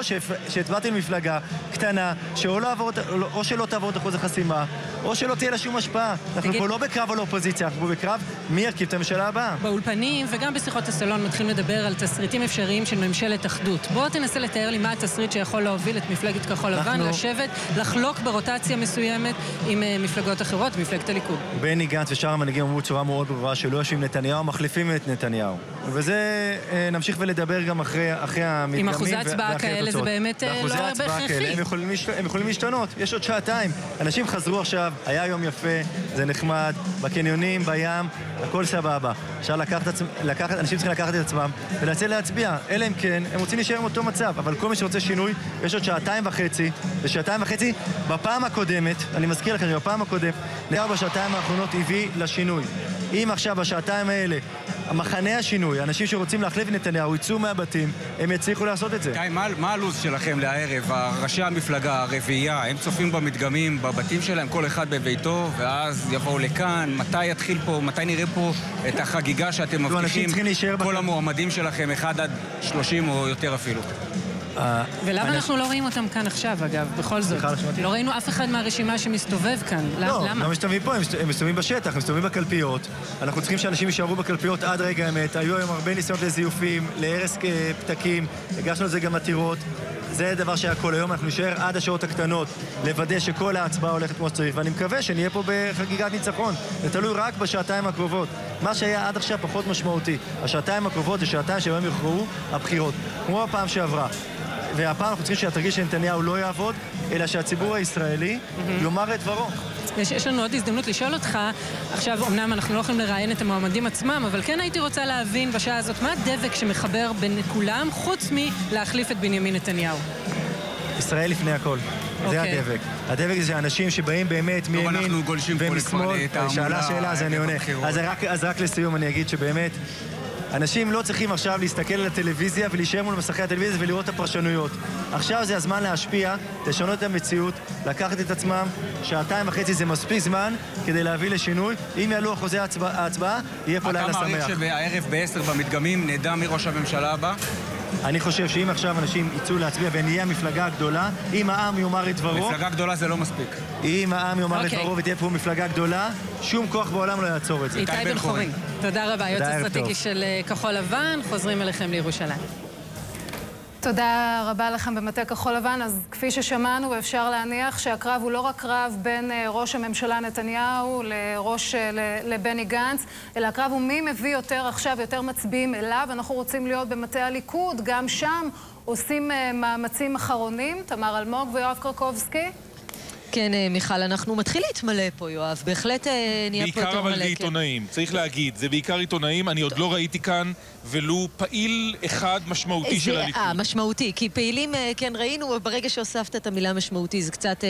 שהצבעתי למפלגה קטנה, שאו לא עבור, או לא- שלא תעבור את אחוז החסימה, או שלא תהיה לה שום השפעה. אנחנו תגיד- פה לא בקרב על האופוזיציה, אנחנו פה בקרב מי ירכיב את הממשלה הבאה. באולפנים וגם בשיחות הסלון מתחילים לדבר על תסריטים אפשריים של ממשלת אחדות. בוא תנסה לתאר לי מה התסריט שיכול להוביל את מפלגת כחול לבן, אנחנו- לשבת, לחלוק ברוטציה מסוימת עם אה, מפלגות אחרות, מפלגת הליכוד. בני גנץ ושאר המנהיגים אמרו בצורה מאוד ברורה שלא יושבים נתניהו, מחליפים את נתניהו. וזה אה, נמשיך ולדבר גם אחרי, אחרי המדגמים. אחוזי ו- הצבעה ואחרי כאלה זה התוצאות. באמת, אה, לא הצבעה בהכרחי. הם יכולים, להשת... הם יכולים להשתנות, יש עוד שעתיים. אנשים חזרו עכשיו, היה יום יפה, זה נחמד, בקניונים, בים, הכל סבבה. אפשר לקחת, עצמ... לקחת, אנשים צריכים לקחת את עצמם ולצאת להצביע, אלא אם כן, הם רוצים להישאר עם אותו מצב. אבל כל מי שרוצה שינוי, יש עוד שעתיים וחצי, ושעתיים וחצי, בפעם הקודמת, אני מזכיר לכם, בפעם הקודמת, נתניהו בשעתיים האחרונות הביא לשינוי. אם עכשיו, בשעתיים האלה, מחנה השינוי, אנשים שרוצים להחליף נתניהו, יצאו מהבתים, הם יצליחו לעשות את זה. גיא, מה, מה הלו"ז שלכם לערב? ראשי המפלגה, הרביעייה, הם צופים במדגמים, בבתים שלהם, כל אחד בביתו, ואז יבואו לכאן. מתי יתחיל פה, מתי נראה פה את החגיגה שאתם מבטיחים? כל המועמדים שלכם, 1 עד 30 או יותר אפילו. ולמה אנחנו לא רואים אותם כאן עכשיו, אגב, בכל זאת? לא ראינו אף אחד מהרשימה שמסתובב כאן. לא, למה? לא מסתובבים פה, הם מסת- הם מסתובבים בשטח, הם מסתובבים בקלפיות. אנחנו צריכים שאנשים יישארו בקלפיות עד רגע האמת. היו היום הרבה ניסיונות לזיופים, להרס אה, פתקים, הגשנו לזה גם עתירות. זה דבר שהיה כל היום, אנחנו נשאר עד השעות הקטנות, לוודא שכל ההצבעה הולכת כמו שצריך, ואני מקווה שנהיה פה בחגיגת ניצחון. זה תלוי רק בשעתיים הקרובות. מה שהיה עד עכשיו פחות משמעותי. השעתיים הקרובות זה שעתיים שבהם יוכרעו הבחירות, כמו בפעם שעברה. והפעם אנחנו צריכים שהתרגיל של נתניהו לא יעבוד, אלא שהציבור הישראלי יאמר את דברו. יש, יש לנו עוד הזדמנות לשאול אותך, עכשיו אמנם אנחנו לא יכולים לראיין את המועמדים עצמם, אבל כן הייתי רוצה להבין בשעה הזאת מה הדבק שמחבר בין כולם, חוץ מלהחליף את בנימין נתניהו. ישראל לפני הכל. זה אוקיי. הדבק. הדבק זה אנשים שבאים באמת מימין אנחנו גולשים פה ומשמאל. שאלה שאלה, אז אני עונה. אז רק, אז רק לסיום אני אגיד שבאמת... אנשים לא צריכים עכשיו להסתכל על הטלוויזיה ולהישאר מול מסכי הטלוויזיה ולראות את הפרשנויות. עכשיו זה הזמן להשפיע, לשנות את המציאות, לקחת את עצמם. שעתיים וחצי זה מספיק זמן כדי להביא לשינוי. אם יעלו אחוזי ההצבע- ההצבעה, יהיה פה לילה אתה מעריך שמח. שבערב ב-10 במדגמים נדע מי ראש הממשלה הבא? אני חושב שאם עכשיו אנשים יצאו להצביע ונהיה המפלגה הגדולה, אם העם יאמר את דברו... מפלגה גדולה זה לא מספיק. אם העם יאמר את אוקיי. דברו ותהיה פה מפלגה גדולה, שום כוח בעולם לא יעצור את זה. איתי בן חורין. תודה רבה, יועץ אסטרטגי. של אה, כחול לבן, חוזרים אליכם לירושלים. תודה רבה לכם במטה כחול לבן. אז כפי ששמענו, ואפשר להניח שהקרב הוא לא רק קרב בין אה, ראש הממשלה נתניהו לראש, אה, לבני גנץ, אלא הקרב הוא מי מביא יותר עכשיו, יותר מצביעים אליו. אנחנו רוצים להיות במטה הליכוד, גם שם עושים אה, מאמצים אחרונים. תמר אלמוג ויואב קרקובסקי. כן, אה, מיכל, אנחנו מתחיל להתמלא פה, יואב. בהחלט אה, נהיה פה יותר מלא. בעיקר אבל כן. בעיתונאים, צריך להגיד. זה בעיקר עיתונאים. אני עוד לא ראיתי כאן ולו פעיל אחד משמעותי של הליכוד. אה, משמעותי. כי פעילים, אה, כן, ראינו, ברגע שהוספת את המילה משמעותי, זה קצת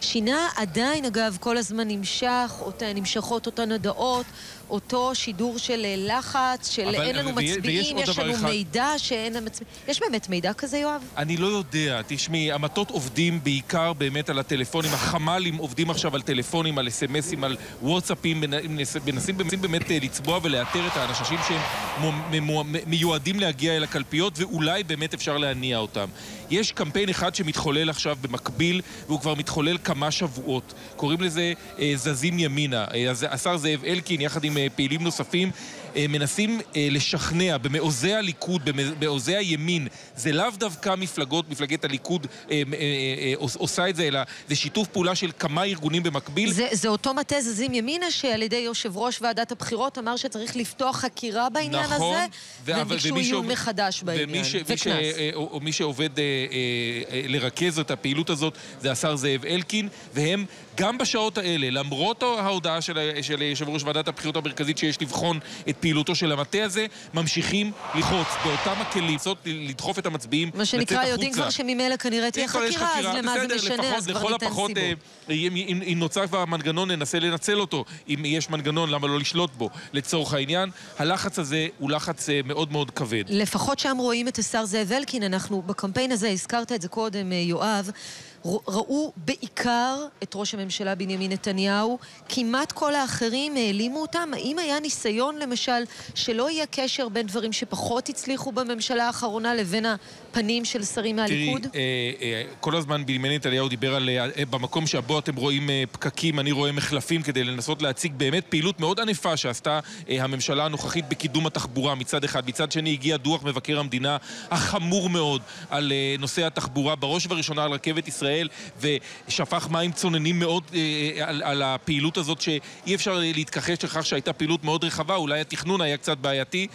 שינה. עדיין, אגב, כל הזמן נמשך, נמשכות אותן הודעות. אותו שידור של לחץ, של אין לנו מצביעים, יש לנו מידע שאין לנו מצביעים. יש באמת מידע כזה, יואב? אני לא יודע. תשמעי, המטות עובדים בעיקר באמת על הטלפונים. החמ"לים עובדים עכשיו על טלפונים, על אס.אם.אסים, על וואטסאפים, מנסים באמת לצבוע ולאתר את האנשים שהם מיועדים להגיע אל הקלפיות, ואולי באמת אפשר להניע אותם. יש קמפיין אחד שמתחולל עכשיו במקביל, והוא כבר מתחולל כמה שבועות. קוראים לזה אה, זזים ימינה. אה, השר זאב אלקין, יחד עם אה, פעילים נוספים, אה, מנסים אה, לשכנע במעוזי הליכוד, במעוזי הימין. זה לאו דווקא מפלגות, מפלגת הליכוד אה, עושה את זה, אלא זה שיתוף פעולה של כמה ארגונים במקביל. זה, זה אותו מטה זזים ימינה שעל ידי יושב ראש ועדת הבחירות אמר שצריך לפתוח חקירה בעניין נכון, הזה, והם ביקשו עיון מחדש בעניין, וקנס. ומי שעובד לרכז את הפעילות הזאת זה השר זאב אלקין, והם גם בשעות האלה, למרות ההודעה של, של יושב ראש ועדת הבחירות המרכזית שיש לבחון את פעילותו של המטה הזה, ממשיכים לחוץ באותם הכלים, לצאת, לדחוף את המצביעים, מה שנקרא, יודעים כבר שממילא כנראה תהיה חקירה, אז למה זה משנה, אז כבר ניתן סיבוב. אה, אם, אם, אם נוצר כבר מנגנון, ננסה לנצל אותו. אם יש מנגנון, למה לא לשלוט בו, לצורך העניין. הלחץ הזה הוא לחץ אה, מאוד מאוד כבד. לפחות שם רואים את השר זאב אלקין, אנחנו בקמפיין הזה, הזכרת את זה קודם, אה, יואב, ראו בעיקר את ראש הממשלה בנימין נתניהו, כמעט כל האחרים העלימו אותם. האם היה ניסיון, למשל, שלא יהיה קשר בין דברים שפחות הצליחו בממשלה האחרונה לבין הפנים של שרים מהליכוד? תראי, אה, אה, כל הזמן בנימין נתניהו דיבר על אה, במקום שבו אתם רואים פקקים, אני רואה מחלפים, כדי לנסות להציג באמת פעילות מאוד ענפה שעשתה הממשלה הנוכחית בקידום התחבורה מצד אחד. מצד שני הגיע דוח מבקר המדינה החמור מאוד על נושא התחבורה, בראש ובראשונה על רכבת ישראל. ישראל ושפך מים צוננים מאוד אה, על, על הפעילות הזאת שאי אפשר להתכחש לכך שהייתה פעילות מאוד רחבה, אולי התכנון היה קצת בעייתי.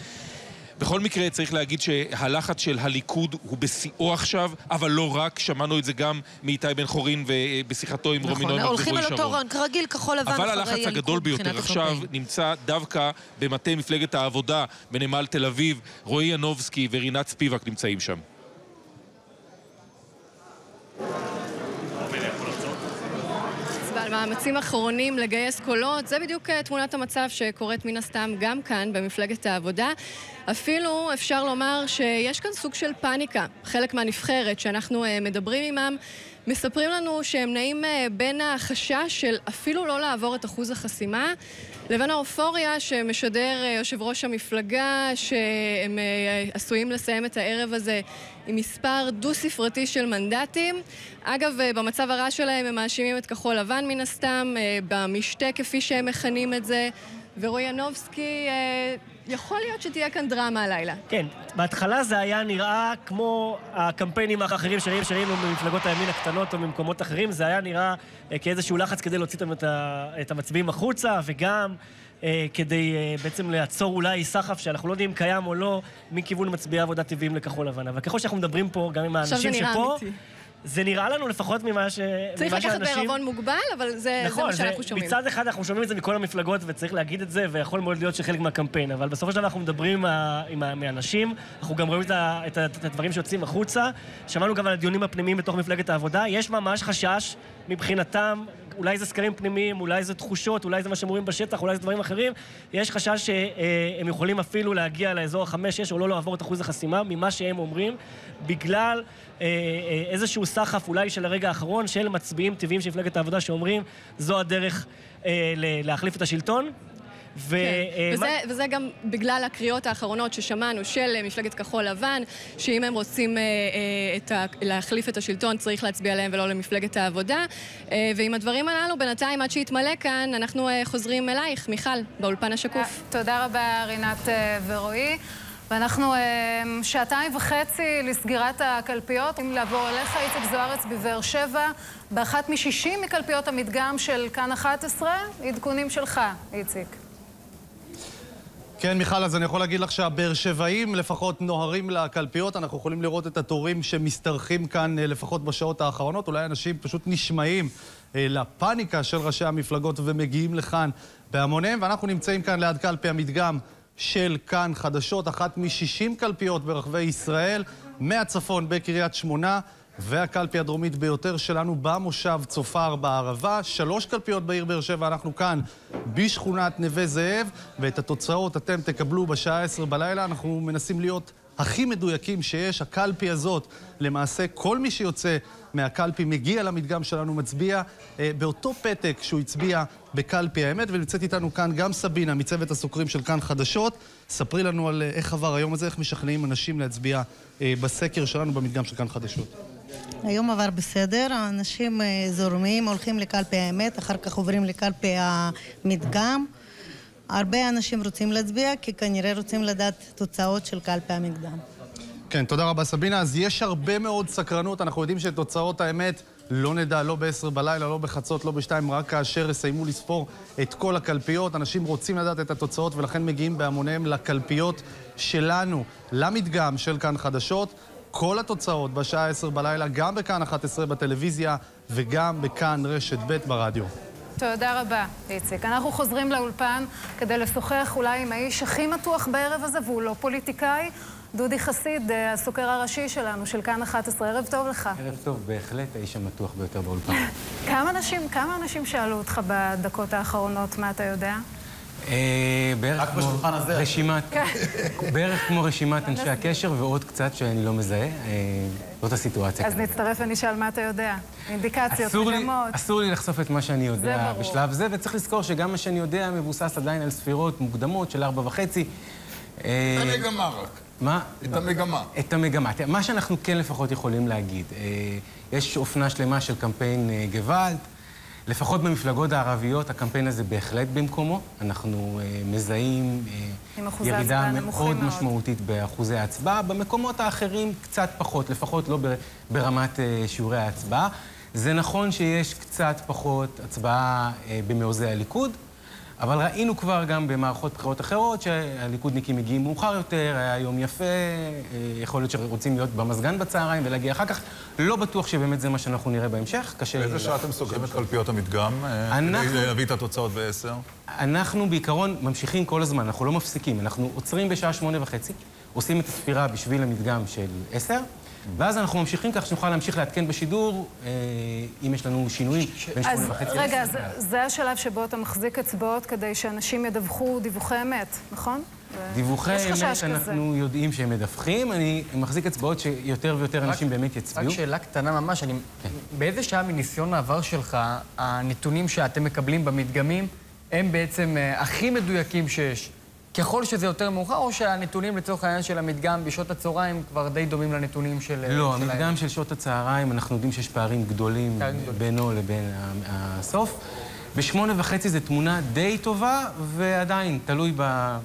בכל מקרה צריך להגיד שהלחץ של הליכוד הוא בשיאו עכשיו, אבל לא רק, שמענו את זה גם מאיתי בן חורין בשיחתו עם נכון, רומי נוימן ורועי שרון. הולכים על אותו כרגיל, כחול לבן אבל הלחץ הגדול ביותר עכשיו נמצא דווקא במטה מפלגת העבודה בנמל תל אביב. רועי ינובסקי ורינת ספיבק נמצאים שם. מאמצים אחרונים לגייס קולות, זה בדיוק אה, תמונת המצב שקורית מן הסתם גם כאן במפלגת העבודה. אפילו אפשר לומר שיש כאן סוג של פאניקה. חלק מהנבחרת שאנחנו אה, מדברים עימם מספרים לנו שהם נעים אה, בין החשש של אפילו לא לעבור את אחוז החסימה לבין האופוריה שמשדר אה, יושב ראש המפלגה, שהם אה, עשויים לסיים את הערב הזה עם מספר דו-ספרתי של מנדטים. אגב, במצב הרע שלהם הם מאשימים את כחול לבן מן הסתם, במשתה כפי שהם מכנים את זה. ורועי ינובסקי, יכול להיות שתהיה כאן דרמה הלילה. כן, בהתחלה זה היה נראה כמו הקמפיינים האחרים שראינו, שראינו במפלגות הימין הקטנות או במקומות אחרים, זה היה נראה אה, כאיזשהו לחץ כדי להוציא את, את המצביעים החוצה, וגם אה, כדי אה, בעצם לעצור אולי סחף שאנחנו לא יודעים אם קיים או לא, מכיוון מצביעי עבודה טבעיים לכחול לבן. אבל ככל שאנחנו מדברים פה, גם עם האנשים שפה... עכשיו זה נראה אמיתי. זה נראה לנו לפחות ממה ש... צריך לקחת בערבון מוגבל, אבל זה, נכון, זה מה שאנחנו שומעים. מצד אחד אנחנו שומעים את זה מכל המפלגות, וצריך להגיד את זה, ויכול מאוד להיות שחלק מהקמפיין, אבל בסופו של דבר אנחנו מדברים עם האנשים, אנחנו גם רואים את, את, את הדברים שיוצאים החוצה, שמענו גם על הדיונים הפנימיים בתוך מפלגת העבודה, יש ממש חשש מבחינתם, אולי זה סקרים פנימיים, אולי זה תחושות, אולי זה מה שהם רואים בשטח, אולי זה דברים אחרים, יש חשש שהם יכולים אפילו להגיע לאזור החמש-שש או לא לעבור את אחוז החסימה ממה שהם אומרים, בגלל אה, אה, איזשהו סחף אולי של הרגע האחרון של מצביעים טבעיים של מפלגת העבודה שאומרים זו הדרך אה, להחליף את השלטון. ו... כן. וזה, מה... וזה גם בגלל הקריאות האחרונות ששמענו של מפלגת כחול לבן, שאם הם רוצים את ה... להחליף את השלטון צריך להצביע להם ולא למפלגת העבודה. ועם הדברים הללו, בינתיים עד שיתמלא כאן, אנחנו חוזרים אלייך, מיכל, באולפן השקוף. תודה רבה, רינת ורועי. ואנחנו אה, שעתיים וחצי לסגירת הקלפיות. אם לעבור אליך, איציק זוארץ בבאר שבע, באחת משישים מקלפיות המדגם של כאן 11, עדכונים שלך, איציק. כן, מיכל, אז אני יכול להגיד לך שהבאר שבעים לפחות נוהרים לקלפיות. אנחנו יכולים לראות את התורים שמשתרכים כאן אה, לפחות בשעות האחרונות. אולי אנשים פשוט נשמעים אה, לפאניקה של ראשי המפלגות ומגיעים לכאן בהמוניהם. ואנחנו נמצאים כאן ליד קלפי המדגם של כאן חדשות, אחת מ-60 קלפיות ברחבי ישראל, מהצפון בקריית שמונה. והקלפי הדרומית ביותר שלנו במושב צופר בערבה. שלוש קלפיות בעיר באר שבע, אנחנו כאן בשכונת נווה זאב, ואת התוצאות אתם תקבלו בשעה עשר בלילה. אנחנו מנסים להיות הכי מדויקים שיש. הקלפי הזאת, למעשה כל מי שיוצא מהקלפי מגיע למדגם שלנו, מצביע אה, באותו פתק שהוא הצביע בקלפי האמת, ונמצאת איתנו כאן גם סבינה מצוות הסוקרים של כאן חדשות. ספרי לנו על אה, איך עבר היום הזה, איך משכנעים אנשים להצביע אה, בסקר שלנו במדגם של כאן חדשות. היום עבר בסדר, האנשים אה, זורמים, הולכים לקלפי האמת, אחר כך עוברים לקלפי המדגם. הרבה אנשים רוצים להצביע, כי כנראה רוצים לדעת תוצאות של קלפי המקדם. כן, תודה רבה סבינה. אז יש הרבה מאוד סקרנות, אנחנו יודעים שתוצאות האמת לא נדע לא ב-10 בלילה, לא בחצות, לא ב-2, רק כאשר יסיימו לספור את כל הקלפיות. אנשים רוצים לדעת את התוצאות ולכן מגיעים בהמוניהם לקלפיות שלנו, למדגם של כאן חדשות. כל התוצאות בשעה 10 בלילה, גם בכאן 11 בטלוויזיה וגם בכאן רשת ב' ברדיו. תודה רבה, איציק. אנחנו חוזרים לאולפן כדי לשוחח אולי עם האיש הכי מתוח בערב הזה, והוא לא פוליטיקאי, דודי חסיד, אה, הסוקר הראשי שלנו, של כאן 11. ערב טוב לך. ערב טוב, בהחלט האיש המתוח ביותר באולפן. כמה אנשים, כמה אנשים שאלו אותך בדקות האחרונות, מה אתה יודע? אה, בערך כמו רשימת, כן. בערך כמו רשימת אנשי הקשר ועוד קצת שאני לא מזהה. זאת הסיטואציה. אז נצטרף ונשאל מה אתה יודע. אינדיקציות, אסור לי, מגמות. אסור לי לחשוף את מה שאני יודע. בשלב זה, וצריך לזכור שגם מה שאני יודע מבוסס עדיין על ספירות מוקדמות של ארבע וחצי. אה, את המגמה רק. מה? את המגמה. את המגמה. מה שאנחנו כן לפחות יכולים להגיד, אה, יש אופנה שלמה של קמפיין אה, גוואלד. לפחות במפלגות הערביות הקמפיין הזה בהחלט במקומו. אנחנו אה, מזהים אה, ירידה מאוד מאוד. משמעותית באחוזי ההצבעה. במקומות האחרים קצת פחות, לפחות לא בר- ברמת אה, שיעורי ההצבעה. זה נכון שיש קצת פחות הצבעה אה, במעוזי הליכוד, אבל ראינו כבר גם במערכות בחירות אחרות שהליכודניקים מגיעים מאוחר יותר, היה יום יפה, אה, יכול להיות שרוצים להיות במזגן בצהריים ולהגיע אחר כך. לא בטוח שבאמת זה מה שאנחנו נראה בהמשך, קשה... באיזה שעה אתם סוגרים את קלפיות המדגם? אה, אנחנו- כדי להביא את התוצאות בעשר? אנחנו בעיקרון ממשיכים כל הזמן, אנחנו לא מפסיקים. אנחנו עוצרים בשעה שמונה וחצי, עושים את הספירה בשביל המדגם של עשר, ואז אנחנו ממשיכים כך שנוכל להמשיך לעדכן בשידור, אה, אם יש לנו שינויים בין אז שמונה וחצי רגע. זה, זה השלב שבו אתה מחזיק אצבעות כדי שאנשים ידווחו דיווחי אמת, נכון? דיווחי אמת כזה. אנחנו יודעים שהם מדווחים, אני מחזיק אצבעות שיותר ויותר רק- אנשים באמת יצביעו. רק שאלה קטנה ממש, אני... באיזה שעה מניסיון העבר שלך, הנתונים שאתם מקבלים במדגמים הם בעצם אה, הכי מדויקים שיש? ככל שזה יותר מאוחר, או שהנתונים לצורך העניין של המדגם בשעות הצהריים כבר די דומים לנתונים של... אה, לא, של המדגם של שעות הצהריים, אנחנו יודעים שיש פערים גדולים בינו לבין הסוף. בשמונה וחצי זו תמונה די טובה, ועדיין, תלוי ב...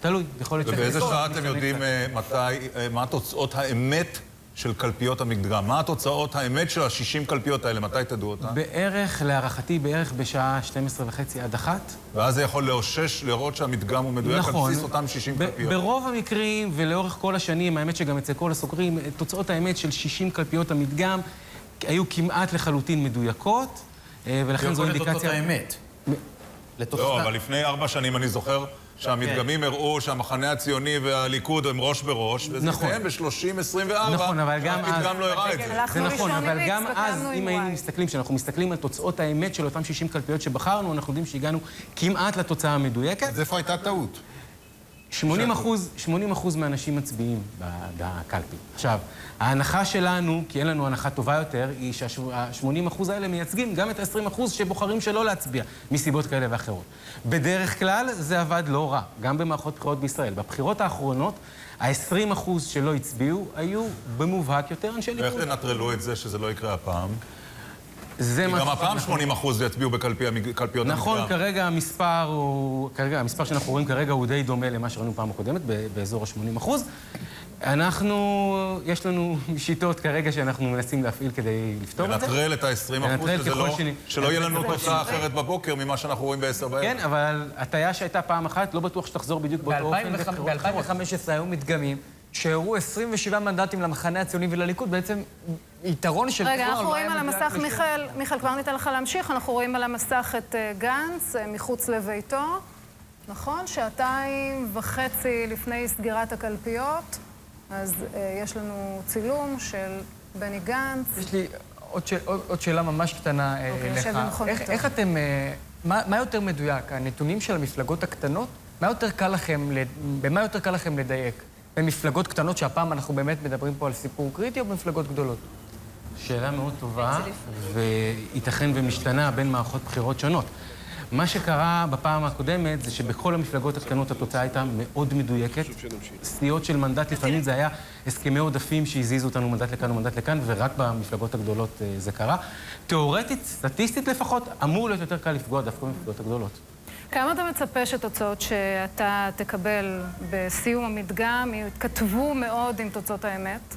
תלוי, יכול להיות ובאיזה שהחלק- שעה אתם יודעים אה, מתי, אה, מה תוצאות האמת של קלפיות המדגם? מה התוצאות האמת של ה-60 קלפיות האלה? מתי תדעו אותן? בערך, להערכתי, בערך בשעה 12 וחצי עד אחת. ואז זה יכול לאושש, לראות שהמדגם הוא מדויק על נכון. בסיס אותם 60 ב- קלפיות. ברוב המקרים, ולאורך כל השנים, האמת שגם אצל כל הסוקרים, תוצאות האמת של 60 קלפיות המדגם היו כמעט לחלוטין מדויקות, אה, ולכן זו אינדיקציה... לתוצאות האמת. לא, אבל לפני ארבע שנים אני זוכר שהמדגמים הראו שהמחנה הציוני והליכוד הם ראש בראש, וזה נכון. הסתיים ב-30-24. נכון, אבל גם אז... המדגם לא הראה את זה. זה נכון, אבל גם אז, אם היינו מסתכלים, כשאנחנו מסתכלים על תוצאות האמת של אותם 60 קלפיות שבחרנו, אנחנו יודעים שהגענו כמעט לתוצאה המדויקת. אז איפה הייתה טעות? 80 אחוז, 80 אחוז מהאנשים מצביעים ב- בקלפי. עכשיו, ההנחה שלנו, כי אין לנו הנחה טובה יותר, היא שה-80 אחוז האלה מייצגים גם את ה-20 אחוז שבוחרים שלא להצביע, מסיבות כאלה ואחרות. בדרך כלל זה עבד לא רע, גם במערכות בחירות בישראל. בבחירות האחרונות, ה-20 אחוז שלא הצביעו היו במובהק יותר אנשי ליכוד. ואיך תנטרלו את זה שזה לא יקרה הפעם? זה מה גם הפעם 80 אחוז יצביעו בקלפיות המדגם. נכון, כרגע המספר הוא... כרגע, המספר שאנחנו רואים כרגע הוא די דומה למה שראינו פעם הקודמת, באזור ה-80 אחוז. אנחנו, יש לנו שיטות כרגע שאנחנו מנסים להפעיל כדי לפתור את זה. לנטרל את ה-20 אחוז, שזה לא- שנ- שלא יהיה לנו תוצאה אחרת בבוקר ממה שאנחנו רואים ב-10 בערב. כן, אבל הטעיה שהייתה פעם אחת, לא בטוח שתחזור בדיוק באותו אופן בבחירות אחרות. ב-2015 היו מדגמים שהראו 27 מנדטים למחנה הציוני ולליכוד, בעצם יתרון של רגע, אנחנו רואים על המסך, מיכאל, מיכאל, כבר ניתן לך להמשיך, אנחנו רואים על המסך את אה, גנץ אה, מחוץ לביתו, נכון? שעתיים וחצי לפני סגירת הקלפיות, אז אה, יש לנו צילום של בני גנץ. יש לי עוד, שאל, עוד, עוד שאלה ממש קטנה אה, אוקיי, לך. יושב במכוניתו. איך, איך אתם... אה, מה, מה יותר מדויק, הנתונים של המפלגות הקטנות? מה יותר קל לכם, במה יותר קל לכם לדייק? במפלגות קטנות, שהפעם אנחנו באמת מדברים פה על סיפור קריטי, או במפלגות גדולות? שאלה מאוד טובה, וייתכן ומשתנה בין מערכות בחירות שונות. מה שקרה בפעם הקודמת זה שבכל המפלגות הקטנות התוצאה הייתה מאוד מדויקת. סטיות של מנדט, לפעמים זה היה הסכמי עודפים שהזיזו אותנו מנדט לכאן ומנדט לכאן, ורק במפלגות הגדולות אה, זה קרה. תיאורטית, סטטיסטית לפחות, אמור להיות יותר קל לפגוע דווקא במפלגות הגדולות. כמה אתה מצפה שתוצאות שאתה תקבל בסיום המדגם יתכתבו מאוד עם תוצאות האמת?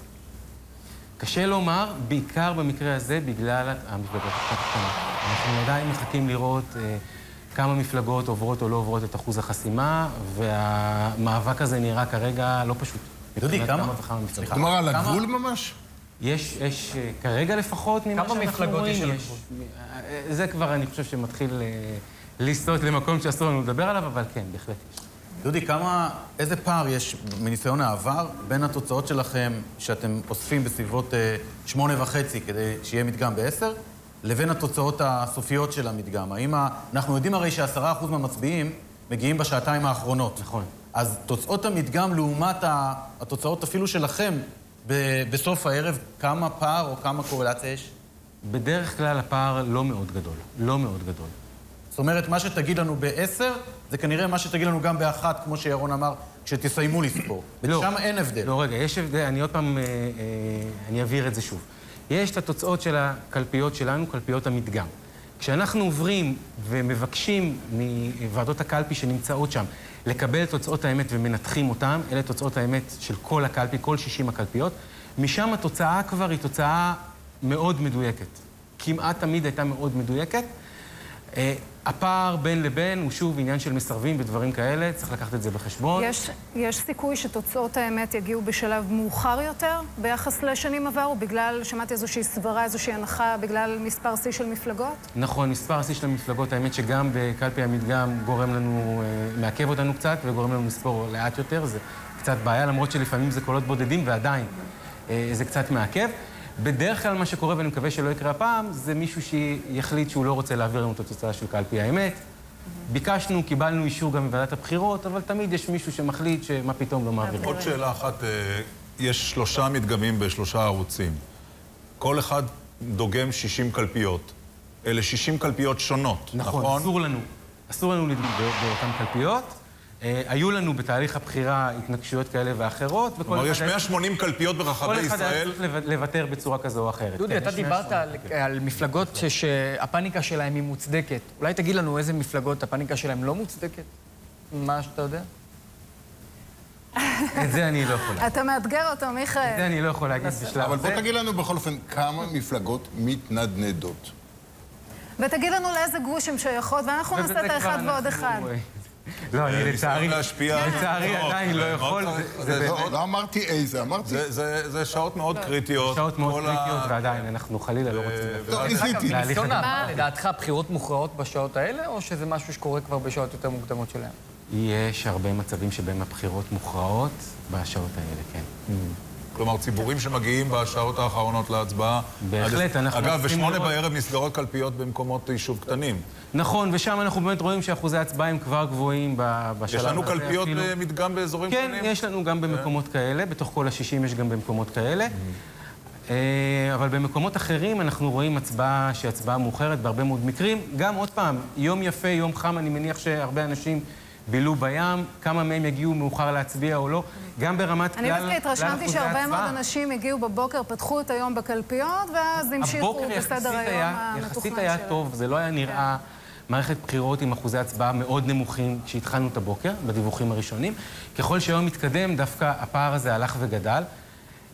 קשה לומר, בעיקר במקרה הזה, בגלל המפלגות הקטנות. אנחנו עדיין מחכים לראות אה, כמה מפלגות עוברות או לא עוברות את אחוז החסימה, והמאבק הזה נראה כרגע לא פשוט. דודי, כמה? וכמה מפלגות. כלומר, על כמה- הגבול ממש? יש, יש, אה, כרגע לפחות, ממה כמה שאנחנו מפלגות רואים, יש על יש. אה, זה כבר, אני חושב שמתחיל אה, לסטות למקום שאסור לנו לדבר עליו, אבל כן, בהחלט יש. דודי, כמה, איזה פער יש מניסיון העבר בין התוצאות שלכם, שאתם אוספים בסביבות שמונה וחצי כדי שיהיה מדגם בעשר, לבין התוצאות הסופיות של המדגם? האם ה... אנחנו יודעים הרי שעשרה אחוז מהמצביעים מגיעים בשעתיים האחרונות. נכון. אז תוצאות המדגם לעומת התוצאות אפילו שלכם ב- בסוף הערב, כמה פער או כמה קורלציה יש? בדרך כלל הפער לא מאוד גדול. לא מאוד גדול. זאת אומרת, מה שתגיד לנו בעשר, זה כנראה מה שתגיד לנו גם באחת, כמו שירון אמר, כשתסיימו לספור. ושם אין הבדל. לא, רגע, יש הבדל, אני עוד פעם, אה, אה, אני אבהיר את זה שוב. יש את התוצאות של הקלפיות שלנו, קלפיות המדגם. כשאנחנו עוברים ומבקשים מוועדות הקלפי שנמצאות שם לקבל את תוצאות האמת ומנתחים אותן, אלה תוצאות האמת של כל הקלפי, כל 60 הקלפיות, משם התוצאה כבר היא תוצאה מאוד מדויקת. כמעט תמיד הייתה מאוד מדויקת. הפער בין לבין הוא שוב עניין של מסרבים ודברים כאלה, צריך לקחת את זה בחשבון. יש, יש סיכוי שתוצאות האמת יגיעו בשלב מאוחר יותר ביחס לשנים עברו, בגלל, שמעתי איזושהי סברה, איזושהי הנחה, בגלל מספר שיא של מפלגות? נכון, מספר השיא של המפלגות, האמת שגם בקלפי המדגם גורם לנו, אה, מעכב אותנו קצת וגורם לנו לספור לאט יותר, זה קצת בעיה, למרות שלפעמים זה קולות בודדים ועדיין אה, זה קצת מעכב. בדרך כלל מה שקורה, ואני מקווה שלא יקרה הפעם, זה מישהו שיחליט שהוא לא רוצה להעביר לנו את התוצאה של קלפי האמת. ביקשנו, קיבלנו אישור גם מוועדת הבחירות, אבל תמיד יש מישהו שמחליט שמה פתאום לא מעבירים. עוד שאלה אחת, אה, יש שלושה מדגמים בשלושה ערוצים. כל אחד דוגם 60 קלפיות. אלה 60 קלפיות שונות, נכון? נכון, אסור לנו. אסור לנו לדגום באותן קלפיות. אה, היו לנו בתהליך הבחירה התנגשויות כאלה ואחרות, וכל כלומר, יש היה- 180 קלפיות ברחבי כל אחד היה ישראל. צריך לוו- לוותר בצורה כזו או אחרת. דודי, כן, אתה דיברת על, על מפלגות שהפאניקה שלהן היא מוצדקת. אולי תגיד לנו איזה מפלגות הפאניקה שלהן לא מוצדקת? מה שאתה יודע? את זה אני לא יכול להגיד. אתה מאתגר אותו, מיכאל. את זה אני לא יכול להגיד בשלב אבל בוא. תגיד לנו בכל אופן כמה מפלגות מתנדנדות. ותגיד לנו לאיזה גוש הן שייכות, ואנחנו נעשה את האחד ועוד אחד. אה, לא, אני ניסיון לצערי. לצערי עדיין לא מאוד יכול. לא- לא אמרתי איזה, אמרתי... זה- שעות מאוד קריטיות. שעות מאוד קריטיות, ועדיין, אנחנו חלילה לא רוצים... טוב. ניסיתי. העבר, לדעתך בחירות מוכרעות בשעות האלה, או שזה משהו שקורה כבר בשעות יותר מוקדמות שלהם? יש הרבה מצבים שבהם הבחירות מוכרעות בשעות האלה, כן. כלומר, ציבורים שמגיעים בשעות האחרונות להצבעה. בהחלט, אנחנו אגב, בשמונה בערב נסגרות קלפיות במקומות יישוב קטנים. נכון, ושם אנחנו באמת רואים שאחוזי ההצבעה הם כבר גבוהים בשלב יש הזה. לנו קלפיות אפילו. במדגם באזורים כן, קטנים? יש לנו גם במקומות כאלה, בתוך כל ה-60 יש גם במקומות כאלה. אה, אבל במקומות אחרים אנחנו רואים הצבעה שהיא הצבעה מאוחרת בהרבה מאוד מקרים. גם עוד פעם, יום יפה, יום חם, אני מניח שהרבה אנשים בילו בים, כמה מהם יגיעו מאוחר להצביע או לא, גם ברמת כלל אני דווקא התרשמתי שהרבה מאוד. אנשים הגיעו בבוקר, פתחו את היום בקלפיות, ואז המשיכו הבוקר יחסית בסדר היום היה, יחסית המתוכנן היה שלהם. טוב, זה לא היה נראה מערכת בחירות עם אחוזי הצבעה מאוד נמוכים כשהתחלנו את הבוקר, בדיווחים הראשונים. ככל שהיום מתקדם, דווקא הפער הזה הלך וגדל.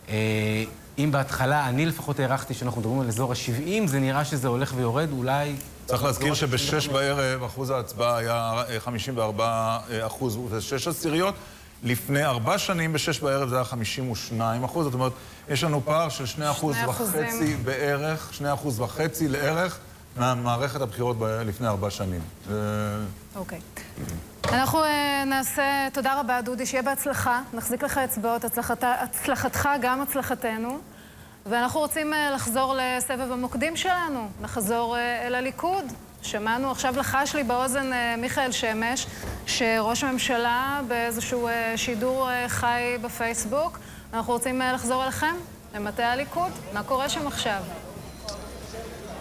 אה, אם בהתחלה, אני לפחות הערכתי שאנחנו מדברים על אזור ה-70, זה נראה שזה הולך ויורד, אולי... צריך להזכיר שבשש בערב אחוז ההצבעה היה אה, 54 אחוז ושש עשיריות. לפני ארבע שנים בשש בערב זה היה 52 אחוז. זאת אומרת, יש לנו פער של שני אחוז. וחצי בערך, שני אחוז וחצי לערך מהמערכת הבחירות לפני ארבע שנים. אוקיי. אנחנו אה, נעשה, תודה רבה דודי, שיהיה בהצלחה, נחזיק לך אצבעות, הצלחת, הצלחתך גם הצלחתנו. ואנחנו רוצים אה, לחזור לסבב המוקדים שלנו, נחזור אה, אל הליכוד. שמענו, עכשיו לחש לי באוזן מיכאל שמש, שראש הממשלה באיזשהו שידור חי בפייסבוק. אנחנו רוצים לחזור אליכם, למטה הליכוד. מה קורה שם עכשיו?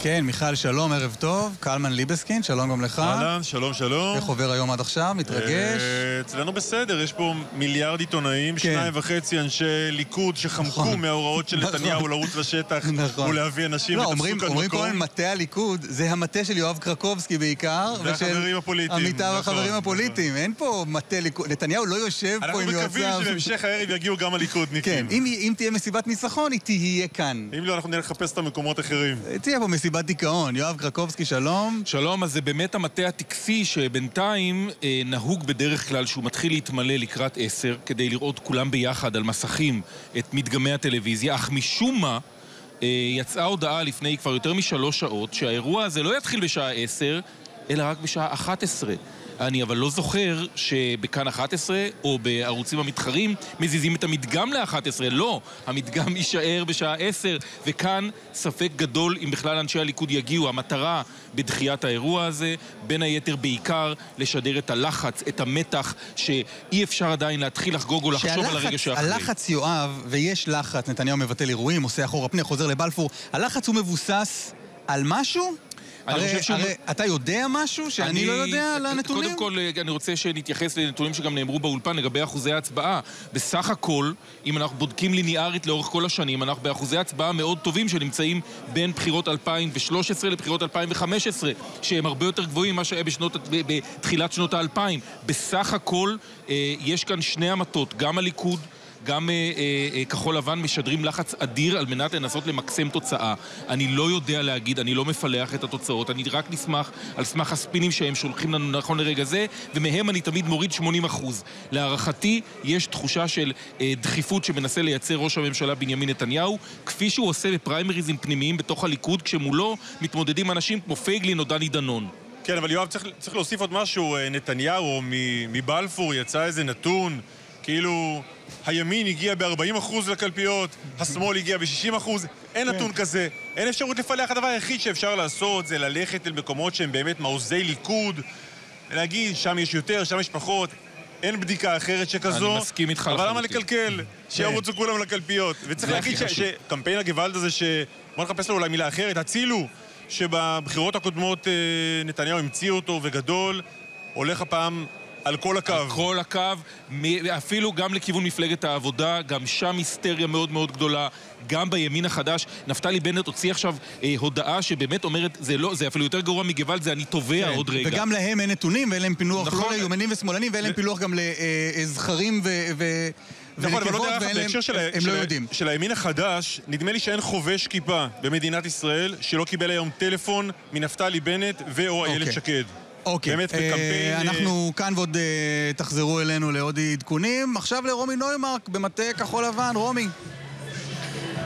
כן, מיכל, שלום, ערב טוב. קלמן ליבסקין, שלום גם לך. אהלן, שלום, שלום. איך עובר היום עד עכשיו? מתרגש? אה, אצלנו בסדר, יש פה מיליארד עיתונאים, שניים וחצי אנשי ליכוד שחמקו מההוראות של נכון. נתניהו לרוץ לשטח נכון. ולהביא אנשים לא, ותפסו אומרים, כאן אומרים כל מקום. הזמן מטה הליכוד, זה המטה של יואב קרקובסקי בעיקר, והחברים הפוליטיים, עמיתיו נכון, החברים נכון. הפוליטיים. אין פה מטה ליכוד, נתניהו לא יושב פה אנחנו עם יועציו. מקווים שבהמשך הערב יגיעו גם הליכודניקים. כן, אם, אם תהיה מסיבת ניצחון, היא תהיה כאן. אם לא, אנחנו נלך לחפש את המקומות אחרים. תהיה פה מסיבת דיכאון. יואב קרקובסקי, שלום. שלום, אז זה באמת המטה הטקסי שבינתיים אה, נהוג בדרך כלל שהוא מתחיל להתמלא לקראת עשר, כדי לראות כולם ביחד על מסכים את מדגמי הטלוויזיה, אך משום מה... אה, יצאה הודעה לפני כבר יותר משלוש שעות שהאירוע הזה לא יתחיל בשעה עשר, אלא רק בשעה 11. אני אבל לא זוכר שבכאן 11 או בערוצים המתחרים מזיזים את המדגם ל-11. לא, המדגם יישאר בשעה 10, וכאן ספק גדול אם בכלל אנשי הליכוד יגיעו. המטרה בדחיית האירוע הזה, בין היתר בעיקר לשדר את הלחץ, את המתח, שאי אפשר עדיין להתחיל לחגוג או לחשוב על הרגע שאחרי. הלחץ יואב, ויש לחץ, נתניהו מבטל אירועים, עושה אחורה פנה, חוזר לבלפור, הלחץ הוא מבוסס על משהו? אני הרי, חושב שהוא- הרי אתה יודע משהו שאני לא יודע על הנתונים? קודם כל, אני רוצה שנתייחס לנתונים שגם נאמרו באולפן לגבי אחוזי ההצבעה. בסך הכל, אם אנחנו בודקים ליניארית לאורך כל השנים, אנחנו באחוזי הצבעה מאוד טובים שנמצאים בין בחירות 2013 לבחירות 2015, שהם הרבה יותר גבוהים ממה שהיה בשנות, בתחילת שנות האלפיים. בסך הכל, אה, יש כאן שני המטות, גם הליכוד גם אה, אה, אה, כחול לבן משדרים לחץ אדיר על מנת לנסות למקסם תוצאה. אני לא יודע להגיד, אני לא מפלח את התוצאות, אני רק נסמך על סמך הספינים שהם שולחים לנו נכון לרגע זה, ומהם אני תמיד מוריד 80 אחוז. להערכתי, יש תחושה של אה, דחיפות שמנסה לייצר ראש הממשלה בנימין נתניהו, כפי שהוא עושה בפריימריזם פנימיים בתוך הליכוד, כשמולו מתמודדים אנשים כמו פייגלין או דני דנון. כן, אבל יואב, צריך, צריך להוסיף עוד משהו. אה, נתניהו מבלפור יצא איזה נתון, כאילו הימין הגיע ב-40% לקלפיות, השמאל הגיע ב-60%, אין נתון כזה. אין אפשרות לפלח. הדבר היחיד שאפשר לעשות זה ללכת אל מקומות שהם באמת מעוזי ליכוד, להגיד, שם יש יותר, שם יש פחות. אין בדיקה אחרת שכזו. אני מסכים איתך אבל למה. לקלקל? שירוצו כולם לקלפיות. וצריך להגיד. שקמפיין הגוואלד הזה, ש... בוא נחפש לו אולי מילה אחרת, הצילו, שבבחירות הקודמות אה, נתניהו המציא אותו וגדול, הולך הפעם על כל הקו. על כל הקו, אפילו גם לכיוון מפלגת העבודה, גם שם היסטריה מאוד מאוד גדולה, גם בימין החדש. נפתלי בנט הוציא עכשיו אה, הודעה שבאמת אומרת, זה לא, זה אפילו יותר גרוע מגוואלד, זה אני תובע עוד רגע. וגם להם אין נתונים, ואין להם פילוח נכון. לא לימנים ושמאלנים, ואין להם פילוח גם לזכרים ו... ו- נכון, אבל לא יודע, להם- בהקשר של, הם של, לא. של הימין החדש, נדמה לי שאין חובש כיפה במדינת ישראל שלא קיבל היום טלפון מנפתלי בנט ו/או איילת אוקיי. שקד. אוקיי, באמת אה, בקמפיין... אה, אנחנו כאן ועוד אה, תחזרו אלינו לעוד עדכונים. עכשיו לרומי נוימרק במטה כחול לבן. רומי.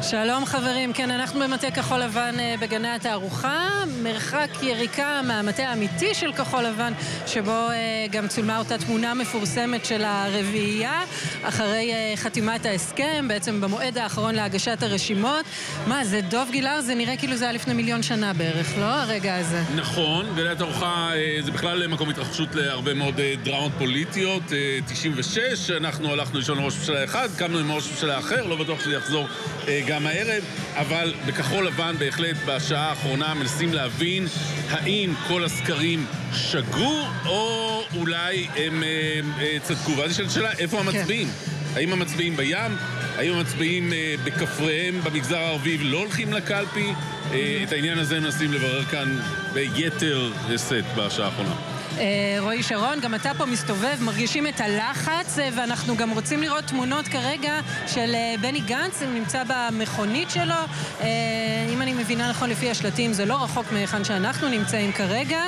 שלום חברים, כן, אנחנו במטה כחול לבן אה, בגני התערוכה, מרחק יריקה מהמטה האמיתי של כחול לבן, שבו אה, גם צולמה אותה תמונה מפורסמת של הרביעייה, אחרי אה, חתימת ההסכם, בעצם במועד האחרון להגשת הרשימות. מה, זה דוב גילהר? זה נראה כאילו זה היה לפני מיליון שנה בערך, לא? הרגע הזה. נכון, גלי התערוכה זה בכלל מקום התרחשות להרבה מאוד דרמות פוליטיות. אה, 96, אנחנו הלכנו לישון עם ראש ממשלה אחד, קמנו עם ראש ממשלה אחר, לא בטוח שזה יחזור גם הערב, אבל בכחול לבן בהחלט בשעה האחרונה מנסים להבין האם כל הסקרים שגו, או אולי הם אה, אה, צדקו. ואז יש שאלה, איפה המצביעים? האם המצביעים בים? האם המצביעים אה, בכפריהם במגזר הערבי ולא הולכים לקלפי? אה, את העניין הזה מנסים לברר כאן ביתר שאת בשעה האחרונה. אה, רועי שרון, גם אתה פה מסתובב, מרגישים את הלחץ, אה, ואנחנו גם רוצים לראות תמונות כרגע של אה, בני גנץ, הוא נמצא במכונית שלו. אם אני מבינה נכון לפי השלטים, זה לא רחוק מהיכן שאנחנו נמצאים כרגע.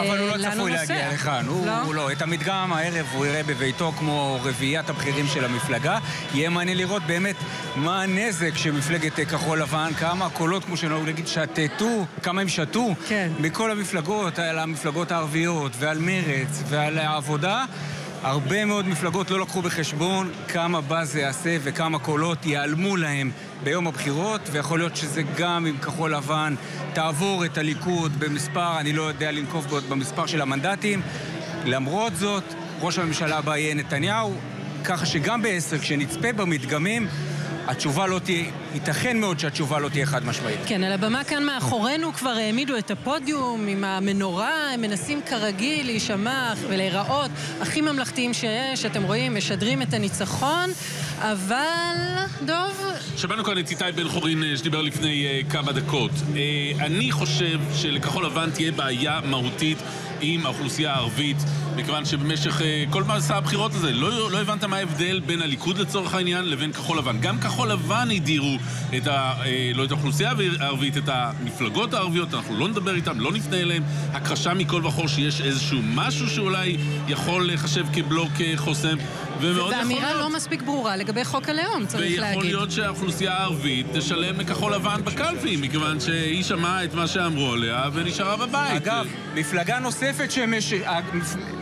אבל הוא אה, לא צפוי? להגיע לכאן, הוא לא? הוא לא. את המדגם הערב הוא יראה בביתו כמו רביעיית הבכירים של המפלגה. יהיה מעניין לראות באמת מה הנזק של מפלגת אה, כחול לבן, כמה הקולות, כמו שנהוג להגיד, שתתו, כמה הם שתו כן. מכל המפלגות, על המפלגות הערביות ועל מרץ ועל העבודה. הרבה מאוד מפלגות לא לקחו בחשבון כמה באז זה יעשה וכמה קולות ייעלמו להם ביום הבחירות, ויכול להיות שזה גם אם כחול לבן תעבור את הליכוד במספר, אני לא יודע לנקוב בו- במספר של המנדטים. למרות זאת, ראש הממשלה הבא יהיה נתניהו, ככה שגם בעשר, כשנצפה במדגמים, התשובה לא תהיה, ייתכן מאוד שהתשובה לא תהיה חד משמעית. כן, על הבמה כאן מאחורינו כבר העמידו את הפודיום עם המנורה, הם מנסים כרגיל להישמע ולהיראות הכי ממלכתיים שיש, אתם רואים, משדרים את הניצחון, אבל, דוב, שמענו כאן את איתי בן חורין אה, שדיבר לפני אה, כמה דקות. אה, אני חושב שלכחול לבן תהיה בעיה מהותית עם האוכלוסייה הערבית, מכיוון שבמשך אה, כל מסע הבחירות הזה לא, לא הבנת מה ההבדל בין הליכוד לצורך העניין לבין כחול לבן. גם כחול לבן הדירו את ה, אה, לא את האוכלוסייה הערבית, את המפלגות הערביות, אנחנו לא נדבר איתם, לא נפנה אליהם. הכחשה מכל וכול שיש איזשהו משהו שאולי יכול לחשב כבלוק אה, חוסם, ומאוד יכול ואמירה להיות... לא מספיק ברורה לגבי חוק הלאום, צריך להגיד. ויכול להיות שהאוכלוסייה הערבית תשלם לכחול לבן בקלפי, מכיוון שהיא שמעה את מה שאמרו עליה ונשארה בבית. אגב, מפלגה נוספת, שמש...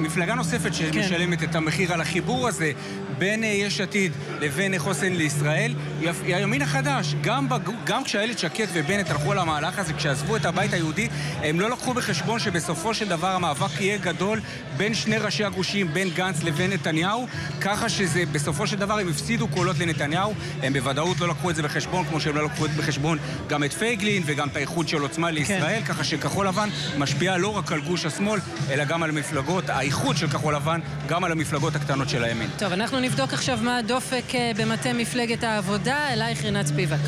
מפלגה נוספת שמשלמת את המחיר על החיבור הזה בין אה, יש עתיד לבין אה, חוסן לישראל, הימין החדש. גם, בג... גם כשאיילת שקד ובנט הלכו על המהלך הזה, כשעזבו את הבית היהודי, הם לא לקחו בחשבון שבסופו של דבר המאבק יהיה גדול בין שני ראשי הגושים, בין גנץ לבין נתניהו, ככה שבסופו של דבר הם הפסידו קולות לנתניהו. הם בוודאות לא לקחו את זה בחשבון, כמו שהם לא לקחו את בחשבון גם את פייגלין וגם את האיחוד של עוצמה לישראל, ככה שכחול לבן משפיעה לא רק על גוש השמאל, אלא גם על המפלגות, האיחוד של כחול לבן, גם על המפלגות הקטנות של הימין. טוב, אנחנו נבדוק עכשיו מה הדופק אה, במטה מפלגת העבודה. אלייך רינת ספיבק.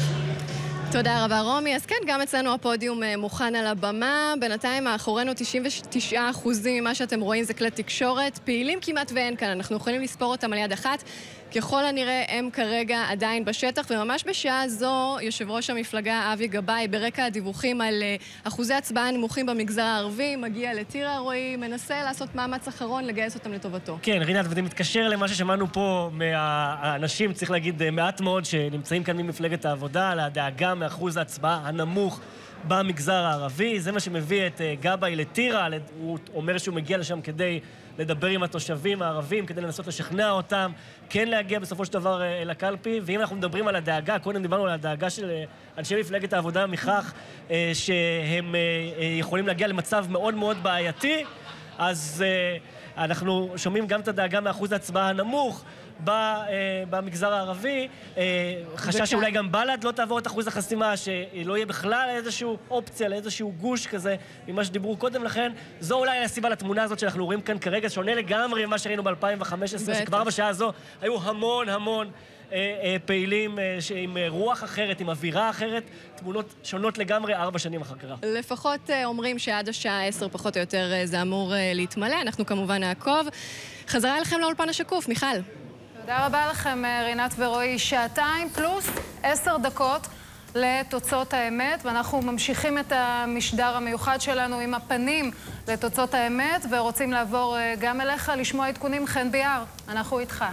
תודה רבה, רומי. אז כן, גם אצלנו הפודיום אה, מוכן על הבמה. בינתיים מאחורינו 99 אחוזים ממה שאתם רואים זה כלי תקשורת. פעילים כמעט ואין כאן, אנחנו יכולים לספור אותם על יד אחת. ככל הנראה הם כרגע עדיין בשטח, וממש בשעה זו יושב ראש המפלגה אבי גבאי ברקע הדיווחים על אה, אחוזי הצבעה נמוכים במגזר הערבי, מגיע לטירה רועי, מנסה לעשות מאמץ אחרון לגייס אותם לטובתו. כן, רינת, וזה מתקשר למה ששמענו פה מהאנשים, צריך להגיד, מעט מאוד, שנמצאים כאן ממפלגת העבודה, על הדאגה מאחוז ההצבעה הנמוך במגזר הערבי. זה מה שמביא את אה, גבאי לטירה. הוא אומר שהוא מגיע לשם כדי לדבר עם התושבים הערבים, כדי לנסות לשכנע אותם כן להגיע בסופו של דבר אה, לקלפי. ואם אנחנו מדברים על הדאגה, קודם דיברנו על הדאגה של אה, אנשי מפלגת העבודה מכך שהם יכולים להגיע למצב מאוד מאוד בעייתי, אז אנחנו שומעים גם את הדאגה מאחוז ההצבעה הנמוך. אה, במגזר הערבי, אה, חשש שאולי גם בל"ד לא תעבור את אחוז החסימה, שלא יהיה בכלל איזושהי אופציה לאיזשהו גוש כזה, ממה שדיברו קודם לכן. זו אולי הסיבה לתמונה הזאת שאנחנו רואים כאן כרגע, שונה לגמרי ממה שראינו ב-2015, בטח. שכבר בשעה הזו היו המון המון אה, פעילים עם רוח אחרת, עם אווירה אחרת, תמונות שונות לגמרי ארבע שנים אחר כך. לפחות אומרים שעד השעה עשר פחות או יותר זה אמור להתמלא, אנחנו כמובן נעקוב. חזרה אליכם לאולפן השקוף, מיכל. תודה רבה לכם, אה, רינת ורועי. שעתיים פלוס עשר דקות לתוצאות האמת, ואנחנו ממשיכים את המשדר המיוחד שלנו עם הפנים לתוצאות האמת, ורוצים לעבור אה, גם אליך לשמוע עדכונים. חן ביאר, אנחנו איתך.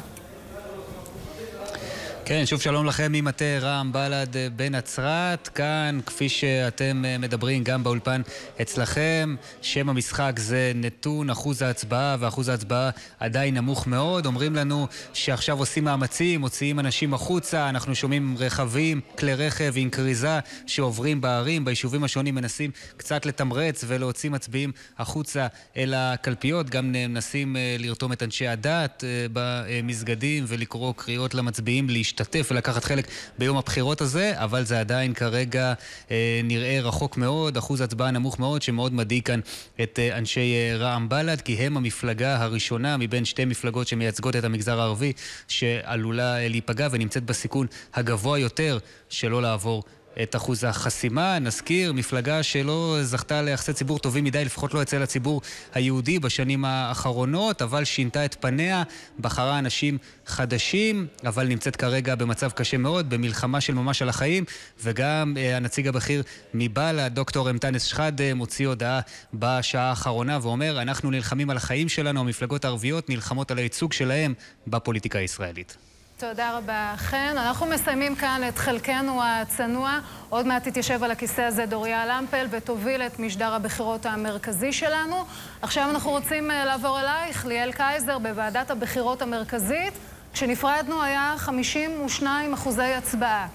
כן, שוב שלום לכם ממטה רע"מ בל"ד אה, בנצרת. כאן, כפי שאתם אה, מדברים גם באולפן אצלכם, שם המשחק זה נתון אחוז ההצבעה, ואחוז ההצבעה עדיין נמוך מאוד. אומרים לנו שעכשיו עושים מאמצים, מוציאים אנשים החוצה, אנחנו שומעים רכבים, כלי רכב עם כריזה שעוברים בערים, ביישובים השונים מנסים קצת לתמרץ ולהוציא מצביעים החוצה אל הקלפיות. גם מנסים אה, לרתום את אנשי הדת במסגדים ולקרוא קריאות למצביעים להשתתף. להשתתף ולקחת חלק ביום הבחירות הזה, אבל זה עדיין כרגע אה, נראה רחוק מאוד, אחוז הצבעה נמוך מאוד, שמאוד מדאיג כאן את אה, אנשי אה, רע"מ בל"ד, כי הם המפלגה הראשונה מבין שתי מפלגות שמייצגות את המגזר הערבי, שעלולה אה, להיפגע ונמצאת בסיכון הגבוה יותר שלא לעבור את אחוז החסימה. נזכיר, מפלגה שלא זכתה ליחסי ציבור טובים מדי, לפחות לא אצל הציבור היהודי בשנים האחרונות, אבל שינתה את פניה, בחרה אנשים חדשים, אבל נמצאת כרגע במצב קשה מאוד, במלחמה של ממש על החיים, וגם אה, הנציג הבכיר מבל"ד, דוקטור אנטאנס שחאדה, מוציא הודעה בשעה האחרונה ואומר, אנחנו נלחמים על החיים שלנו, המפלגות הערביות נלחמות על הייצוג שלהם בפוליטיקה הישראלית. תודה רבה, חן. אנחנו מסיימים כאן את חלקנו הצנוע. עוד מעט תתיישב על הכיסא הזה דוריה למפל ותוביל את משדר הבחירות המרכזי שלנו. עכשיו אנחנו רוצים אה, לעבור אלייך, ליאל קייזר, בוועדת הבחירות המרכזית. כשנפרדנו היה 52 אחוזי הצבעה.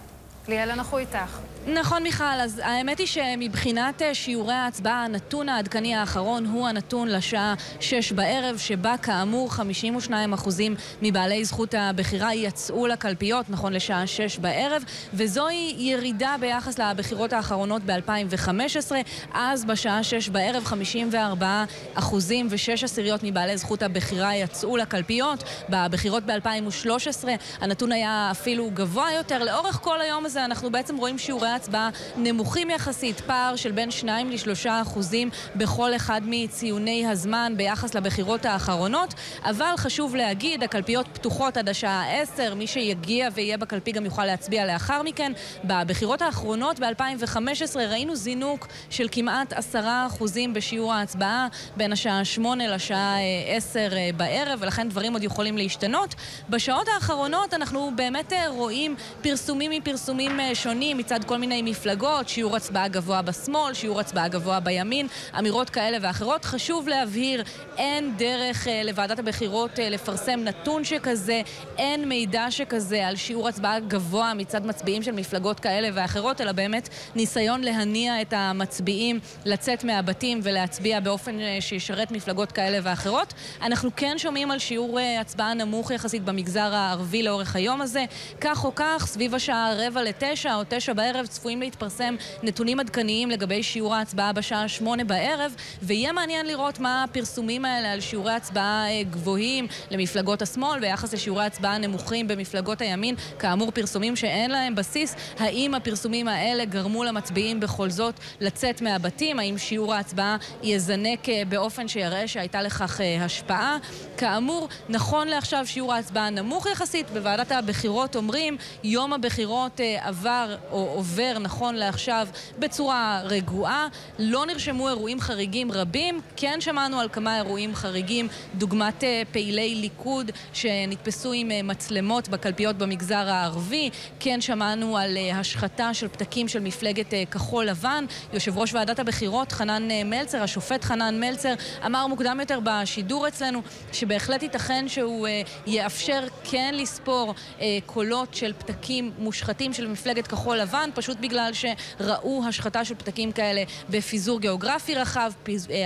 ליאל, אנחנו איתך. נכון, מיכל. אז האמת היא שמבחינת אה, שיעורי ההצבעה, הנתון העדכני האחרון הוא הנתון לשעה שש בערב, שבה כאמור 52% מבעלי זכות הבחירה יצאו לקלפיות, נכון לשעה שש בערב, וזוהי ירידה ביחס לבחירות האחרונות ב-2015. אז בשעה שש בערב 54 אחוזים ושש עשיריות מבעלי זכות הבחירה יצאו לקלפיות. בבחירות ב-2013 הנתון היה אפילו גבוה יותר. לאורך כל היום הזה אנחנו בעצם רואים שיעורי הצבעה נמוכים יחסית, פער של בין 2 ל-3 אחוזים בכל אחד מציוני הזמן ביחס לבחירות האחרונות, אבל חשוב להגיד, הקלפיות פתוחות עד השעה 10, מי שיגיע ויהיה בקלפי גם יוכל להצביע לאחר מכן. בבחירות האחרונות ב-2015 ראינו זינוק של כמעט 10 אחוזים בשיעור ההצבעה בין השעה 8 לשעה 10 אה, בערב, ולכן דברים עוד יכולים להשתנות. בשעות האחרונות אנחנו באמת אה, רואים פרסומים מפרסומים אה, שונים מצד כל מיני מפלגות, שיעור הצבעה גבוה בשמאל, שיעור הצבעה גבוה בימין, אמירות כאלה ואחרות. חשוב להבהיר, אין דרך אה, לוועדת הבחירות אה, לפרסם נתון שכזה, אין מידע שכזה על שיעור הצבעה גבוה מצד מצביעים של מפלגות כאלה ואחרות, אלא באמת ניסיון להניע את המצביעים לצאת מהבתים ולהצביע באופן שישרת מפלגות כאלה ואחרות. אנחנו כן שומעים על שיעור הצבעה נמוך יחסית במגזר הערבי לאורך היום הזה. כך או כך, סביב השעה רבע לתשע או תשע בערב צפויים להתפרסם נתונים עדכניים לגבי שיעור ההצבעה בשעה שמונה בערב, ויהיה מעניין לראות מה הפרסומים האלה על שיעורי הצבעה אה, גבוהים למפלגות השמאל ביחס לשיעורי הצבעה נמוכים במפלגות הימין. כאמור, פרסומים שאין להם בסיס. האם הפרסומים האלה גרמו למצביעים בכל זאת לצאת מהבתים? האם שיעור ההצבעה יזנק אה, באופן שיראה שהייתה לכך אה, השפעה? כאמור, נכון לעכשיו שיעור ההצבעה נמוך יחסית. בוועדת הבחירות אומרים, יום הבחירות עבר או עובר נכון לעכשיו בצורה רגועה. לא נרשמו אירועים חריגים רבים. כן שמענו על כמה אירועים חריגים, דוגמת אה, פעילי ליכוד שנתפסו עם אה, מצלמות בקלפיות במגזר הערבי. כן שמענו על אה, השחתה של פתקים של מפלגת כחול לבן. יושב ראש ועדת הבחירות חנן מלצר, השופט חנן מלצר, אמר מוקדם יותר בשידור אצלנו שבהחלט ייתכן שהוא יאפשר כן לספור קולות של פתקים מושחתים של מפלגת כחול לבן, פשוט בגלל שראו השחתה של פתקים כאלה בפיזור גיאוגרפי רחב,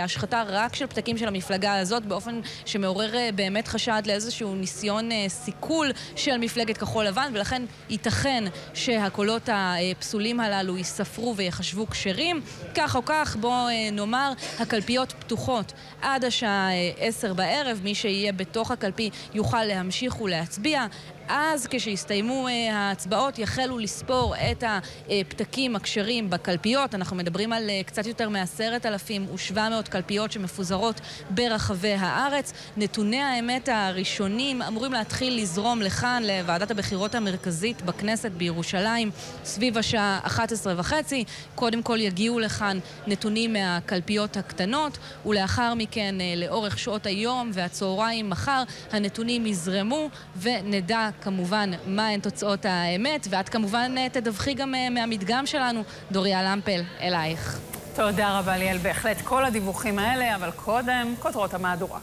השחתה רק של פתקים של המפלגה הזאת, באופן שמעורר אה, באמת חשד לאיזשהו ניסיון אה, סיכול של מפלגת כחול לבן, ולכן ייתכן שהקולות הפסולים הללו ייספרו ויחשבו כשרים. כך או כך, בואו אה, נאמר, הקלפיות פתוחות עד השעה עשר בערב, מי שיהיה בתוך הקלפי יוכל להמשיך ולהצביע. אז כשיסתיימו אה, ההצבעות יחלו לספור את הפתקים הכשרים בקלפיות. אנחנו מדברים על אה, קצת יותר מעשרת אלפים ושבע מאות קלפיות שמפוזרות ברחבי הארץ. נתוני האמת הראשונים אמורים להתחיל לזרום לכאן, לוועדת הבחירות המרכזית בכנסת בירושלים, סביב השעה 11 וחצי. קודם כל יגיעו לכאן נתונים מהקלפיות הקטנות, ולאחר מכן, אה, לאורך שעות היום והצהריים מחר, הנתונים יזרמו ונדע כמובן מהן תוצאות האמת, ואת כמובן אה, תדווחי גם אה, מהמדגם שלנו. דוריה למפל, אלייך. תודה רבה ליאל, בהחלט כל הדיווחים האלה, אבל קודם, כותרות המהדורה.